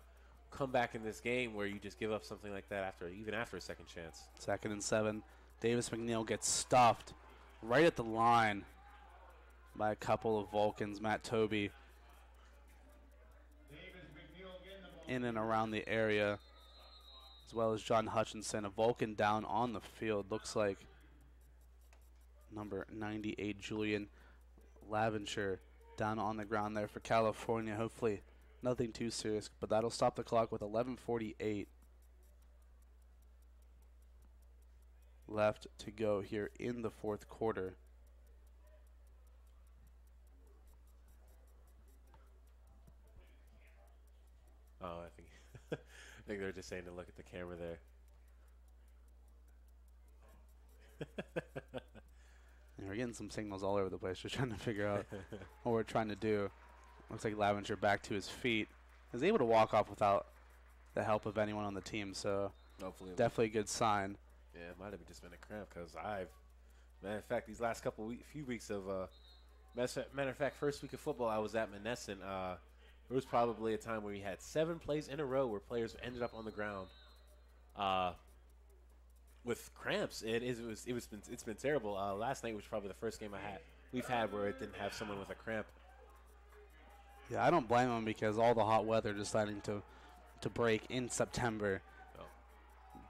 come back in this game where you just give up something like that after even after a second chance. Second and seven. Davis McNeil gets stuffed right at the line by a couple of Vulcans. Matt Toby in and around the area, as well as John Hutchinson. A Vulcan down on the field. Looks like number 98, Julian Laventure, down on the ground there for California. Hopefully, nothing too serious, but that'll stop the clock with 11:48 left to go here in the fourth quarter. Oh, I think I think they're just saying to look at the camera there. And we're getting some signals all over the place, just trying to figure out what we're trying to do. Looks like Lavender back to his feet. Is able to walk off without the help of anyone on the team, so Hopefully, definitely a good sign. Yeah, it might have just been a cramp because I've, matter of fact, these last couple week, few weeks of, uh, matter of fact, first week of football I was at Monessen. Uh, there was probably a time where we had seven plays in a row where players ended up on the ground, uh, with cramps. It is it was it was been, it's been terrible. Uh, last night was probably the first game I had we've had where it didn't have someone with a cramp. Yeah, I don't blame them because all the hot weather deciding to to break in September. Oh.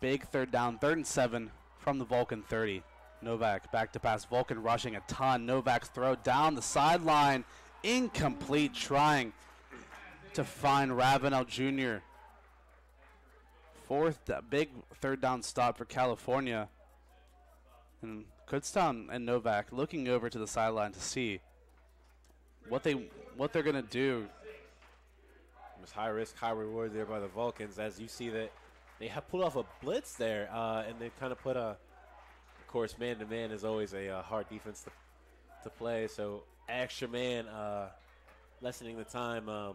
Big third down, third and seven from the Vulcan 30. Novak back to pass. Vulcan rushing a ton. Novak's throw down the sideline, incomplete, trying to find Ravenel Jr. Fourth, big third down stop for California. And Kutztown and Novak looking over to the sideline to see what they what they're gonna do. It was high risk, high reward there by the Vulcans. As you see that they have pulled off a blitz there, uh, and they've kind of put a. Of course, man to man is always a uh, hard defense to, to play. So extra man, uh, lessening the time um,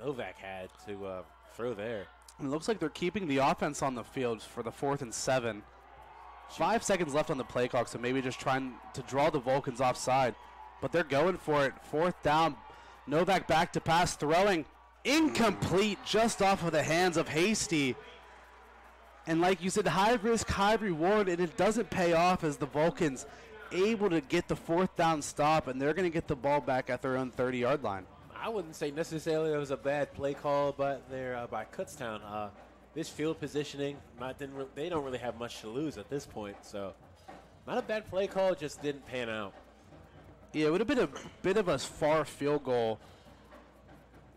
Novak had to uh, throw there. It looks like they're keeping the offense on the field for the fourth and seven. Five seconds left on the play clock, so maybe just trying to draw the Vulcans offside. But they're going for it. Fourth down. Novak back to pass, throwing incomplete just off of the hands of Hasty. And like you said, high risk, high reward, and it doesn't pay off as the Vulcans able to get the fourth down stop, and they're going to get the ball back at their own 30 yard line. I wouldn't say necessarily it was a bad play call, but there uh, by Kutztown. Uh, this field positioning, not didn't re- they don't really have much to lose at this point. So, not a bad play call, just didn't pan out. Yeah, it would have been a bit of a far field goal.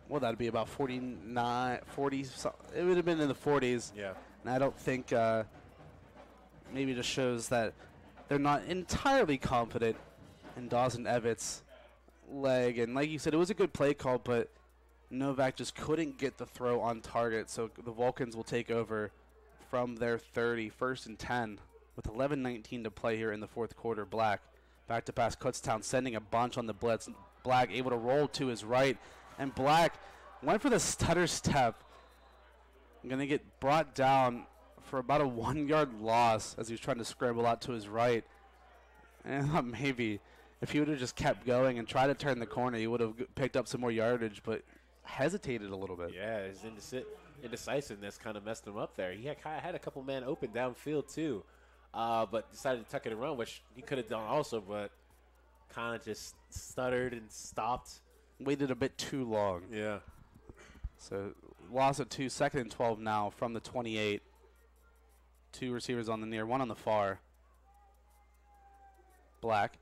Well, that'd be about 49, 40. so- It would have been in the 40s. Yeah. And I don't think uh, maybe it just shows that they're not entirely confident in Dawson Evans' leg. And like you said, it was a good play call, but Novak just couldn't get the throw on target. So the Vulcans will take over from their 30, first and 10, with 11:19 to play here in the fourth quarter. Black back to pass Kutztown, sending a bunch on the blitz. Black able to roll to his right, and Black went for the stutter step. Going to get brought down for about a one-yard loss as he was trying to scramble out to his right. And I thought maybe if he would have just kept going and tried to turn the corner, he would have picked up some more yardage, but hesitated a little bit. Yeah, his indeci- indecisiveness kind of messed him up there. He had, had a couple men open downfield too, uh, but decided to tuck it and run, which he could have done also, but kind of just stuttered and stopped. Waited a bit too long. Yeah. So loss of two, second and 12 now from the 28. Two receivers on the near, one on the far. Black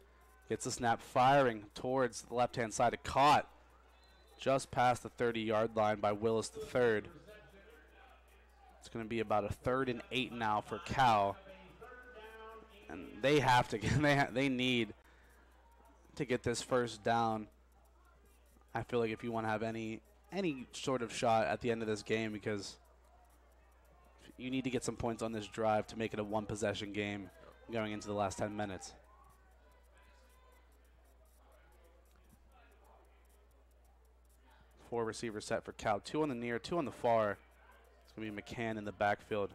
gets a snap, firing towards the left hand side. Of caught just past the 30 yard line by Willis the third. It's going to be about a third and eight now for Cal. And they have to get, they, they need to get this first down. I feel like if you want to have any any sort of shot at the end of this game because you need to get some points on this drive to make it a one possession game going into the last 10 minutes. Four receivers set for Cal. Two on the near, two on the far. It's going to be McCann in the backfield.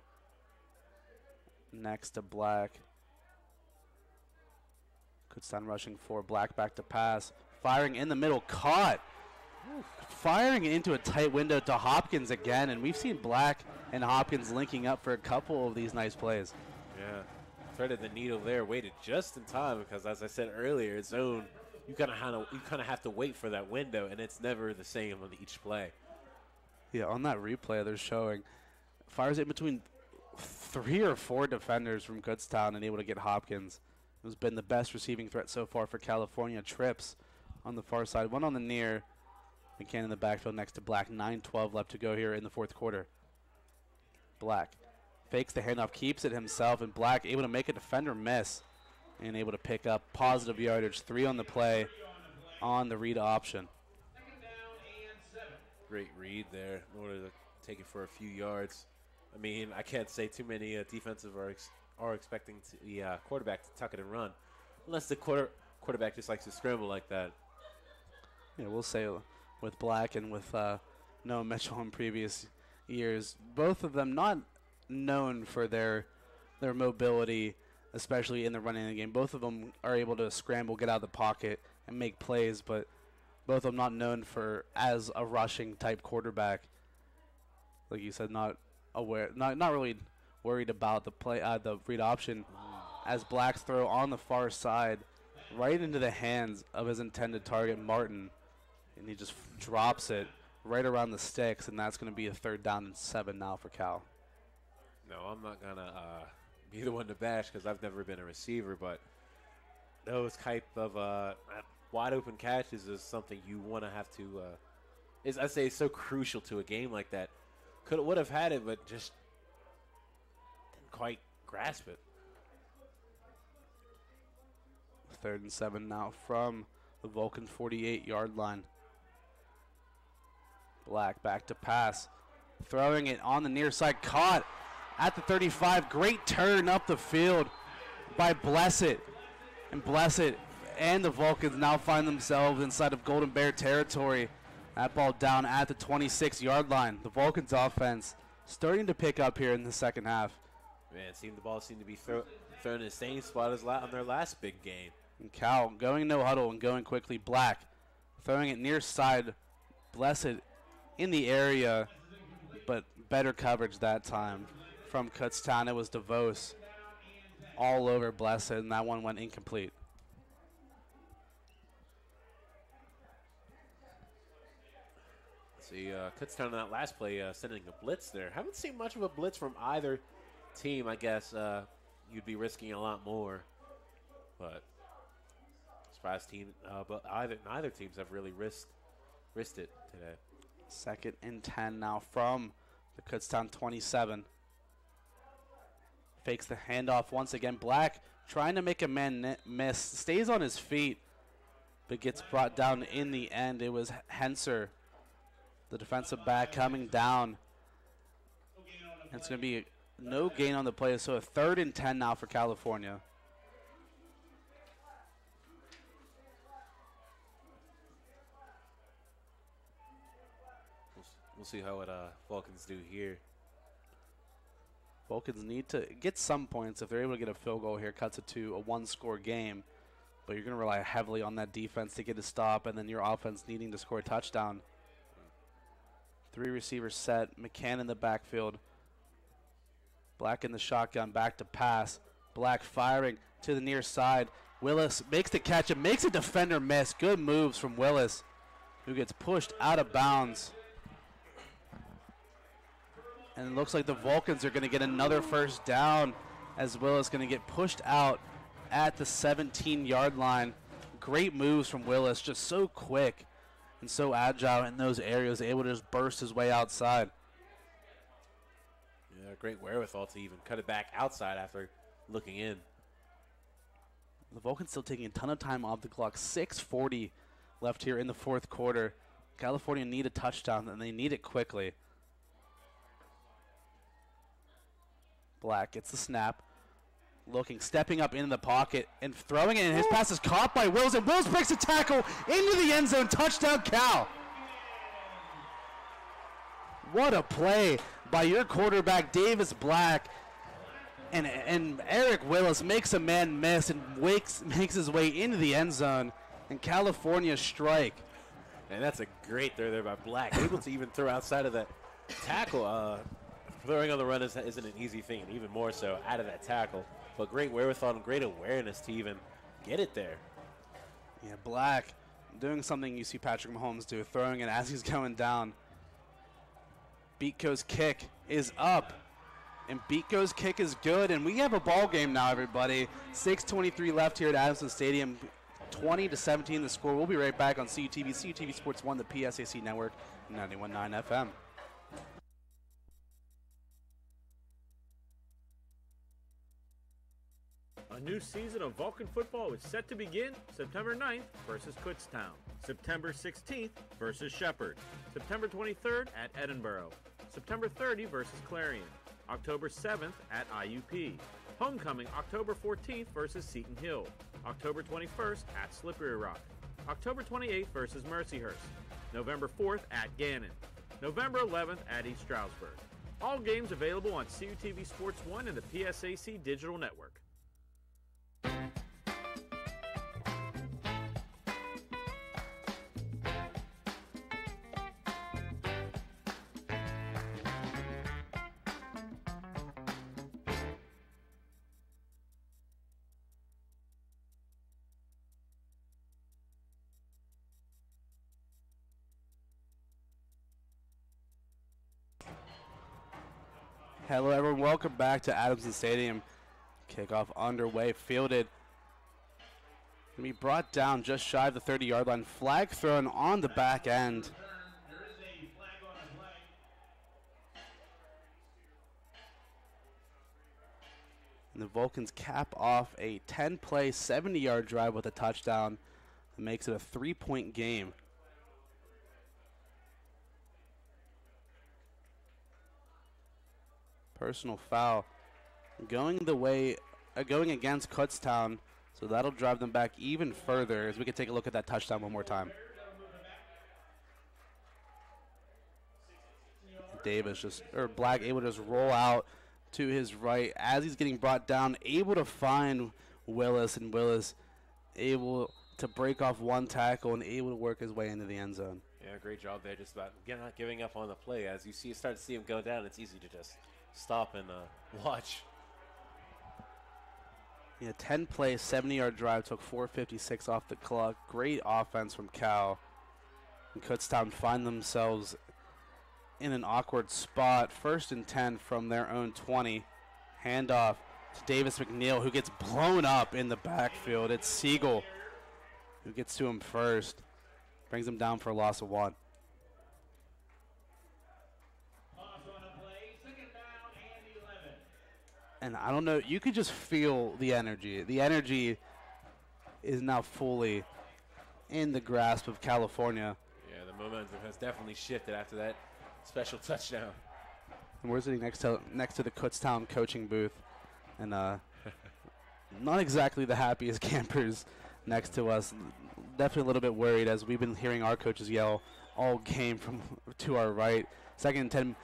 Next to Black. Kutztown rushing for Black back to pass. Firing in the middle. Caught. Firing into a tight window to Hopkins again. And we've seen Black and Hopkins linking up for a couple of these nice plays. Yeah, threaded the needle there, waited just in time because, as I said earlier, zone you kind of you kind of have to wait for that window, and it's never the same on each play. Yeah, on that replay, they're showing fires in between three or four defenders from Kutztown and able to get Hopkins, who's been the best receiving threat so far for California. Trips on the far side, one on the near. McCann in the backfield next to Black. 9-12 left to go here in the fourth quarter. Black fakes the handoff, keeps it himself, and Black able to make a defender miss and able to pick up positive yardage. Three on the play on the read option. Great read there in order to take it for a few yards. I mean, I can't say too many uh, defensive are, ex- are expecting the uh, quarterback to tuck it and run, unless the quarter quarterback just likes to scramble like that. Yeah, we'll say with Black and with uh, Noah Mitchell in previous years, both of them not known for their their mobility, especially in the running game. Both of them are able to scramble, get out of the pocket, and make plays, but both of them not known for as a rushing type quarterback. Like you said, not aware, not not really worried about the play, uh, the read option, as Black's throw on the far side, right into the hands of his intended target, Martin, and he just drops it right around the sticks, and that's going to be a third down and seven now for Cal. No, I'm not gonna uh, be the one to bash because I've never been a receiver, but those type of uh, wide open catches is something you want to have to. Uh, is I say so crucial to a game like that. Could would have had it, but just didn't quite grasp it. Third and seven now from the Vulcan 48 yard line. Black back to pass. Throwing it on the near side. Caught at the 35. Great turn up the field by Blessed. And Blessed and the Vulcans now find themselves inside of Golden Bear territory. That ball down at the 26 yard line. The Vulcans offense starting to pick up here in the second half. Man, it seemed the ball seemed to be throw, thrown in the same spot as la- on their last big game. And Cal going no huddle and going quickly. Black throwing it near side. Blessed in the area, but better coverage that time from Kutztown. It was DeVos all over Blessed, and that one went incomplete. See, uh, Kutztown on that last play uh, sending a blitz there. Haven't seen much of a blitz from either team. I guess uh, you'd be risking a lot more, but surprise team. Uh, but either neither teams have really risked risked it today. Second and 10 now from the Kutztown 27. Fakes the handoff once again. Black trying to make a man miss. Stays on his feet, but gets brought down in the end. It was Henser, the defensive back, coming down. It's going to be no gain on the play. So a third and 10 now for California. We'll, see how it uh, Vulcans do here. Vulcans need to get some points. If they're able to get a field goal here, cuts it to a one score game. But you're going to rely heavily on that defense to get a stop, and then your offense needing to score a touchdown. Three receivers set. McCann in the backfield. Black in the shotgun, back to pass. Black firing to the near side. Willis makes the catch and makes a defender miss. Good moves from Willis, who gets pushed out of bounds. And it looks like the Vulcans are going to get another first down as Willis going to get pushed out at the 17 yard line. Great moves from Willis, just so quick and so agile in those areas, able to just burst his way outside. Yeah, great wherewithal to even cut it back outside after looking in. The Vulcans still taking a ton of time off the clock. 6:40 left here in the fourth quarter. California need a touchdown, and they need it quickly. Black gets the snap, looking, stepping up in the pocket and throwing it. And his pass is caught by Wills, and Wills breaks a tackle into the end zone. Touchdown, Cal. What a play by your quarterback, Davis Black. And, and Eric Willis makes a man miss and wakes, makes his way into the end zone. And California strike. And that's a great throw there by Black. Able to even throw outside of that tackle. Uh, throwing on the run is, isn't an easy thing, and even more so out of that tackle. But great wherewithal and great awareness to even get it there. Yeah, Black doing something you see Patrick Mahomes do, throwing it as he's going down. Beatco's kick is up. And Beatco's kick is good. And we have a ball game now, everybody. 6.23 left here at Adamson Stadium. 20 to 17 the score. We'll be right back on CUTV, CUTV Sports 1, the PSAC network, 91.9 FM. A new season of Vulcan football is set to begin September 9th versus Kutztown, September 16th versus Shepherd, September 23rd at Edinboro, September 30 versus Clarion, October 7th at IUP, Homecoming October 14th versus Seton Hill, October 21st at Slippery Rock, October 28th versus Mercyhurst, November 4th at Gannon, November 11th at East Stroudsburg. All games available on CUTV Sports 1 and the PSAC Digital Network. Hello, everyone. Welcome back to Adamson Stadium. Kickoff underway, fielded. Gonna be brought down just shy of the 30 yard line. Flag thrown on the back end. And the Vulcans cap off a 10 play, 70 yard drive with a touchdown that makes it a three point game. Personal foul going the way, uh, going against Kutztown. So that'll drive them back even further as we can take a look at that touchdown one more time. Davis just, or Black able to just roll out to his right as he's getting brought down, able to find Willis, and Willis able to break off one tackle and able to work his way into the end zone. Yeah, great job there. Just about not giving up on the play. As you see, start to see him go down, it's easy to just stop and uh, watch. Yeah, 10 play, 70 yard drive, took 456 off the clock. Great offense from Cal. And Kutztown find themselves in an awkward spot. First and 10 from their own 20. Handoff to Davis McNeil, who gets blown up in the backfield. It's Siegel who gets to him first. Brings him down for a loss of one. And I don't know, you could just feel the energy. The energy is now fully in the grasp of California. Yeah, the momentum has definitely shifted after that special touchdown. And we're sitting next to next to the Kutztown coaching booth, and uh, not exactly the happiest campers next to us. Definitely a little bit worried as we've been hearing our coaches yell all game from to our right. Second and ten.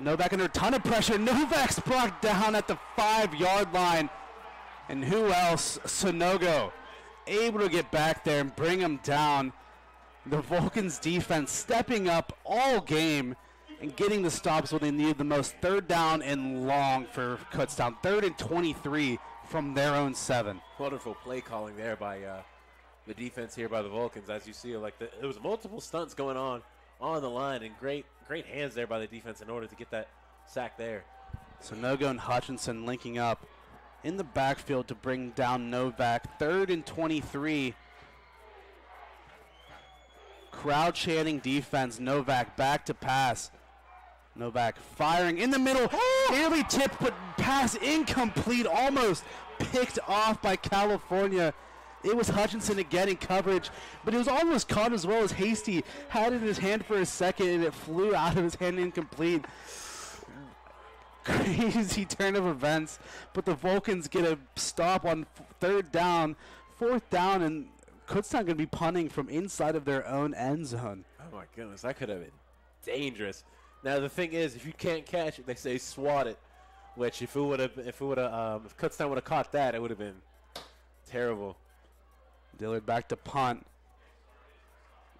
Novak under a ton of pressure. Novak's brought down at the five yard line. And who else? Sonogo able to get back there and bring him down. The Vulcans defense stepping up all game and getting the stops when they need the most. Third down and long for Kutztown. Third and 23 from their own seven. Wonderful play calling there by uh, the defense here by the Vulcans. As you see, like the, there was multiple stunts going on on the line, and great great hands there by the defense in order to get that sack there. Sonogo and Hutchinson linking up in the backfield to bring down Novak. Third and 23. Crowd chanting defense. Novak back to pass. Novak firing in the middle. Oh! Nearly tipped, but pass incomplete. Almost picked off by California. It was Hutchinson again in coverage, but it was almost caught as well as Hasty had it in his hand for a second and it flew out of his hand incomplete. Crazy turn of events, but the Vulcans get a stop on third down, fourth down, and Kutztown going to be punting from inside of their own end zone. Oh my goodness, that could have been dangerous. Now the thing is, if you can't catch it, they say swat it. Which if it would have, if it would have, um, if Kutztown would have caught that, it would have been terrible. Dillard back to punt.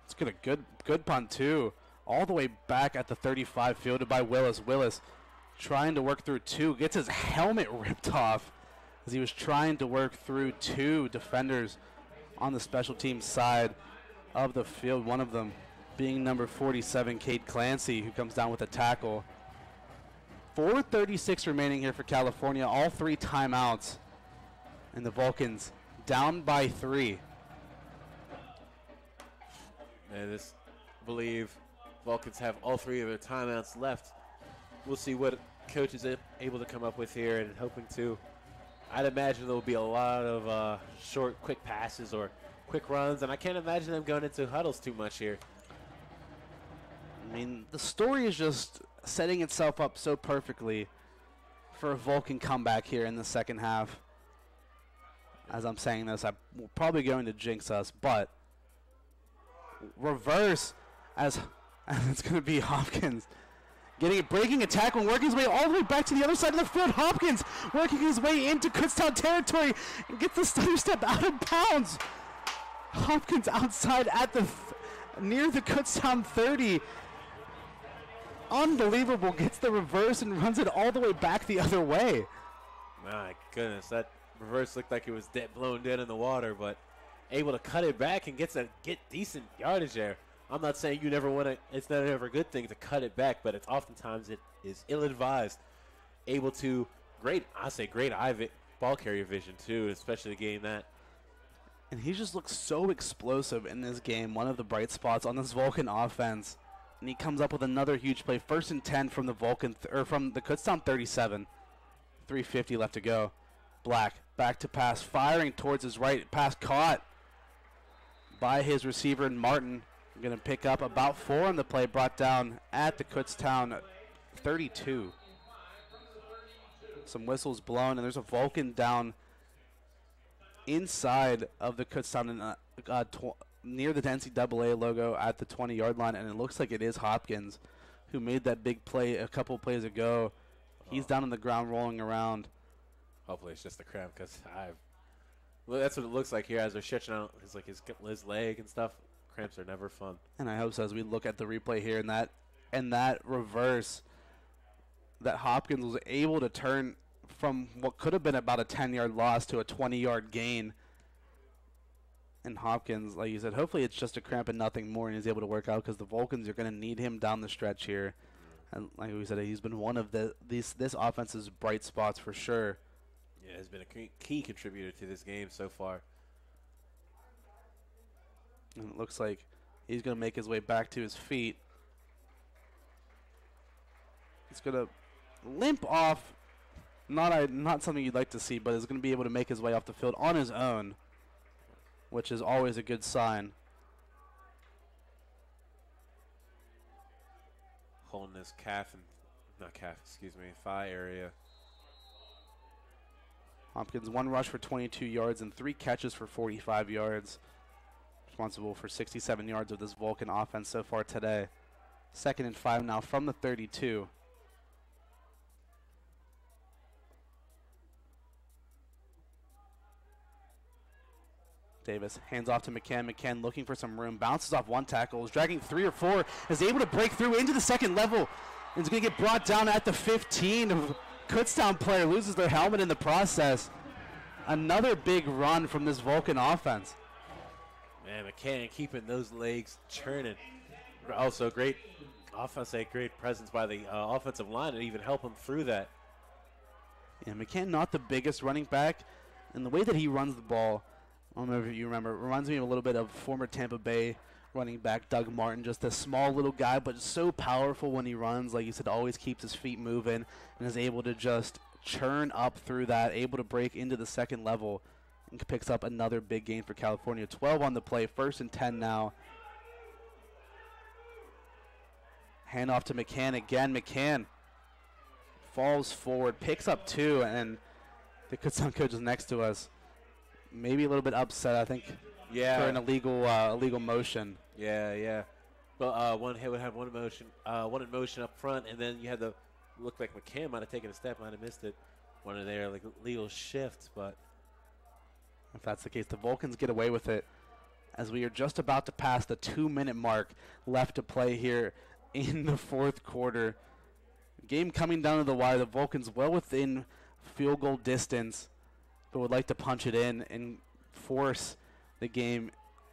It's good, a good, good punt too. All the way back at the 35, fielded by Willis. Willis trying to work through two, gets his helmet ripped off as he was trying to work through two defenders on the special team side of the field. One of them being number 47, Kate Clancy, who comes down with a tackle. 4:36 remaining here for California. All three timeouts, and the Vulcans down by three. And this, believe, Vulcans have all three of their timeouts left. We'll see what coach is able to come up with here and hoping to. I'd imagine there will be a lot of uh, short, quick passes or quick runs, and I can't imagine them going into huddles too much here. I mean, the story is just setting itself up so perfectly for a Vulcan comeback here in the second half. As I'm saying this, I'm probably going to jinx us, but reverse as, it's going to be Hopkins. Getting a breaking attack and working his way all the way back to the other side of the field. Hopkins working his way into Kutztown territory and gets the stutter step out of bounds. Hopkins outside at the near the Kutztown 30. Unbelievable. Gets the reverse and runs it all the way back the other way. My goodness, that reverse looked like it was dead, blown dead in the water, but able to cut it back and gets a get decent yardage there. I'm not saying you never want to. It's not ever a good thing to cut it back, but it's oftentimes it is ill-advised. Able to great, I say great eye ball carrier vision too, especially getting that. And he just looks so explosive in this game. One of the bright spots on this Vulcan offense. And he comes up with another huge play. First and 10 from the Vulcan, th- or from the Kutztown 37. 350 left to go. Black back to pass, firing towards his right. Pass caught by his receiver, and Martin going to pick up about four on the play, brought down at the Kutztown 32. Some whistles blown, and there's a Vulcan down inside of the Kutztown uh, uh, tw- near the NCAA logo at the 20 yard line, and it looks like it is Hopkins who made that big play a couple plays ago. He's down on the ground rolling around. Hopefully, it's just a cramp because I. That's what it looks like here as they're stretching out his like his, his leg and stuff. Cramps are never fun. And I hope so as we look at the replay here and that and that reverse that Hopkins was able to turn from what could have been about a 10 yard loss to a 20 yard gain. And Hopkins, like you said, hopefully it's just a cramp and nothing more, and he's able to work out because the Vulcans are going to need him down the stretch here. And like we said, he's been one of the these this offense's bright spots for sure. Yeah, has been a key- key contributor to this game so far. And it looks like he's going to make his way back to his feet. He's going to limp off. Not a, not something you'd like to see, but is going to be able to make his way off the field on his own, which is always a good sign. Holding his calf and not calf, excuse me, thigh area. Hopkins one rush for 22 yards and three catches for 45 yards. Responsible for 67 yards of this Vulcan offense so far today. Second and five now from the 32. Davis hands off to McCann. McCann looking for some room. Bounces off one tackle. Is dragging three or four. Is able to break through into the second level. And is going to get brought down at the 15. Kutztown player loses their helmet in the process. Another big run from this Vulcan offense. Man, McCann keeping those legs churning. Also, great offense, a great presence by the uh, offensive line to even help him through that. Yeah, McCann not the biggest running back, and the way that he runs the ball, I don't know if you remember, reminds me a little bit of former Tampa Bay running back Doug Martin, just a small little guy, but so powerful when he runs. Like you said, always keeps his feet moving and is able to just churn up through that, able to break into the second level, and picks up another big gain for California. 12 on the play, first and 10 now. Hand off to McCann again. McCann falls forward, picks up two, and the Kutztown coach is next to us. Maybe a little bit upset, I think. Yeah. For an illegal uh, illegal motion. Yeah, yeah. Well, uh, one hit would have one motion, uh, one in motion up front, and then you had the look like McCann might have taken a step, might have missed it. One of their like legal shifts, but If that's the case, the Vulcans get away with it as we are just about to pass the two minute mark left to play here in the fourth quarter. Game coming down to the wire. The Vulcans well within field goal distance, but would like to punch it in and force the game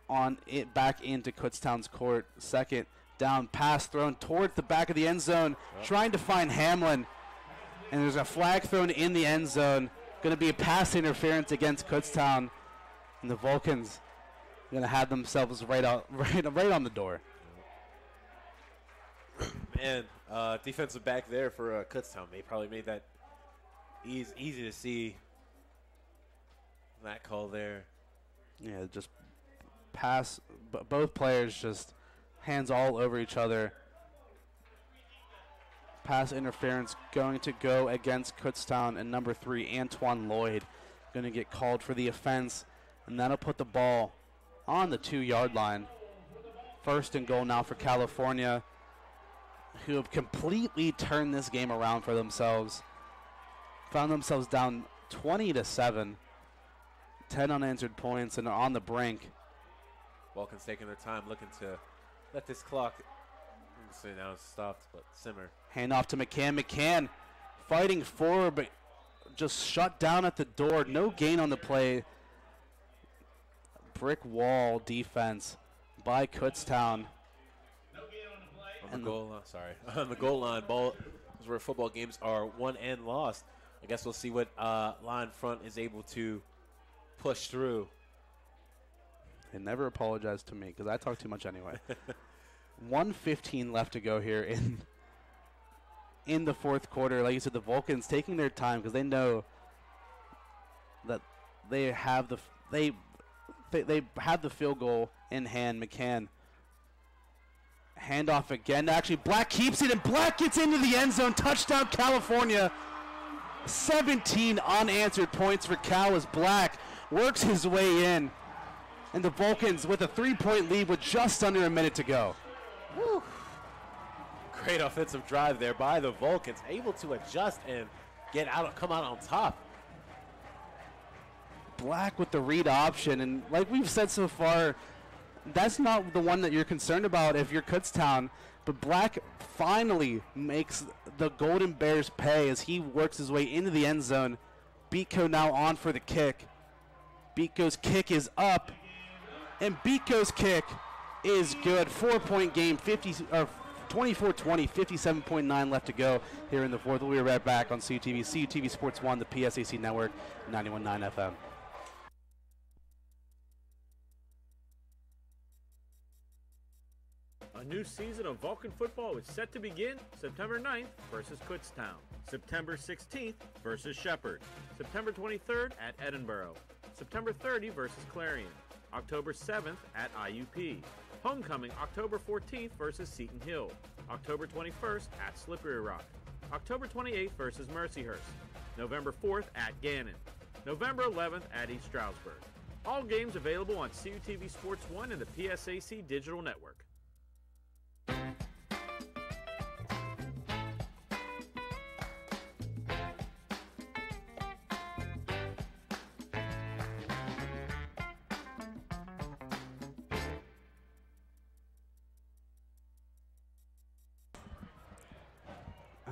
on it back into Kutztown's court. Second down pass thrown towards the back of the end zone, trying to find Hamlin. And there's a flag thrown in the end zone. Going to be a pass interference against Kutztown. And the Vulcans going to have themselves right out, right, right on the door. Man, uh, defensive back there for uh, Kutztown. They probably made that easy, easy to see. That call there. Yeah, just pass. B- both players just hands all over each other. Pass interference going to go against Kutztown and number three, Antoine Lloyd, going to get called for the offense, and that'll put the ball on the two yard line. First and goal now for California, who have completely turned this game around for themselves. Found themselves down 20 to 7, 10 unanswered points, and are on the brink. Vulcan's taking their time looking to let this clock. See now it's stopped, but simmer. Hand off to McCann. McCann fighting forward, but just shut down at the door. No gain on the play. Brick wall defense by Kutztown. On the goal line, sorry. On the goal line, ball is where football games are won and lost. I guess we'll see what uh, line front is able to push through. And never apologize to me because I talk too much anyway. 115 left to go here in in the fourth quarter. Like you said, the Vulcans taking their time because they know that they have the they, they they have the field goal in hand. McCann handoff again. Actually, Black keeps it and Black gets into the end zone. Touchdown, California. 17 unanswered points for Cal as Black works his way in. And the Vulcans with a three-point lead with just under a minute to go. Great offensive drive there by the Vulcans, able to adjust and get out, come out on top. Black with the read option, and like we've said so far, that's not the one that you're concerned about if you're Kutztown. But Black finally makes the Golden Bears pay as he works his way into the end zone. Beatco now on for the kick. Beatco's kick is up, and Beatco's kick is good. Four point game, 50 or 24 20, 57.9 left to go here in the fourth. We'll be right back on CUTV, CUTV Sports 1, the PSAC network, 91.9 FM. A new season of Vulcan football is set to begin September 9th versus Kutztown, September 16th versus Shepherd, September 23rd at Edinboro, September 30 versus Clarion, October 7th at IUP, Homecoming October 14th versus Seton Hill, October 21st at Slippery Rock, October 28th versus Mercyhurst, November 4th at Gannon, November 11th at East Stroudsburg. All games available on CUTV Sports 1 and the PSAC Digital Network.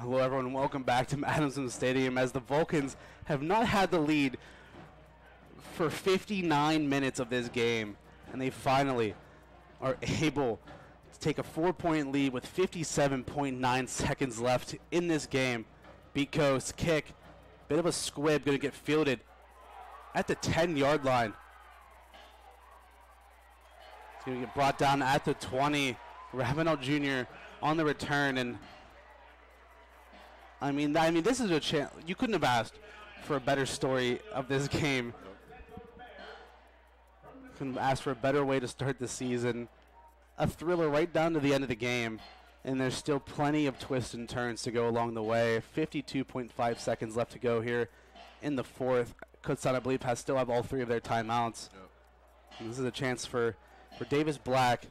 Hello, everyone. Welcome back to Adamson Stadium as the Vulcans have not had the lead for 59 minutes of this game, and they finally are able to take a four point lead with 57.9 seconds left in this game. Beatco's kick, bit of a squib, going to get fielded at the 10 yard line. It's going to get brought down at the 20. Ravenel Jr. on the return, and I mean, I mean, this is a chance. You couldn't have asked for a better story of this game. Couldn't have asked for a better way to start the season. A thriller right down to the end of the game, and there's still plenty of twists and turns to go along the way. 52.5 seconds left to go here in the fourth. Kutztown, I believe, has still have all three of their timeouts. And this is a chance for, for Davis Black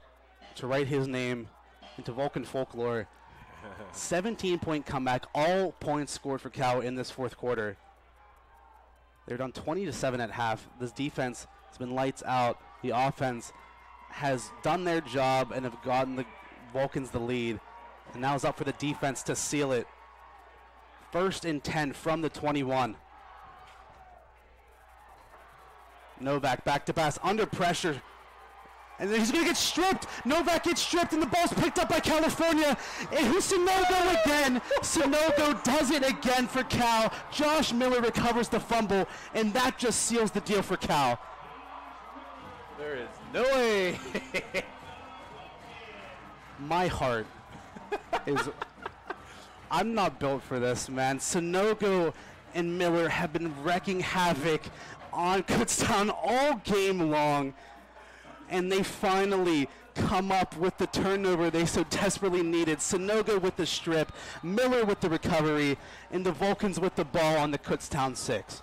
to write his name into Vulcan folklore. 17 point comeback, all points scored for Cal in this fourth quarter. They're down 20 to 7 at half. This defense has been lights out. The offense has done their job and have gotten the Vulcans the lead. And now it's up for the defense to seal it. First and 10 from the 21. Novak back to pass under pressure. And then he's going to get stripped. Novak gets stripped, and the ball's picked up by California. And who's Sonogo again? Sonogo does it again for Cal. Josh Miller recovers the fumble, and that just seals the deal for Cal. There is No way. My heart is. I'm not built for this, man. Sonogo and Miller have been wrecking havoc on Kutztown all game long, and they finally come up with the turnover they so desperately needed. Sonogo with the strip, Miller with the recovery, and the Vulcans with the ball on the Kutztown six.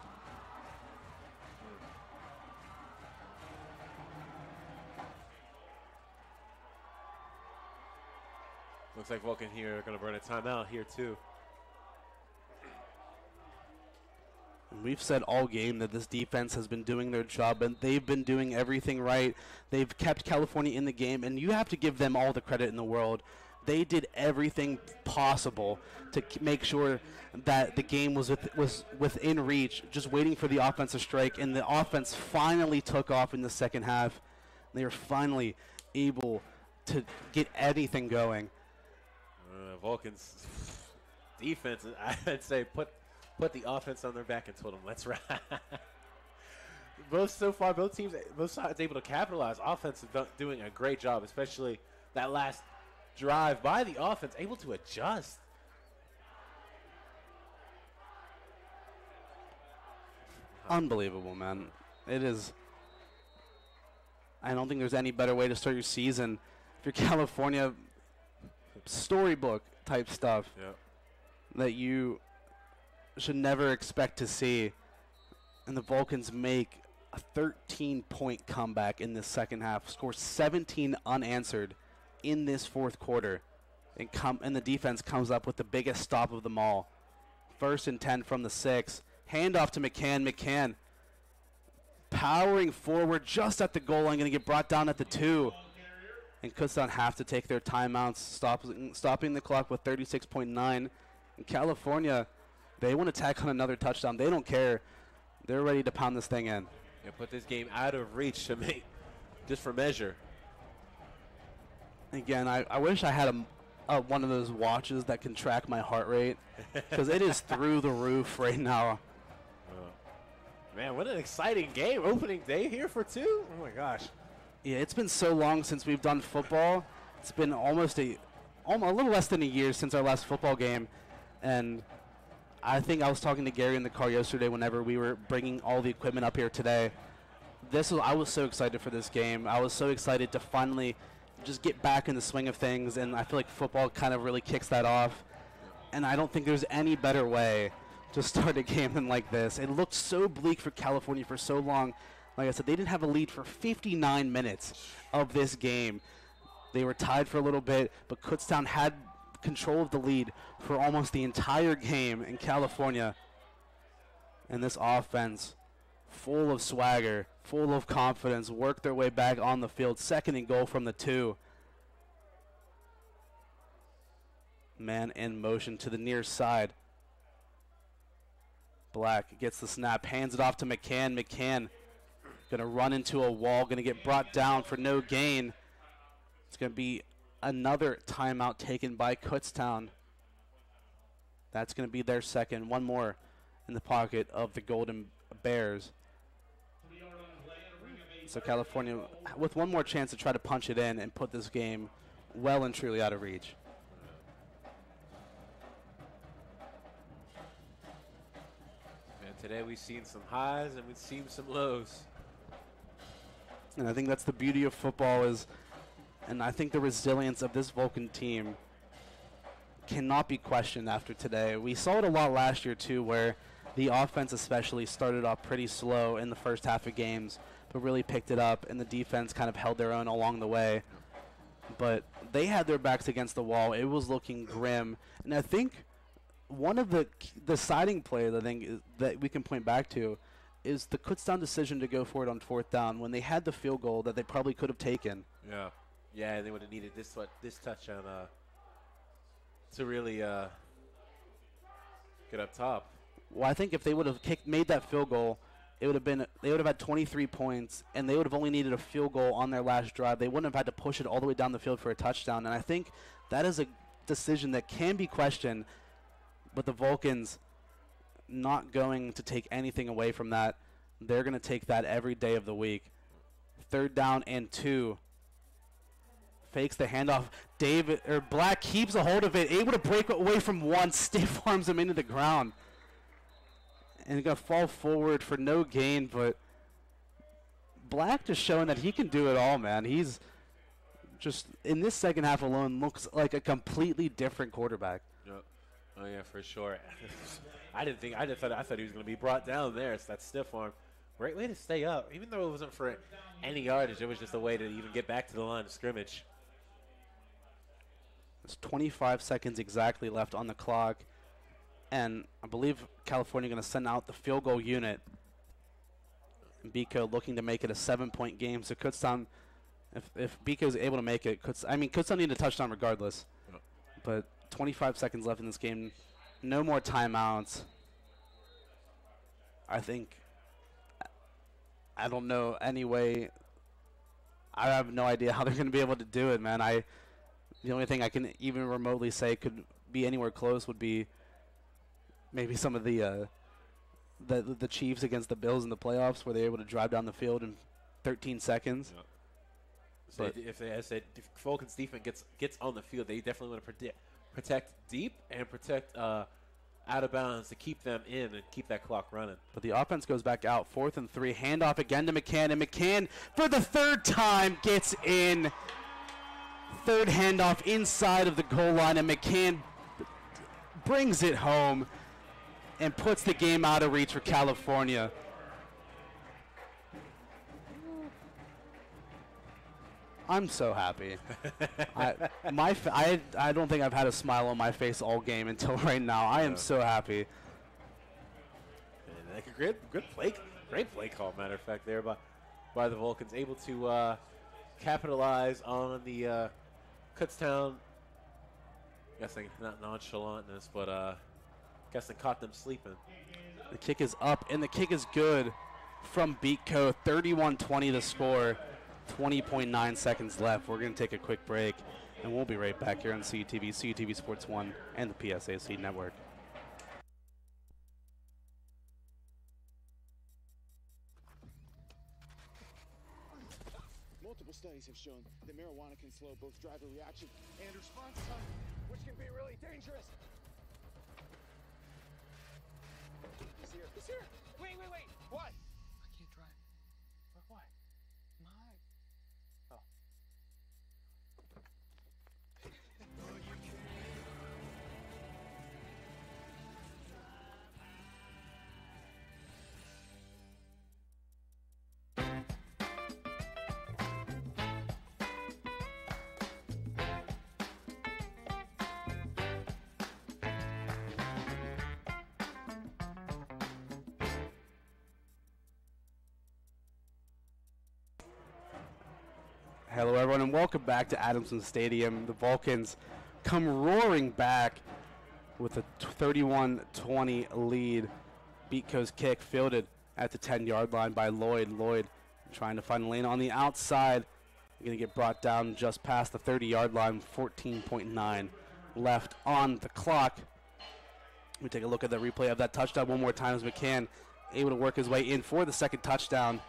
Looks like Vulcan here are going to burn a timeout here too. We've said all game that this defense has been doing their job, and they've been doing everything right. They've kept California in the game, and you have to give them all the credit in the world. They did everything possible to make sure that the game was with, was within reach, just waiting for the offensive strike, and the offense finally took off in the second half. They were finally able to get anything going. Uh, Vulcans defense, I'd say put put the offense on their back and told them, let's ride. both so far, both teams, both sides able to capitalize. Offense is doing a great job, especially that last drive by the offense, able to adjust. Unbelievable, man. It is. I don't think there's any better way to start your season. If you're California, storybook type stuff Yep. that you should never expect to see. And the Vulcans make a 13 point comeback in the second half, score 17 unanswered in this fourth quarter. And, come, and the defense comes up with the biggest stop of them all. First and 10 from the six. Handoff to McCann. McCann powering forward just at the goal line, going to get brought down at the two. And Kutztown have to take their timeouts, stop, stopping the clock with 36.9. In California, they want to tack on another touchdown. They don't care. They're ready to pound this thing in. And put this game out of reach to make, just for measure. Again, I, I wish I had a, a, one of those watches that can track my heart rate because it is through the roof right now. Oh. Man, what an exciting game. Opening day here for two. Oh my gosh. Yeah, it's been so long since we've done football. It's been almost a, almost a little less than a year since our last football game, and I think I was talking to Gary in the car yesterday. Whenever we were bringing all the equipment up here today, this was I was so excited for this game. I was so excited to finally just get back in the swing of things, and I feel like football kind of really kicks that off. And I don't think there's any better way to start a game than like this. It looked so bleak for California for so long. Like I said, they didn't have a lead for 59 minutes of this game. They were tied for a little bit, but Kutztown had control of the lead for almost the entire game in California. And this offense, full of swagger, full of confidence, worked their way back on the field. Second and goal from the two. Man in motion to the near side. Black gets the snap, hands it off to McCann. McCann going to run into a wall, going to get brought down for no gain. It's going to be another timeout taken by Kutztown. That's going to be their second. One more in the pocket of the Golden Bears. So California with one more chance to try to punch it in and put this game well and truly out of reach. Man, today we've seen some highs and we've seen some lows. And I think that's the beauty of football is and I think the resilience of this Vulcan team cannot be questioned after today. We saw it a lot last year too where the offense especially started off pretty slow in the first half of games but really picked it up and the defense kind of held their own along the way. But they had their backs against the wall. It was looking grim. And I think one of the deciding plays I think that we can point back to is the Kutztown decision to go for it on fourth down when they had the field goal that they probably could have taken. Yeah. Yeah, they would have needed this what this touchdown uh, to really uh, get up top. Well, I think if they would have kicked, made that field goal, it would have been they would have had 23 points, and they would have only needed a field goal on their last drive. They wouldn't have had to push it all the way down the field for a touchdown. And I think that is a decision that can be questioned, but the Vulcans not going to take anything away from that. They're going to take that every day of the week. Third down and two. Fakes the handoff. David or Black keeps a hold of it, able to break away from one, stiff arms him into the ground. And gonna fall forward for no gain, but Black just showing that he can do it all, man. He's just in this second half alone looks like a completely different quarterback. Yep. Oh yeah, for sure. I didn't think I just thought I thought he was going to be brought down there. It's that stiff arm. Great way to stay up, even though it wasn't for any yardage. It was just a way to even get back to the line of scrimmage. There's 25 seconds exactly left on the clock, and I believe California going to send out the field goal unit. And Bico looking to make it a seven-point game. So Kutztown, if if Bico is able to make it, Kutz, I mean Kutztown need a touchdown regardless. But 25 seconds left in this game. No more timeouts. I think. I don't know any way. I have no idea how they're going to be able to do it, man. I the only thing I can even remotely say could be anywhere close would be maybe some of the uh, the the Chiefs against the Bills in the playoffs, where they're able to drive down the field in 13 seconds. Yep. So But- if they, I said, if Vulcans defense gets gets on the field, they definitely want to protect protect deep and protect uh, out of bounds to keep them in and keep that clock running. But the offense goes back out, fourth and three. Handoff again to McCann, and McCann for the third time gets in. Third handoff inside of the goal line, and McCann brings it home and puts the game out of reach for California. I'm so happy. I, my fa- I, I don't think I've had a smile on my face all game until right now. I am Yeah. so happy. And like a great, good play, great play call. Matter of fact, there by by the Vulcans, able to uh, capitalize on the uh, Kutztown. Guessing not nonchalantness, but uh, guessing caught them sleeping. The kick is up, and the kick is good from Beatco. 31-20 the score. 20.9 seconds left. We're going to take a quick break, and we'll be right back here on CUTV, CUTV Sports 1, and the PSAC Network. Multiple studies have shown that marijuana can slow both driver reaction and response time, which can be really dangerous. He's here. He's here. Wait, wait, wait. What? Hello, everyone, and welcome back to Adamson Stadium. The Vulcans come roaring back with a 31 20 lead. Beatco's kick fielded at the 10 yard line by Lloyd. Lloyd trying to find a lane on the outside. Going to get brought down just past the 30 yard line. 14.9 left on the clock. We take a look at the replay of that touchdown one more time as McCann able to work his way in for the second touchdown.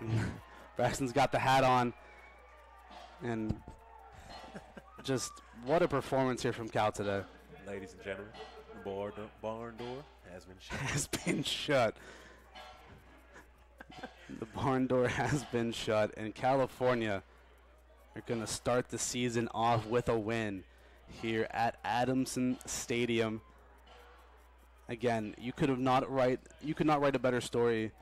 Braxton's got the hat on. And just what a performance here from Cal today. Ladies and gentlemen, the bar do- barn door has been shut. Has been shut. the barn door has been shut, and California are going to start the season off with a win here at Adamson Stadium. Again, you could have not write you could not write a better story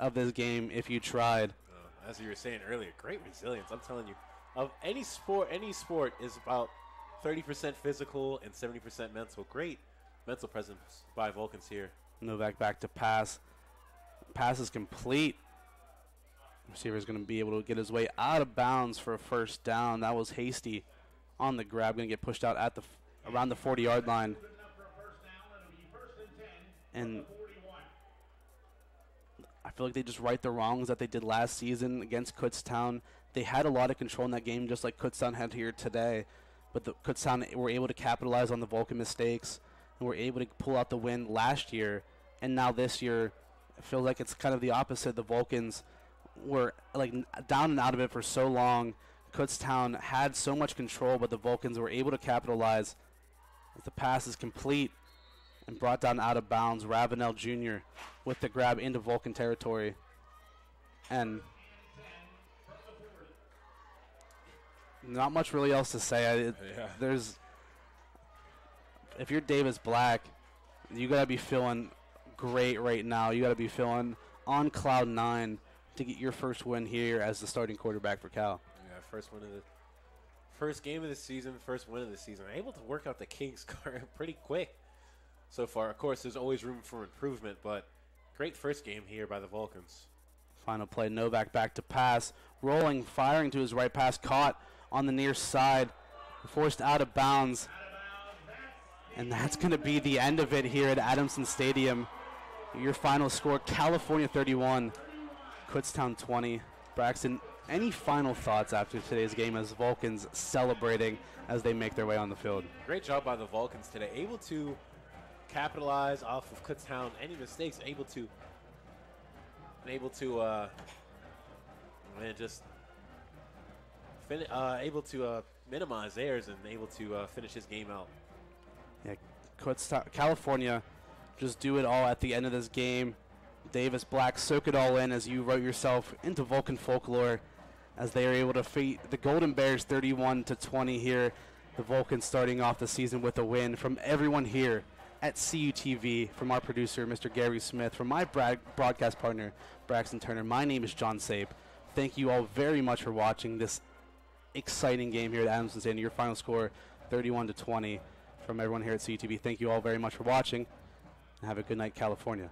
of this game if you tried. Uh, as you were saying earlier, great resilience. I'm telling you, of any sport, any sport is about 30% physical and 70% mental. Great mental presence by Vulcans here. Novak back to pass. Pass is complete. Receiver's going to be able to get his way out of bounds for a first down. That was hasty on the grab. Going to get pushed out at the around the 40 yard line. And I feel like they just right the wrongs that they did last season against Kutztown. They had a lot of control in that game, just like Kutztown had here today. But the Kutztown were able to capitalize on the Vulcan mistakes and were able to pull out the win last year. And now this year, I feel like it's kind of the opposite. The Vulcans were like down and out of it for so long. Kutztown had so much control, but the Vulcans were able to capitalize the pass is complete and brought down out of bounds. Ravenel Jr. with the grab into Vulcan territory. And not much really else to say. I, it- Yeah. There's if you're Davis Black, you gotta be feeling great right now. You gotta be feeling on cloud nine to get your first win here as the starting quarterback for Cal. Yeah, first win of the first game of the season, first win of the season. Able to work out the Kings card pretty quick so far. Of course, there's always room for improvement, but great first game here by the Vulcans. Final play, Novak back to pass, rolling, firing to his right pass, caught on the near side, forced out of bounds. And that's going to be the end of it here at Adamson Stadium. Your final score, California 31, Kutztown 20. Braxton, any final thoughts after today's game as Vulcans celebrating as they make their way on the field? Great job by the Vulcans today. Able to capitalize off of Kutztown. Any mistakes, able to, and able to, uh, and just fin- uh, able to uh, minimize theirs and able to uh, finish his game out. Yeah, California, just do it all at the end of this game. Davis Black, soak it all in as you wrote yourself into Vulcan folklore, as they are able to defeat the Golden Bears 31 to 20 here. The Vulcans starting off the season with a win from everyone here at CUTV, from our producer, Mr. Gary Smith, from my broadcast partner, Braxton Turner. My name is John Sape. Thank you all very much for watching this exciting game here at Adamson Stadium. Your final score, 31 to 20 from everyone here at CTV. Thank you all very much for watching. And have a good night, California.